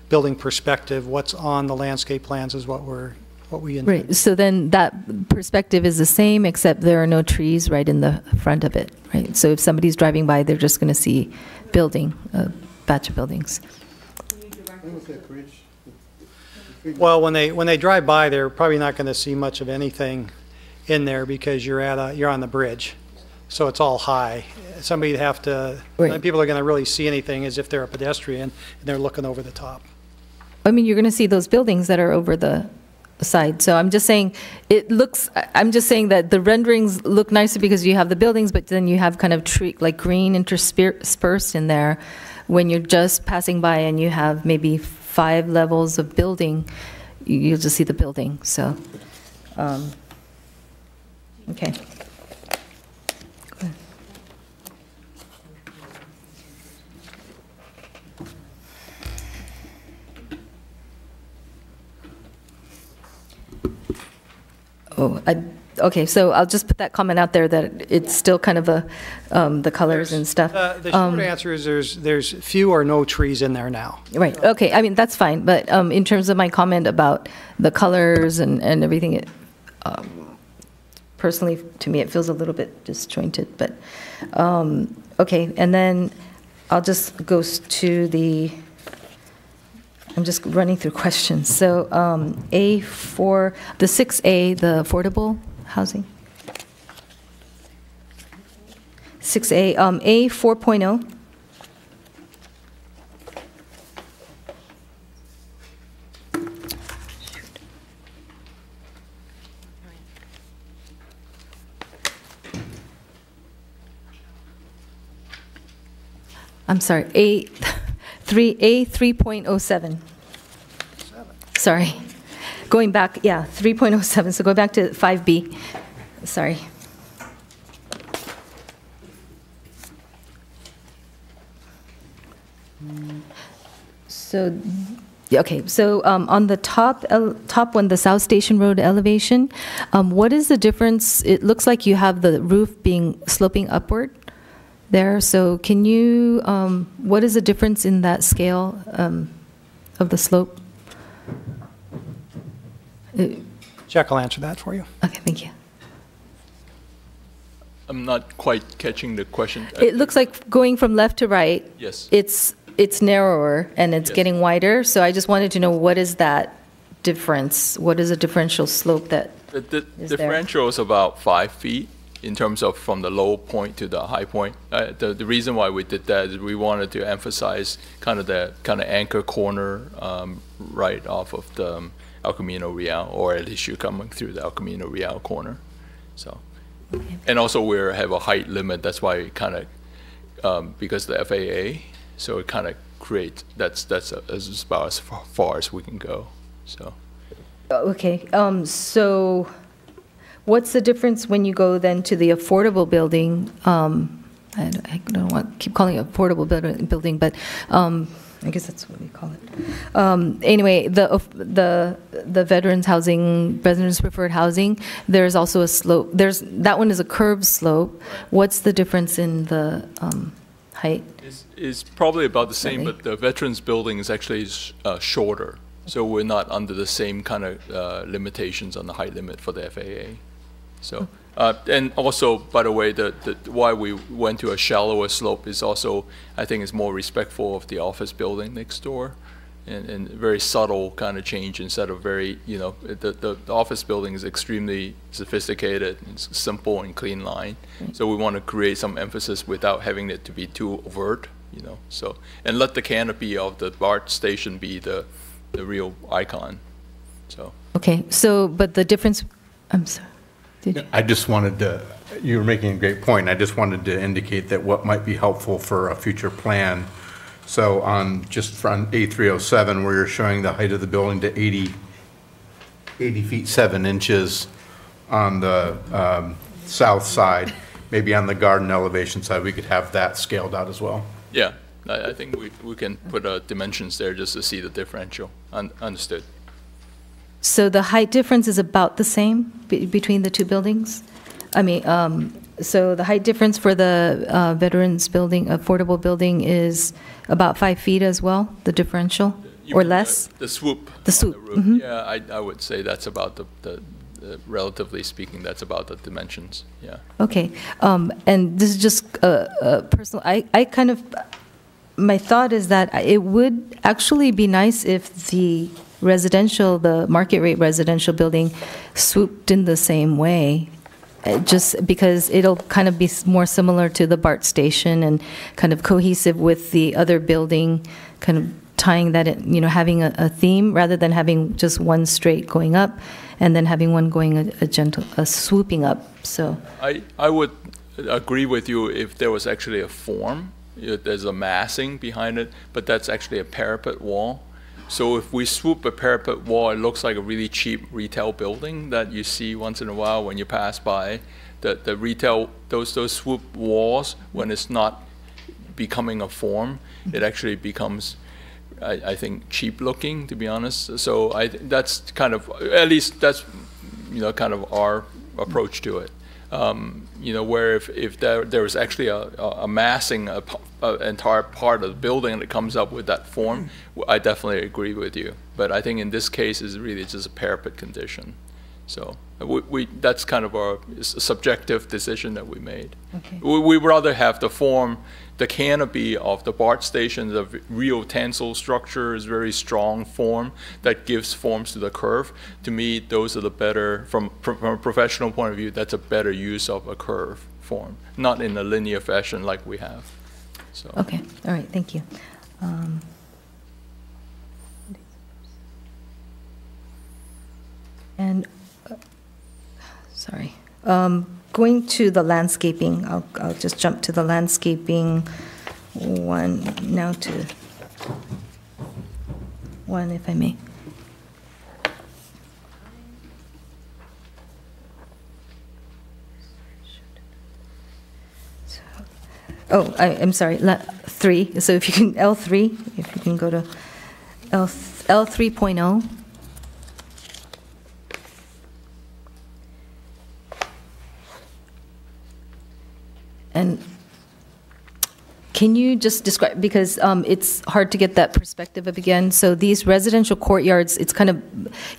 S11: building perspective, what's on the landscape plans is what we're, what we intend.
S7: right, so then that perspective is the same, except there are no trees right in the front of it, right? So if somebody's driving by, they're just going to see building, a batch of buildings.
S11: Well, when they, when they drive by, they're probably not going to see much of anything in there because you're at a, you're on the bridge. So it's all high. Somebody'd have to, the only people are going to really see anything as if they're a pedestrian and they're looking over the top.
S7: I mean, you're going to see those buildings that are over the side. So I'm just saying, it looks, I- I'm just saying that the renderings look nicer because you have the buildings, but then you have kind of tree, like green interspersed in there. When you're just passing by and you have maybe five levels of building, you- you'll just see the building, so, um, okay. Oh, I, okay, so I'll just put that comment out there that it's still kind of a, um, the colors and stuff.
S11: Uh, The
S7: Um,
S11: short answer is there's, there's few or no trees in there now.
S7: Right, okay, I mean, that's fine, but um, in terms of my comment about the colors and, and everything, it, um, personally, to me, it feels a little bit disjointed, but, um, okay, and then I'll just go to the, I'm just running through <laughs> questions. So um, A4, the 6A, the affordable housing. 6A, um, A 4.0. I'm sorry, A, <laughs> 3, A 3.07. Sorry. Going back, yeah, 3.07, so go back to 5B. Sorry. So, okay, so um, on the top, top one, the South Station Road elevation, um, what is the difference? It looks like you have the roof being sloping upward there, so can you, um, what is the difference in that scale um, of the slope?
S11: Jack will answer that for you.
S7: Okay, thank you.
S12: I'm not quite catching the question.
S7: It looks like going from left to right.
S12: Yes.
S7: It's, it's narrower and it's
S12: Yes.
S7: getting wider, so I just wanted to know what is that difference? What is a differential slope that,
S12: The, the
S7: is
S12: differential is about five feet in terms of from the low point to the high point. Uh, the, the reason why we did that is we wanted to emphasize kind of the kind of anchor corner um, right off of the um, El Camino Real, or at least you're coming through the El Camino Real corner. So, and also we have a height limit. That's why we kind of um, because the FAA, so it kind of creates, that's, that's a- as about as far- far as we can go, so.
S7: Okay, um, so what's the difference when you go then to the affordable building? Um, I don't- I don't want, keep calling it affordable building, but, um, I guess that's what we call it. Um, anyway, the, the, the veterans housing, residents preferred housing, there's also a slope, there's, that one is a curved slope. What's the difference in the, um, height?
S12: It's, it's probably about the same, but the Veterans Building is actually uh, shorter, so we're not under the same kind of uh, limitations on the height limit for the FAA. So, uh, and also, by the way, the, the, why we went to a shallower slope is also, I think, is more respectful of the office building next door, and, and very subtle kind of change instead of very, you know, the, the, the office building is extremely sophisticated, it's simple and clean line. So we want to create some emphasis without having it to be too overt, you know, so, and let the canopy of the BART station be the, the real icon, so.
S7: Okay, so, but the difference, I'm sorry. Did
S2: I just wanted to, you were making a great point. I just wanted to indicate that what might be helpful for a future plan. So on, just from A307, where you're showing the height of the building to 80, 80 feet 7 inches on the um, south side, maybe on the garden elevation side, we could have that scaled out as well.
S12: Yeah, I, I think we, we can put uh, dimensions there just to see the differential. Un- Understood.
S7: So the height difference is about the same be- between the two buildings? I mean, um, so the height difference for the uh, Veterans Building, affordable building is about five feet as well, the differential,
S12: You
S7: or
S12: mean the-
S7: less?
S12: The swoop.
S7: The swoop,
S12: roof.
S7: mhm.
S12: Yeah, I, I would say that's about the, the, the- relatively speaking, that's about the dimensions, yeah.
S7: Okay, um, and this is just uh, uh, personal, I, I kind of, my thought is that it would actually be nice if the residential, the market rate residential building swooped in the same way, uh, just because it'll kind of be more similar to the BART station and kind of cohesive with the other building, kind of tying that, in, you know, having a, a theme rather than having just one straight going up and then having one going a, a gentle, a swooping up, so.
S12: I, I would agree with you if there was actually a form, there's a massing behind it, but that's actually a parapet wall. So if we swoop a parapet wall, it looks like a really cheap retail building that you see once in a while when you pass by. The, the retail, those, those swoop walls, when it's not becoming a form, it actually becomes, I, I think, cheap looking, to be honest. So I, that's kind of, at least that's, you know, kind of our approach to it. Um, you know, where if, if there, there was actually a, a a massing, a, entire part of the building that comes up with that form, I definitely agree with you. But I think in this case, is really just a parapet condition. So we, we, that's kind of our subjective decision that we made.
S7: Okay.
S12: We, we rather have the form, the canopy of the BART station, the real tensile structure is very strong form that gives forms to the curve. To me, those are the better, from, from a professional point of view, that's a better use of a curve form, not in a linear fashion like we have. So.
S7: Okay, all right, thank you. Um, And, uh, sorry, Um, going to the landscaping, I'll, I'll just jump to the landscaping one, now to one, if I may. Oh, I, I'm sorry, la- three, so if you can, L3, if you can go to L, L3.0. And can you just describe, because um, it's hard to get that perspective up again, so these residential courtyards, it's kind of,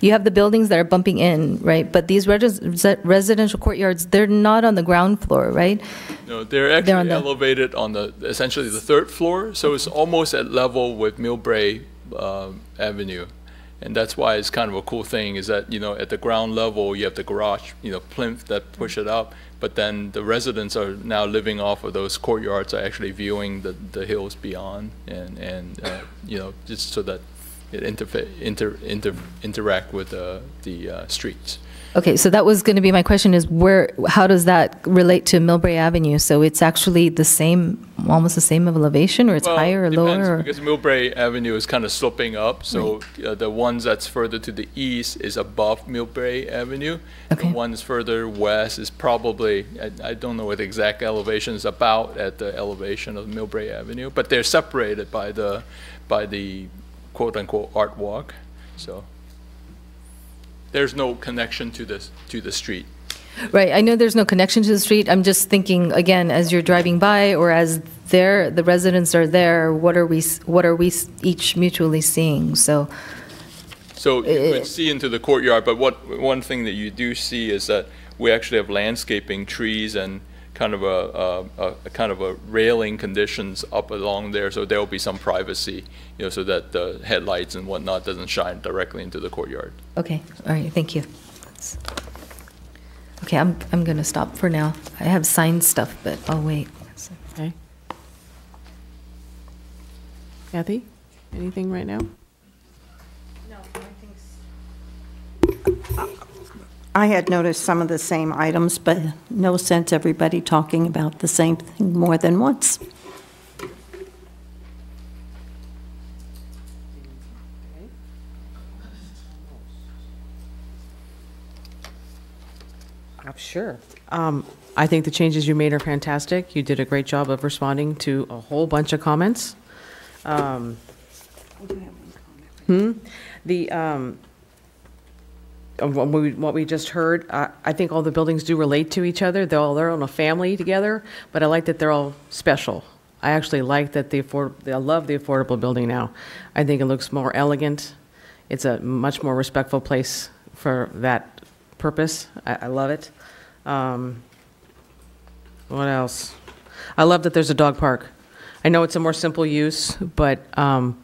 S7: you have the buildings that are bumping in, right? But these res- residential courtyards, they're not on the ground floor, right?
S12: No, they're
S7: They're
S12: actually
S7: on the-
S12: elevated on the, essentially the third floor, so it's almost at level with Millbrae um, Avenue. And that's why it's kind of a cool thing, is that, you know, at the ground level, you have the garage, you know, plinth that push it up, but then the residents are now living off of those courtyards, are actually viewing the, the hills beyond, and, and, uh, you know, just so that it interfa- inter, inter, interact with uh, the uh, streets.
S7: Okay, so that was going to be my question is where, how does that relate to Millbrae Avenue? So it's actually the same, almost the same elevation, or it's
S12: Well,
S7: higher or
S12: depends,
S7: lower? or-
S12: Because Millbrae Avenue is kind of sloping up, so uh, the ones that's further to the east is above Millbrae Avenue.
S7: Okay.
S12: The ones further west is probably, I, I don't know what the exact elevation is about at the elevation of Millbrae Avenue, but they're separated by the, by the quote-unquote art walk, so. There's no connection to the, to the street.
S7: Right, I know there's no connection to the street. I'm just thinking, again, as you're driving by or as there, the residents are there, what are we, what are we each mutually seeing? So,
S12: So you
S7: Eh,
S12: could see into the courtyard, but what, one thing that you do see is that we actually have landscaping, trees, and kind of a, a, a kind of a railing conditions up along there, so there'll be some privacy, you know, so that the headlights and whatnot doesn't shine directly into the courtyard.
S7: okay, all right, thank you. That's- Okay, I'm, I'm going to stop for now. I have signed stuff, but I'll wait.
S1: Okay. Kathy, anything right now?
S8: I had noticed some of the same items, but no sense everybody talking about the same thing more than once.
S1: I'm sure. Um, I think the changes you made are fantastic. You did a great job of responding to a whole bunch of comments. Um, Hmm? The, um, what we, what we just heard, I, I think all the buildings do relate to each other. They're all, they're on a family together, but I like that they're all special. I actually like that the afford, I love the affordable building now. I think it looks more elegant. It's a much more respectful place for that purpose. I, I love it. Um, what else? I love that there's a dog park. I know it's a more simple use, but um,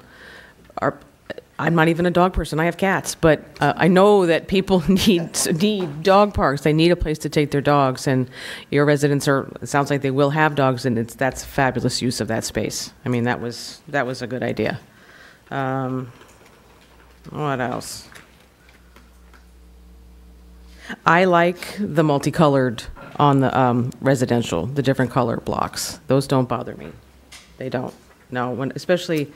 S1: our, I'm not even a dog person. I have cats, but uh, I know that people <laughs> need need dog parks. They need a place to take their dogs, and your residents are. It sounds like they will have dogs, and it's that's fabulous use of that space. I mean, that was that was a good idea. Um, what else? I like the multicolored on the um, residential, the different color blocks. Those don't bother me. They don't. No, when, especially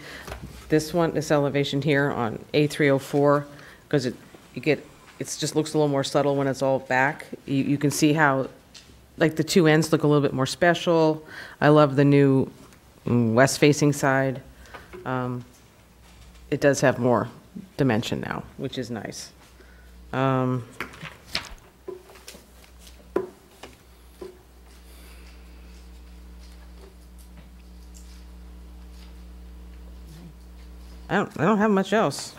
S1: this one, this elevation here on A304, because it, you get, it just looks a little more subtle when it's all back. You, you can see how, like, the two ends look a little bit more special. I love the new mm, west-facing side. Um, It does have more dimension now, which is nice. Um, I don't, I don't have much else.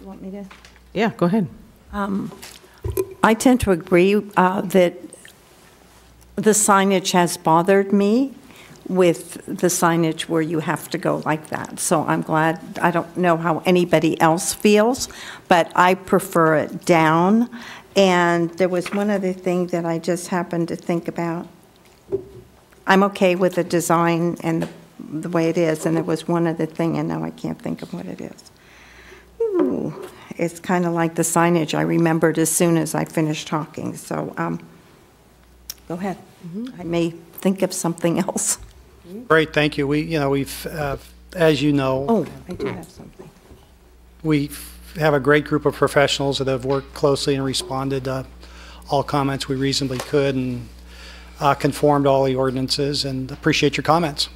S8: You want me to?
S1: Yeah, go ahead.
S8: Um, I tend to agree uh, that the signage has bothered me with the signage where you have to go like that. So I'm glad, I don't know how anybody else feels, but I prefer it down. And there was one other thing that I just happened to think about. I'm okay with the design and the, the way it is, and there was one other thing, and now I can't think of what it is. Ooh, It's kind of like the signage I remembered as soon as I finished talking, so, um, go ahead. I may think of something else.
S11: Great, thank you. We, you know, we've, uh, as you know.
S8: Oh, I do have something.
S11: We have a great group of professionals that have worked closely and responded to all comments we reasonably could and uh, conformed all the ordinances, and appreciate your comments.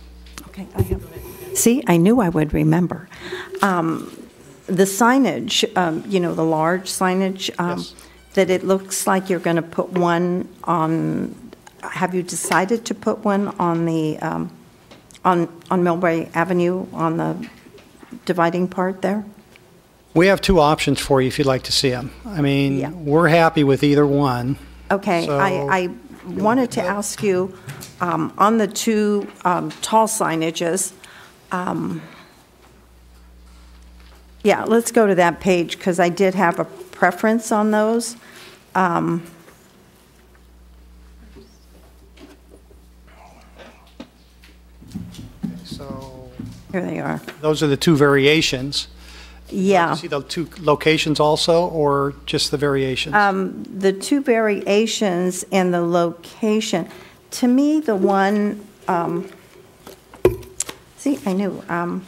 S8: Okay, I have, see, I knew I would remember. Um, The signage, um, you know, the large signage, um, that it looks like you're going to put one on, have you decided to put one on the, um, on on Millbrae Avenue, on the dividing part there?
S11: We have two options for you if you'd like to see them. I mean, we're happy with either one.
S8: Okay,
S11: So-
S8: I, I wanted to ask you, um, on the two um, tall signages, um, yeah, let's go to that page, because I did have a preference on those. Um,
S11: So
S8: Here they are.
S11: those are the two variations.
S8: Yeah.
S11: See the two locations also, or just the variations?
S8: Um, The two variations and the location, to me, the one, um, see, I knew, um,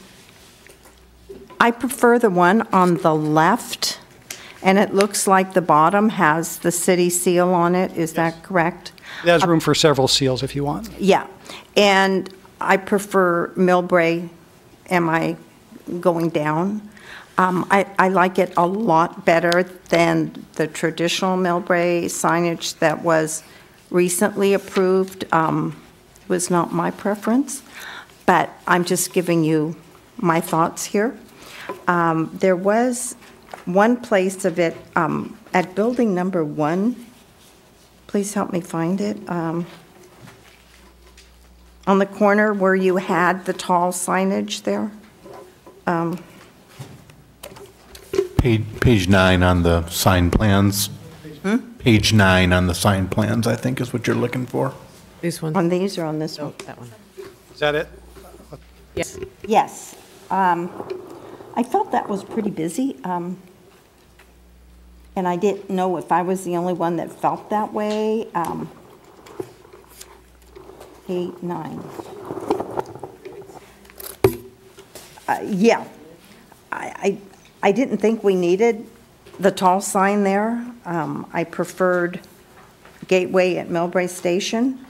S8: I prefer the one on the left, and it looks like the bottom has the city seal on it, is that correct?
S11: It has room for several seals if you want.
S8: Yeah, and I prefer Millbrae, am I going down? Um, I, I like it a lot better than the traditional Millbrae signage that was recently approved. Um, Was not my preference, but I'm just giving you my thoughts here. Um, There was one place of it, um, at building number one, please help me find it. Um, on the corner where you had the tall signage there. Um,
S2: Page, page nine on the sign plans.
S8: Hmm?
S2: Page nine on the sign plans, I think is what you're looking for.
S1: This one?
S8: On these or on this one?
S1: that one.
S11: Is that it?
S1: Yes.
S8: Yes. Um, I felt that was pretty busy, um, and I didn't know if I was the only one that felt that way. Um, Eight, nine. Uh, Yeah. I, I I didn't think we needed the tall sign there. Um, I preferred Gateway at Millbrae Station,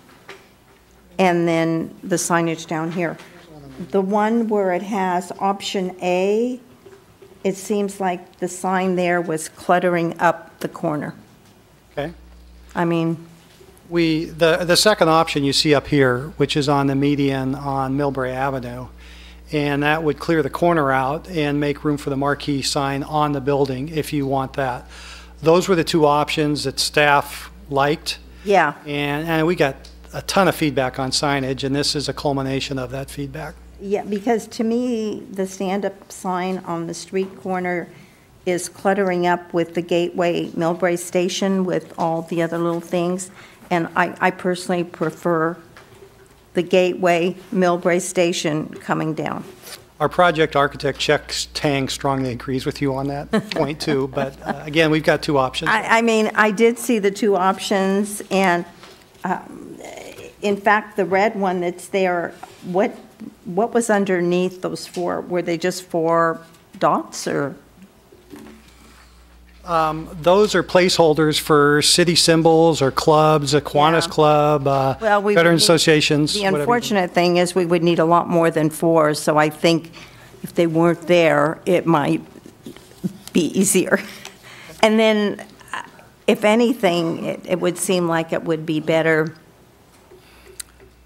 S8: and then the signage down here. The one where it has option A, it seems like the sign there was cluttering up the corner.
S11: Okay.
S8: I mean,
S11: We, the, the second option you see up here, which is on the median on Millbrae Avenue, and that would clear the corner out and make room for the marquee sign on the building if you want that. Those were the two options that staff liked,
S8: yeah,
S11: and, and we got a ton of feedback on signage, and this is a culmination of that feedback.
S8: yeah, because to me, the stand-up sign on the street corner is cluttering up with the Gateway Millbrae Station with all the other little things, and I, I personally prefer the Gateway Millbrae Station coming down.
S11: Our project architect, Chuck Tang, strongly agrees with you on that point, too, <laughs> but uh, again, we've got two options.
S8: I, I mean, I did see the two options, and um, in fact, the red one that's there, what, what was underneath those four? Were they just four dots, or?
S11: Um, Those are placeholders for city symbols or clubs, a Kiwanis
S8: Yeah.
S11: Club, uh,
S8: Well, we
S11: Veteran
S8: need-
S11: Associations.
S8: The unfortunate thing is, we would need a lot more than four, so I think if they weren't there, it might be easier. <laughs> And then, uh, if anything, it, it would seem like it would be better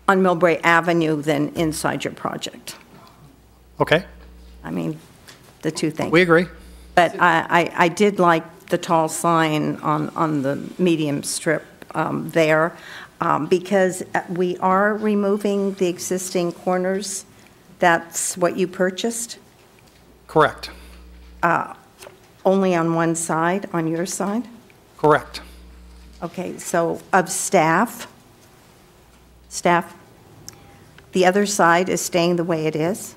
S8: on Millbrae Avenue than inside your project.
S11: Okay,
S8: I mean, the two things.
S11: we agree.
S8: But I, I, I did like the tall sign on, on the medium strip um, there, um, because uh, we are removing the existing corners. That's what you purchased,
S11: Correct,
S8: uh, only on one side, on your side?
S11: correct.
S8: Okay, so of staff, staff, the other side is staying the way it is?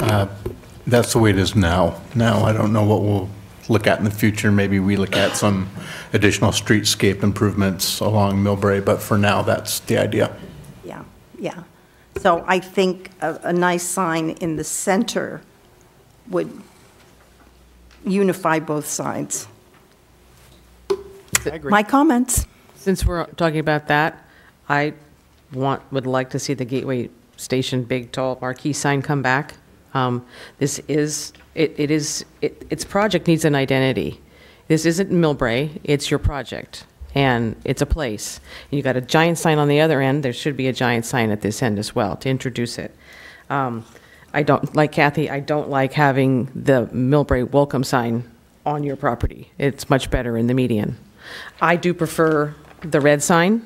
S2: Uh, That's the way it is now. Now, I don't know what we'll look at in the future. Maybe we look at some additional streetscape improvements along Millbrae, but for now, that's the idea.
S8: Yeah, yeah. So I think a, a nice sign in the center would unify both sides.
S11: I agree.
S8: My comments.
S1: Since we're talking about that, I want, would like to see the Gateway Station big tall marquee sign come back. Um, This is, it it is, it- its project needs an identity. This isn't Millbrae, it's your project, and it's a place. You got a giant sign on the other end, there should be a giant sign at this end as well to introduce it. Um, I don't, like Kathy, I don't like having the Millbrae welcome sign on your property. It's much better in the median. I do prefer the red sign,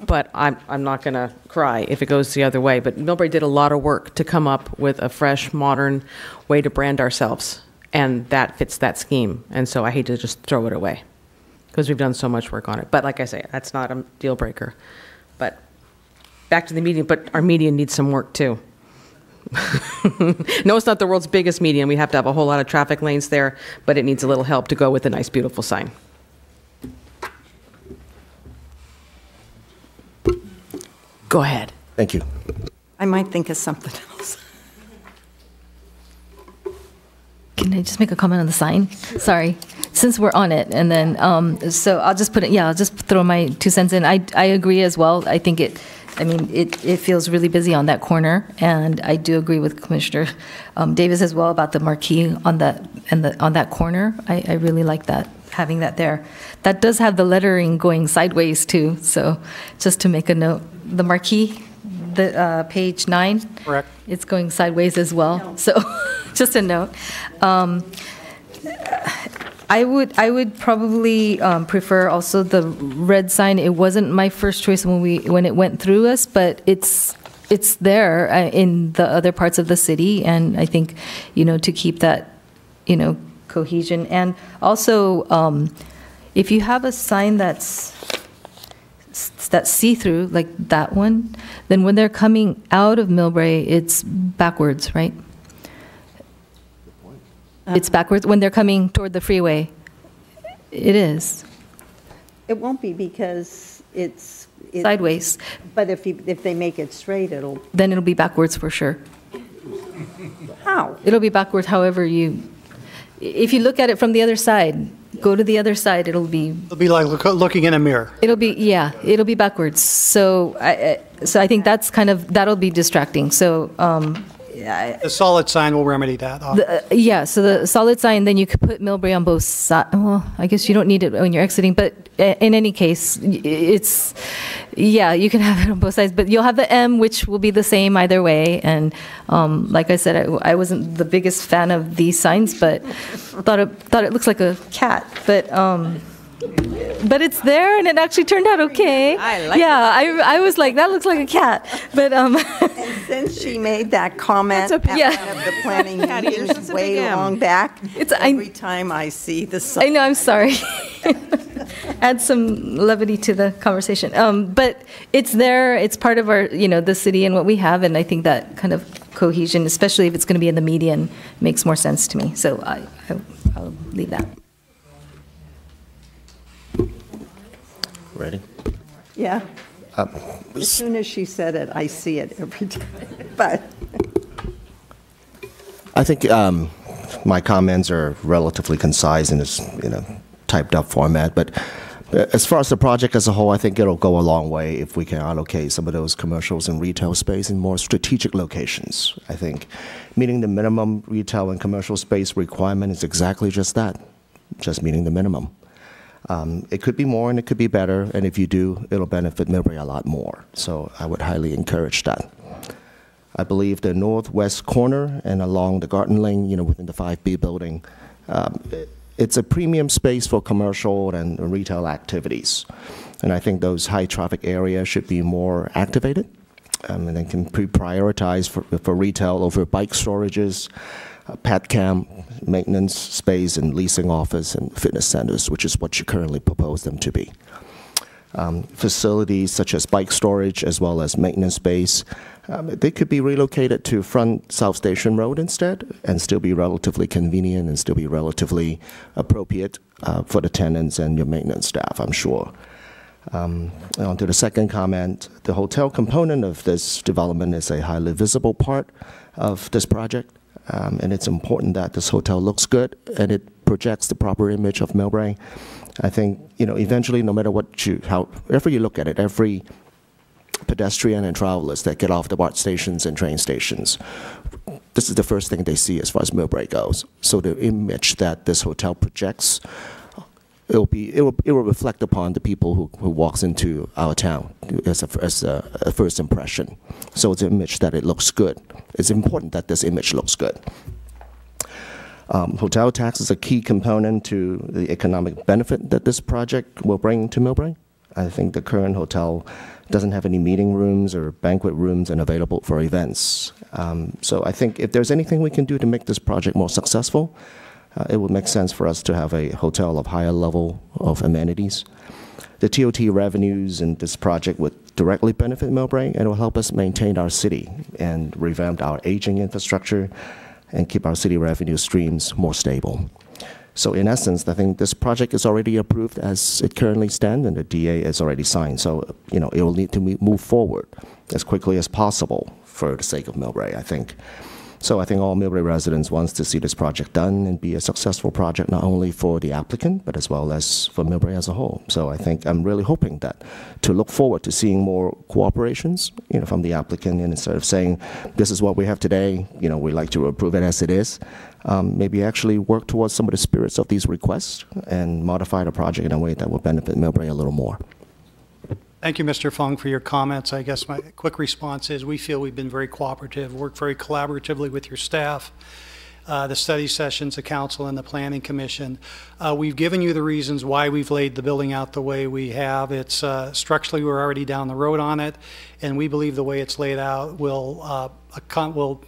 S1: but I'm, I'm not going to cry if it goes the other way. But Millbrae did a lot of work to come up with a fresh, modern way to brand ourselves, and that fits that scheme. And so I hate to just throw it away because we've done so much work on it. But like I say, that's not a deal breaker. But back to the media, but our media needs some work too. <laughs>
S6: No, it's not the world's biggest median. We have to have a whole lot of traffic lanes there, but it needs a little help to go with a nice, beautiful sign. Go ahead.
S9: Thank you.
S8: I might think of something <laughs> else.
S7: Can I just make a comment on the sign? Sorry, since we're on it, and then, um, so I'll just put it, yeah, I'll just throw my two cents in. I, I agree as well. I think it, I mean, it, it feels really busy on that corner, and I do agree with Commissioner um, Davis as well about the marquee on that, and the, on that corner. I, I really like that, having that there. That does have the lettering going sideways too, so just to make a note, the marquee, the, uh, page nine.
S11: Correct.
S7: It's going sideways as well, so, <laughs> just a note. Um, I would, I would probably um, prefer also the red sign. It wasn't my first choice when we, when it went through us, but it's, it's there uh, in the other parts of the city, and I think, you know, to keep that, you know, cohesion. And also, um, if you have a sign that's, that's see-through, like that one, then when they're coming out of Millbrae, it's backwards, right? It's backwards when they're coming toward the freeway. It is.
S8: It won't be because it's. it-
S7: Sideways.
S8: But if you, if they make it straight, it'll,
S7: Then it'll be backwards for sure.
S8: how?
S7: It'll be backwards however you, if you look at it from the other side, go to the other side, it'll be,
S11: It'll be like look- looking in a mirror.
S7: it'll be, yeah, it'll be backwards. So I, I- so I think that's kind of, that'll be distracting. So, um, I-
S11: The solid sign will remedy that.
S7: The, uh, yeah, so the solid sign, then you could put Millbrae on both sides. Well, I guess you don't need it when you're exiting, but in any case, y- it's, yeah, you can have it on both sides, but you'll have the M, which will be the same either way. And um, like I said, I, I wasn't the biggest fan of these signs, but thought it, thought it looks like a cat. But um, but it's there, and it actually turned out okay.
S8: I like
S7: yeah, I, I was like, that looks like a cat. But um,
S8: And since she made that comment at one
S7: yeah.
S8: of the planning meetings way long back,
S7: It's- I-
S8: every time I see the
S7: sun.
S8: I
S7: know, I'm sorry. Add some levity to the conversation. Um, but it's there, it's part of our, you know, the city and what we have, and I think that kind of cohesion, especially if it's going to be in the median, makes more sense to me. So I, I- I'll leave that.
S9: Ready?
S8: Yeah.
S9: Um,
S8: As soon as she said it, I see it every <laughs> time. But
S9: I think um, my comments are relatively concise in this, you know, typed up format. But uh, as far as the project as a whole, I think it'll go a long way if we can allocate some of those commercials and retail space in more strategic locations. I think meeting the minimum retail and commercial space requirement is exactly just that, just meeting the minimum. Um, it could be more and it could be better, and if you do, it'll benefit Millbrae a lot more. So I would highly encourage that. I believe the northwest corner and along the Garden Lane, you know, within the 5B building, um, it- it's a premium space for commercial and retail activities. And I think those high traffic areas should be more activated. Um, and they can prioritize for, for retail over bike storages, uh, maintenance space, and leasing office and fitness centers, which is what you currently propose them to be um, facilities such as bike storage as well as maintenance space. Um, they could be relocated to front South Station Road instead and still be relatively convenient and still be relatively appropriate uh, for the tenants and your maintenance staff, I'm sure. Um, on to the second comment, the hotel component of this development is a highly visible part of this project. Um, and it's important that this hotel looks good and it projects the proper image of Millbrae. I think, you know, eventually, no matter what you, however you look at it, every pedestrian and travelers that get off the BART stations and train stations, this is the first thing they see as far as Millbrae goes. So the image that this hotel projects, it'll be, it will, it will reflect upon the people who, who walks into our town as a, as a, a first impression. So it's an image that it looks good. It's important that this image looks good. Um, hotel tax is a key component to the economic benefit that this project will bring to Millbrae. I think the current hotel doesn't have any meeting rooms or banquet rooms and available for events. Um, so I think if there's anything we can do to make this project more successful, Uh, it would make sense for us to have a hotel of higher level of amenities. The TOT revenues in this project would directly benefit Millbrae, and will help us maintain our city and revamp our aging infrastructure and keep our city revenue streams more stable. So in essence, I think this project is already approved as it currently stands, and the DA is already signed. So, you know, it will need to move forward as quickly as possible for the sake of Millbrae, I think. So I think all Millbrae residents wants to see this project done and be a successful project, not only for the applicant, but as well as for Millbrae as a whole. So I think I'm really hoping that to look forward to seeing more cooperations, you know, from the applicant, and instead of saying, this is what we have today, you know, we like to approve it as it is, um, maybe actually work towards some of the spirits of these requests and modify the project in a way that will benefit Millbrae a little more.
S11: Thank you, Mr. Fung, for your comments. I guess my quick response is we feel we've been very cooperative, worked very collaboratively with your staff, uh, the study sessions, the council, and the planning commission. Uh, We've given you the reasons why we've laid the building out the way we have. It's uh, structurally, we're already down the road on it, and we believe the way it's laid out will, uh, will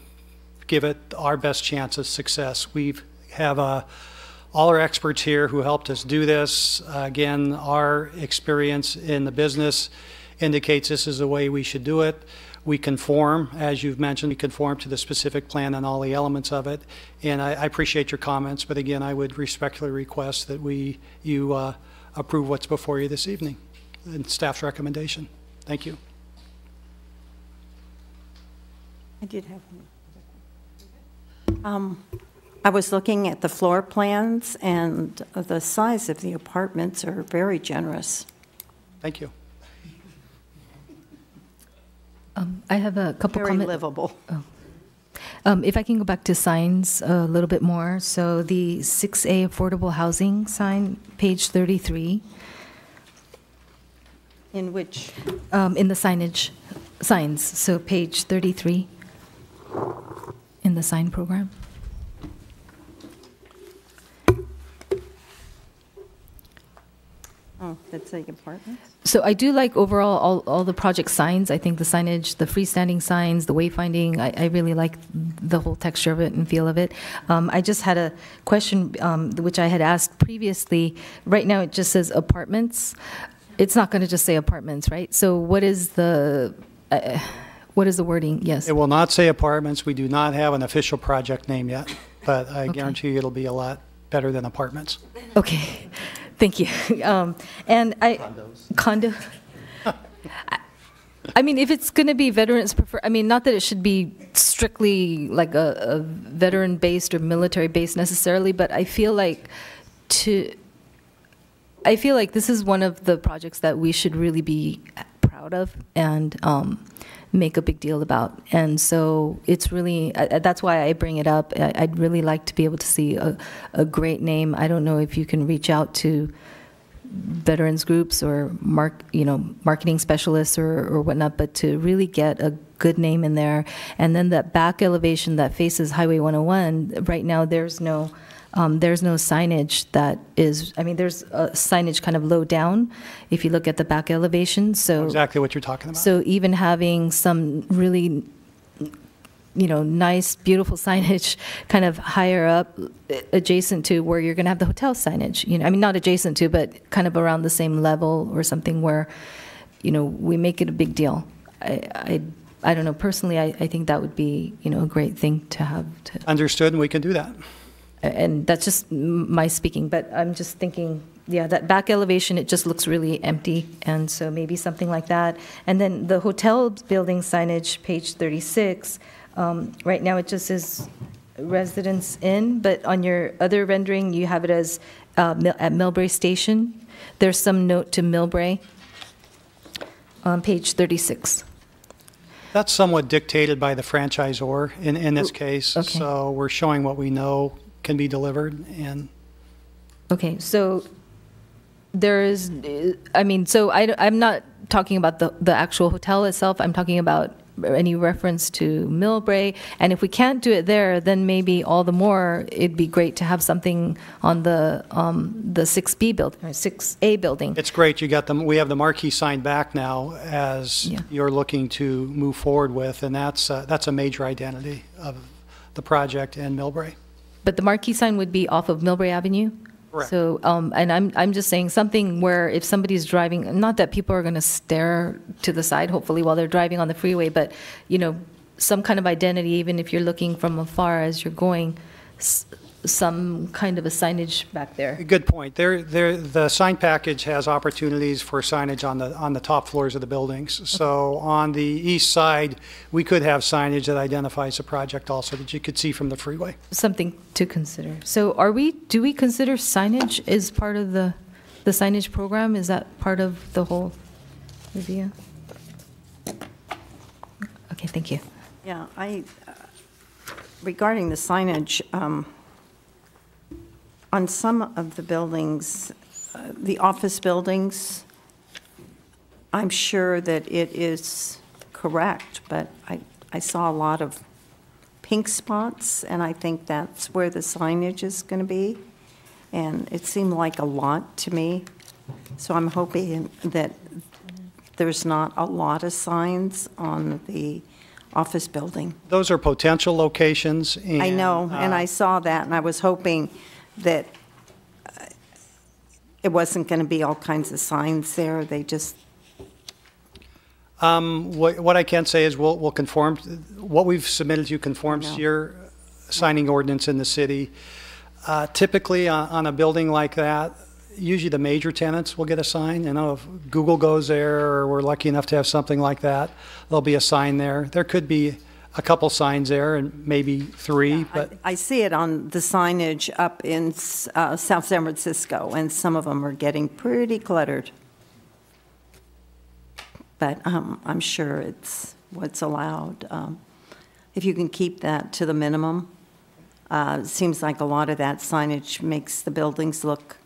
S11: give it our best chance of success. We've have a all our experts here who helped us do this. Uh, Again, our experience in the business indicates this is the way we should do it. We conform, as you've mentioned, we conform to the specific plan and all the elements of it. And I I appreciate your comments, but again, I would respectfully request that we, you uh, approve what's before you this evening, and staff's recommendation. Thank you.
S8: I did have one. Um, I was looking at the floor plans, and the size of the apartments are very generous.
S11: Thank you.
S7: Um, I have a couple
S8: Very
S7: comments.
S8: livable.
S7: Um, If I can go back to signs a little bit more, so the 6A affordable housing sign, page 33,
S8: In which,
S7: um, in the signage, signs, so page 33 in the sign program.
S8: Oh, that's like apartments?
S7: So I do like overall all, all the project signs. I think the signage, the freestanding signs, the wayfinding, I, I really like the whole texture of it and feel of it. Um, I just had a question, um, which I had asked previously. Right now, it just says apartments. It's not going to just say apartments, right? So what is the, uh, what is the wording? Yes.
S11: It will not say apartments. We do not have an official project name yet, but I guarantee you it'll be a lot better than apartments.
S7: Okay, thank you. <laughs> Um, and I condo. I- I mean, if it's going to be veterans prefer, I mean, not that it should be strictly like a, a veteran-based or military-based necessarily, but I feel like to, I feel like this is one of the projects that we should really be proud of and um, make a big deal about. And so it's really, I- that's why I bring it up. I- I'd really like to be able to see a, a great name. I don't know if you can reach out to veterans groups or mark, you know, marketing specialists or, or whatnot, but to really get a good name in there. And then that back elevation that faces Highway 101, right now, there's no, um, there's no signage that is, I mean, there's a signage kind of low down if you look at the back elevation, so.
S11: Exactly what you're talking about.
S7: So even having some really, you know, nice, beautiful <laughs> signage kind of higher up, eh, adjacent to where you're going to have the hotel signage, you know, I mean, not adjacent to, but kind of around the same level or something where, you know, we make it a big deal. I, I, I don't know, personally, I, I think that would be, you know, a great thing to have to,
S11: Understood, and we can do that.
S7: And that's just my speaking, but I'm just thinking, yeah, that back elevation, it just looks really empty, and so maybe something like that. And then the hotel building signage, page 36, um, right now it just says Residence Inn, but on your other rendering, you have it as uh, at Millbrae Station. There's some note to Millbrae on page 36.
S11: That's somewhat dictated by the franchisor in, in this case.
S7: okay.
S11: So we're showing what we know can be delivered, and
S7: Okay, so there is, I mean, so I, am not talking about the, the actual hotel itself, I'm talking about any reference to Millbrae, and if we can't do it there, then maybe all the more, it'd be great to have something on the, um, the 6B building, or 6A building.
S11: it's great, you got them, we have the marquee signed back now as you're looking to move forward with, and that's, uh, that's a major identity of the project and Millbrae.
S7: But the marquee sign would be off of Millbrae Avenue?
S11: Correct.
S7: So, um, and I'm, I'm just saying something where if somebody's driving, not that people are going to stare to the side, hopefully, while they're driving on the freeway, but, you know, some kind of identity, even if you're looking from afar as you're going, s- some kind of a signage back there.
S11: Good point. There, there, the sign package has opportunities for signage on the, on the top floors of the buildings. So on the east side, we could have signage that identifies the project also that you could see from the freeway.
S7: Something to consider. So are we, do we consider signage as part of the, the signage program? Is that part of the whole review? Okay, thank you.
S8: Yeah, I, uh, regarding the signage, um, on some of the buildings, uh, the office buildings, I'm sure that it is correct, but I, I saw a lot of pink spots, and I think that's where the signage is going to be. And it seemed like a lot to me. So I'm hoping that there's not a lot of signs on the office building.
S11: Those are potential locations.
S8: I know, and
S11: uh,
S8: I saw that, and I was hoping that uh, it wasn't going to be all kinds of signs there. They just,
S11: Um, What what I can say is we'll we'll conform, what we've submitted to you conforms to your signing ordinance in the city. Uh, Typically, on on a building like that, usually the major tenants will get a sign. You know, if Google goes there, or we're lucky enough to have something like that, there'll be a sign there. There could be a couple signs there, and maybe three, but
S8: I see it on the signage up in uh, South San Francisco, and some of them are getting pretty cluttered. But um, I'm sure it's what's allowed. Um, If you can keep that to the minimum, uh, it seems like a lot of that signage makes the buildings look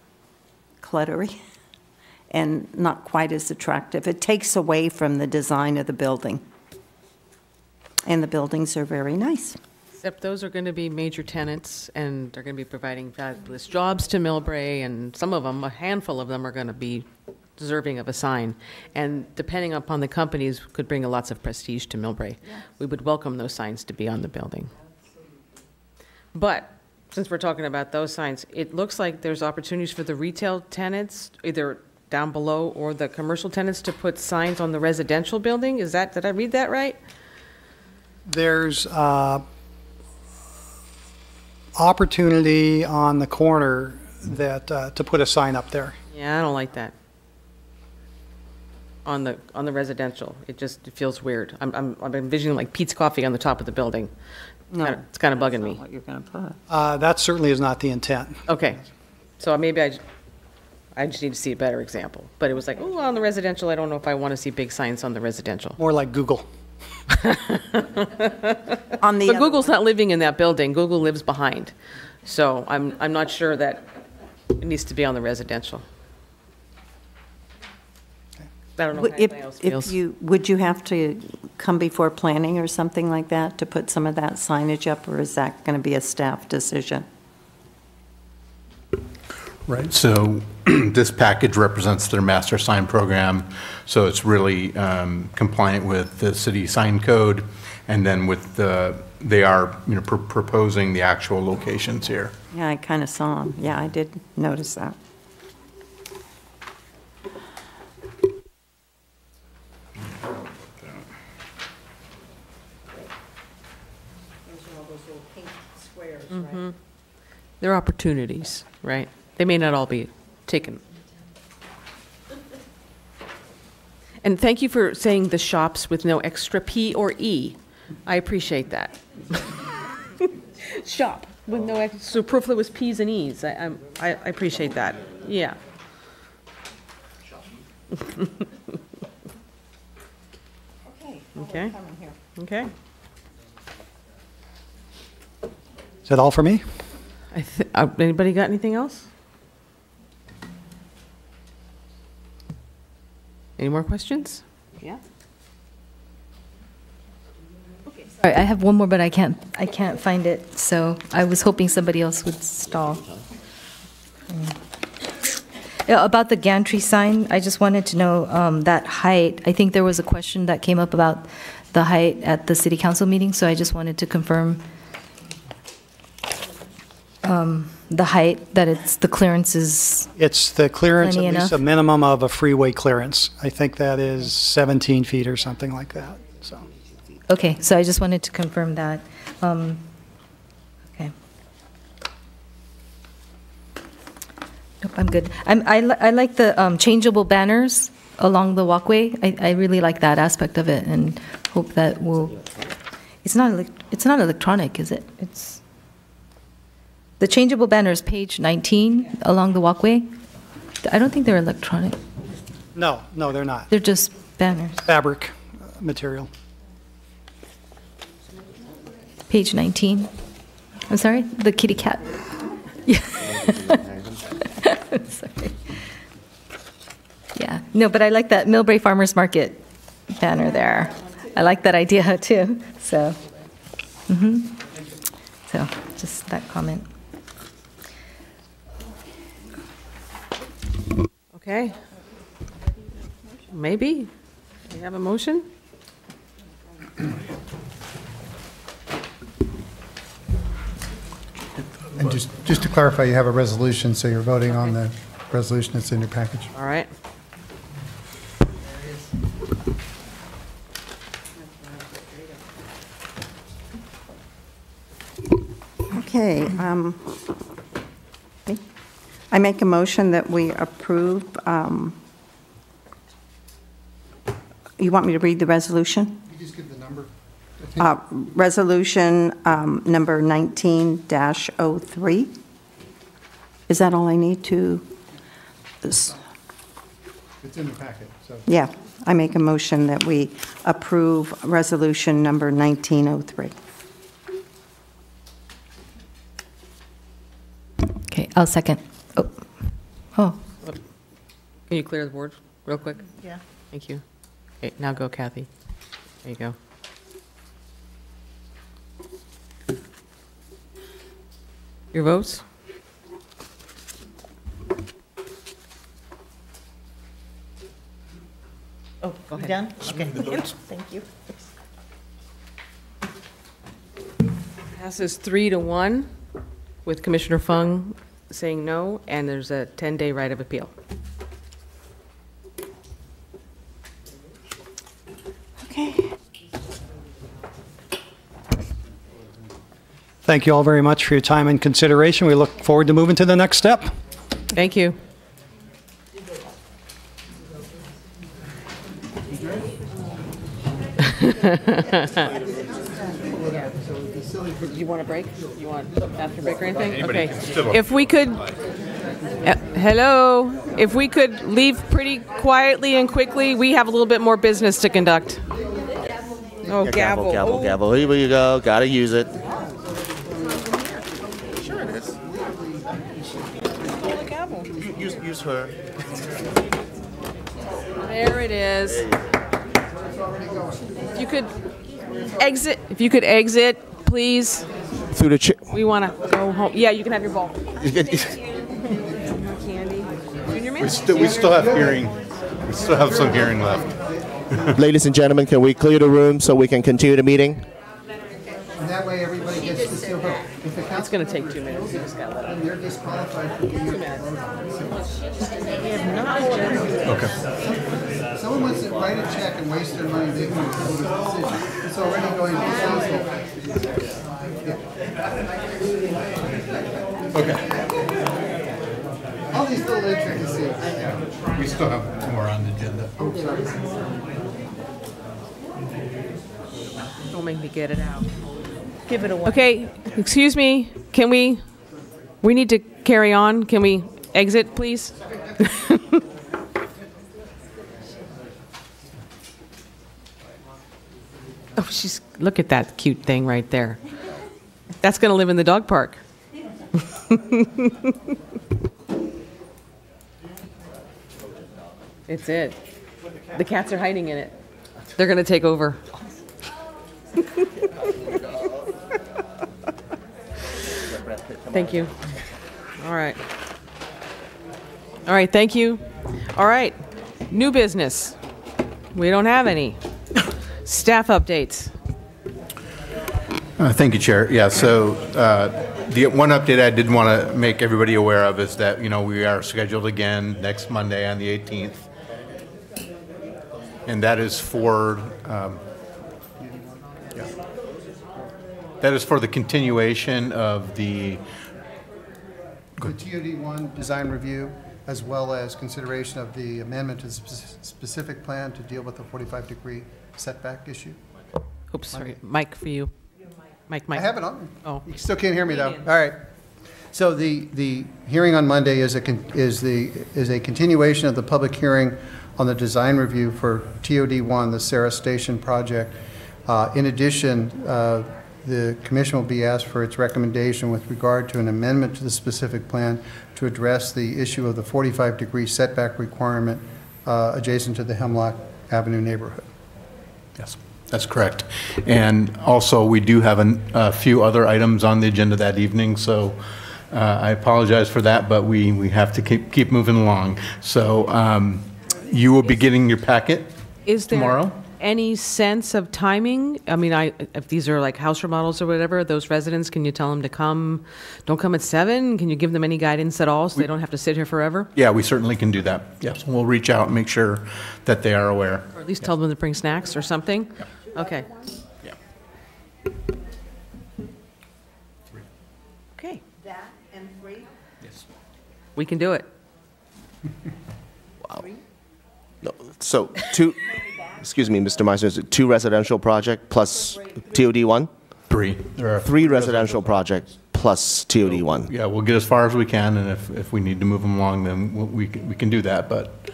S8: cluttery <laughs> and not quite as attractive. It takes away from the design of the building. And the buildings are very nice.
S1: Except those are going to be major tenants, and they're going to be providing fabulous jobs to Millbrae, and some of them, a handful of them, are going to be deserving of a sign. And depending upon the companies, could bring lots of prestige to Millbrae. We would welcome those signs to be on the building. But, since we're talking about those signs, it looks like there's opportunities for the retail tenants, either down below or the commercial tenants, to put signs on the residential building. Is that, did I read that right?
S11: There's uh, opportunity on the corner that, uh, to put a sign up there.
S1: Yeah, I don't like that. On the, on the residential, it just it feels weird. I'm, I'm, I'm envisioning like Peet's Coffee on the top of the building.
S8: No,
S1: Kinda- It's kind of bugging me.
S8: What you're going to put.
S11: Uh, That certainly is not the intent.
S1: Okay, so maybe I, j- I just need to see a better example. But it was like, oh, on the residential, I don't know if I want to see big signs on the residential.
S11: More like Google. <laughs>
S8: On the
S1: But
S8: other-
S1: Google's not living in that building, Google lives behind. So I'm, I'm not sure that it needs to be on the residential. I don't know how
S8: If
S1: anybody else
S8: if
S1: feels.
S8: you, would you have to come before planning or something like that to put some of that signage up, or is that going to be a staff decision?
S2: Right, so <clears throat> this package represents their master sign program, so it's really um, compliant with the city sign code, and then with the, they are, you know, pr- proposing the actual locations here.
S8: Yeah, I kind of saw them. Yeah, I did notice that.
S1: Mhm. There are opportunities, right? They may not all be taken. And thank you for saying the shops with no extra P or E. I appreciate that. <laughs> Shop with no ex- superfluous Ps and Es. I, I'm- I I appreciate that. Yeah. Okay. Okay.
S11: Is that all for me?
S1: I thi- uh, Anybody got anything else? Any more questions? Yeah.
S7: All right, I have one more, but I can't, I can't find it, so I was hoping somebody else would stall. Yeah, About the gantry sign, I just wanted to know um, that height. I think there was a question that came up about the height at the city council meeting, so I just wanted to confirm. um, the height, that it's, the clearance is,
S11: It's the clearance, at
S7: Plenty
S11: least a
S7: enough?
S11: minimum of a freeway clearance. I think that is 17 feet or something like that, so.
S7: okay, so I just wanted to confirm that. Um, Okay. Nope, I'm good. I'm, I, li- I like the um, changeable banners along the walkway. I, I really like that aspect of it and hope that will, it's not, elec- it's not electronic, is it? It's, the changeable banners, page 19 along the walkway, I don't think they're electronic.
S11: No, no, they're not.
S7: They're just banners.
S11: Fabric uh, material.
S7: Page 19. I'm sorry, the kitty cat. <laughs> Yeah. Sorry. Yeah, no, but I like that Millbrae Farmers Market banner there. I like that idea <laughs> too, so. mm -hmm. So, just that comment.
S1: Okay. Maybe. Do we have a motion?
S4: And just, just to clarify, you have a resolution, so you're voting on the resolution that's in your package.
S1: All right.
S8: Okay. um, I make a motion that we approve, um, you want me to read the resolution?
S4: You just give the number.
S8: Uh, Resolution um, number 19-03. Is that all I need to, s-
S4: It's in the packet, so.
S8: yeah, I make a motion that we approve Resolution number 1903.
S7: Okay, I'll second. Oh, oh,
S1: Can you clear the board real quick?
S7: Yeah.
S1: Thank you. Okay, now go Kathy. There you go. Your votes?
S22: Oh,
S1: Go ahead.
S22: done? <laughs> Okay. Thank you.
S1: Passes three to one with Commissioner Fung saying no, and there's a 10-day right of appeal.
S8: Okay.
S11: Thank you all very much for your time and consideration. We look forward to moving to the next step.
S1: Thank you. <laughs> Do you want a break? You want after break or anything?
S2: Anybody
S1: Okay. If we could, uh, hello, if we could leave pretty quietly and quickly, we have a little bit more business to conduct. Oh, gavel.
S9: Gavel,
S1: Oh.
S9: gavel. Here we go. Gotta use it.
S2: Sure it is.
S9: Use, use her.
S1: There it is. If you could exit, if you could exit, please.
S9: Through the chair.
S1: We want to go home. Yeah, you can have your ball. <laughs> Candy. Junior
S2: We still, we still have hearing, we still have some hearing left. <laughs>
S9: Ladies and gentlemen, can we clear the room so we can continue the meeting?
S4: And that way, everybody gets to still vote. If the
S1: It's going to take two minutes. You just got to let
S4: And they're disqualified from being
S1: Two minutes.
S2: Okay.
S4: Someone wants to write a check and waste their money, they can make a decision. It's already going to council.
S2: Okay.
S4: All these little intricacies. I know.
S2: We still have more on the agenda.
S1: Don't make me get it out. Give it away. Okay, excuse me. Can we, we need to carry on. Can we exit, please? <laughs> oh, she's, look at that cute thing right there. That's going to live in the dog park. <laughs> it's it. The cats are hiding in it. They're going to take over. Thank you. All right. All right, thank you. All right, new business. We don't have any. Staff updates.
S2: Uh, Thank you, Chair. Yeah, so uh, the one update I did want to make everybody aware of is that, you know, we are scheduled again next Monday on the 18th. And that is for, um, yeah. that is for the continuation of the,
S4: The TOD one design review, as well as consideration of the amendment to the spec- specific plan to deal with the 45-degree setback issue.
S1: Oops, sorry, Mike for you. Mike, Mike.
S4: I have it on.
S1: Oh.
S4: You still can't hear me, though. All right. So the, the hearing on Monday is a, con- is the, is a continuation of the public hearing on the design review for TOD1, the Serra Station project. Uh, In addition, uh, the commission will be asked for its recommendation with regard to an amendment to the specific plan to address the issue of the 45-degree setback requirement uh, adjacent to the Hemlock Avenue neighborhood.
S2: yes, that's correct. And also, we do have an- a few other items on the agenda that evening, so uh, I apologize for that, but we, we have to keep, keep moving along. So um, you will be getting your packet
S1: Is there
S2: tomorrow?
S1: any sense of timing? I mean, I, if these are like house remodels or whatever, those residents, can you tell them to come, don't come at seven? Can you give them any guidance at all so they don't have to sit here forever?
S2: Yeah, we certainly can do that. Yes, we'll reach out and make sure that they are aware.
S1: Or at least tell them to bring snacks or something? Okay.
S2: Yeah.
S1: Okay,
S8: That and three? Yes.
S1: we can do it. Wow.
S9: No, So two, excuse me, Mr. Meissner, is it two residential project plus TOD one?
S2: Three. There are
S9: Three residential project plus TOD one.
S2: Yeah, we'll get as far as we can, and if, if we need to move them along, then we'll- we, can- we can do that, but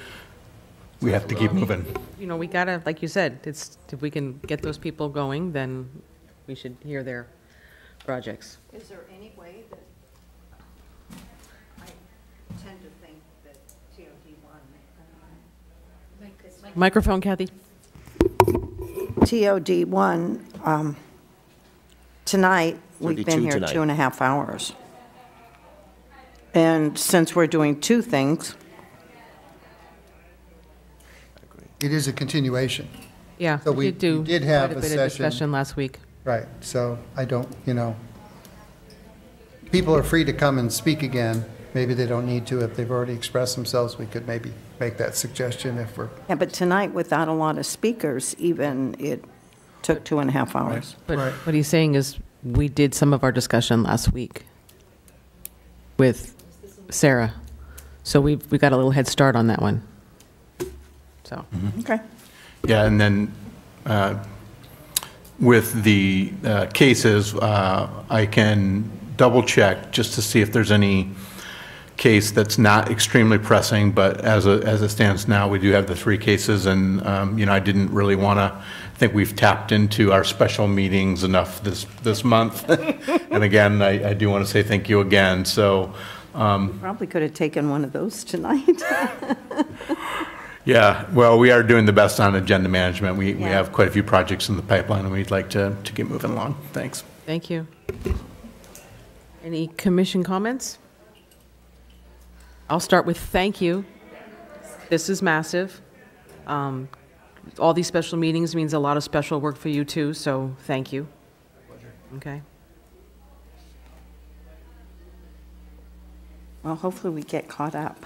S2: we have to keep moving.
S1: You know, we gotta, like you said, it's, if we can get those people going, then we should hear their projects.
S8: Is there any way that, I tend to think that TOD one.
S1: Microphone, Kathy?
S8: TOD one, um, tonight, we've been
S9: 32
S8: here
S9: tonight.
S8: two and a half hours. And since we're doing two things,
S4: It is a continuation.
S1: Yeah,
S4: So we
S1: we did do
S4: we did
S1: quite
S4: have
S1: a
S4: a
S1: bit of
S4: session.
S1: discussion last week.
S4: Right, so I don't, you know, people are free to come and speak again. Maybe they don't need to. If they've already expressed themselves, we could maybe make that suggestion if we're,
S8: yeah, but tonight, without a lot of speakers, even, it took two and a half hours.
S1: But
S4: Right.
S1: what he's saying is, we did some of our discussion last week with Serra. So we've, we got a little head start on that one. So,
S8: Okay.
S2: Yeah, and then uh, with the uh, cases, uh, I can double-check just to see if there's any case that's not extremely pressing, but as, a- as it stands now, we do have the three cases, and, um, you know, I didn't really want to, I think we've tapped into our special meetings enough this, this month. <laughs> And again, I, I do want to say thank you again, so, um,
S8: Probably could have taken one of those tonight. <laughs>
S2: Yeah, well, we are doing the best on agenda management. We, we
S8: Yeah.
S2: have quite a few projects in the pipeline, and we'd like to, to get moving along. Thanks.
S1: thank you. Any commission comments? I'll start with thank you. This is massive. Um, All these special meetings means a lot of special work for you too, so thank you. Okay.
S8: Well, hopefully we get caught up.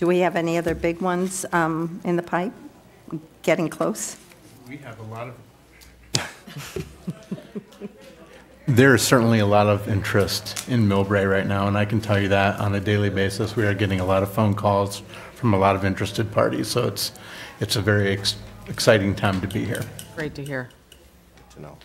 S8: Do we have any other big ones um, in the pipe? Getting close?
S2: We have a lot of. <laughs> There is certainly a lot of interest in Millbrae right now, and I can tell you that on a daily basis. We are getting a lot of phone calls from a lot of interested parties, so it's, it's a very ex- exciting time to be here.
S1: Great to hear.
S9: To know.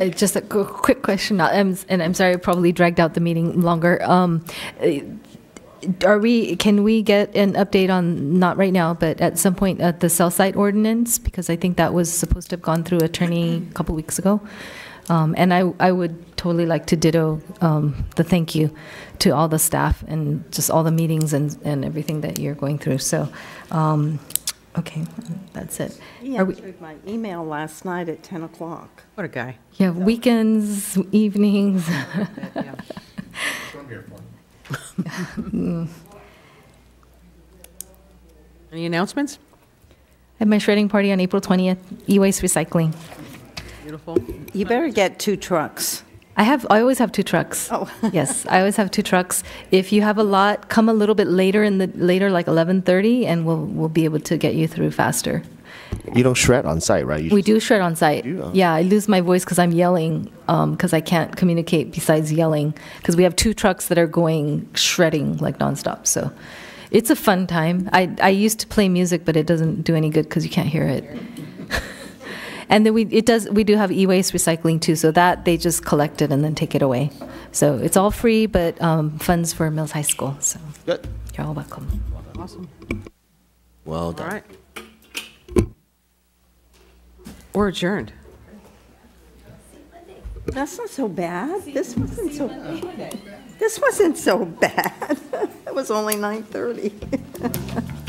S7: Uh, Just a quick question, and I'm sorry, I probably dragged out the meeting longer. Um, uh, Are we, can we get an update on, not right now, but at some point, at the cell site ordinance? Because I think that was supposed to have gone through attorney a couple weeks ago. Um, And I, I would totally like to ditto um, the thank you to all the staff and just all the meetings and, and everything that you're going through. So, um, okay, that's it.
S8: He
S7: Are we-
S8: answered my email last night at 10 o'clock.
S1: What a guy.
S7: Yeah, weekends, evenings. <laughs> <laughs>
S1: Any announcements?
S7: At my shredding party on April 20th, e-waste recycling.
S1: Beautiful.
S8: You better get two trucks.
S7: I have, I always have two trucks.
S8: Oh. <laughs>
S7: Yes, I always have two trucks. If you have a lot, come a little bit later in the, later, like 11:30, and we'll, we'll be able to get you through faster.
S9: You don't shred on site, right? You
S7: We do shred on site. Yeah, I lose my voice because I'm yelling, um, because I can't communicate besides yelling, because we have two trucks that are going shredding like nonstop. So it's a fun time. I, I used to play music, but it doesn't do any good because you can't hear it. And then we it does we do have e-waste recycling too. So that they just collect it and then take it away. So it's all free, but um, funds for Mills High School. So
S9: Good.
S7: you're all welcome.
S1: Awesome.
S9: Well
S1: All
S9: done.
S1: right. We're adjourned.
S8: That's not so bad. This wasn't so, this wasn't so bad. <laughs> It was only 9:30. <laughs>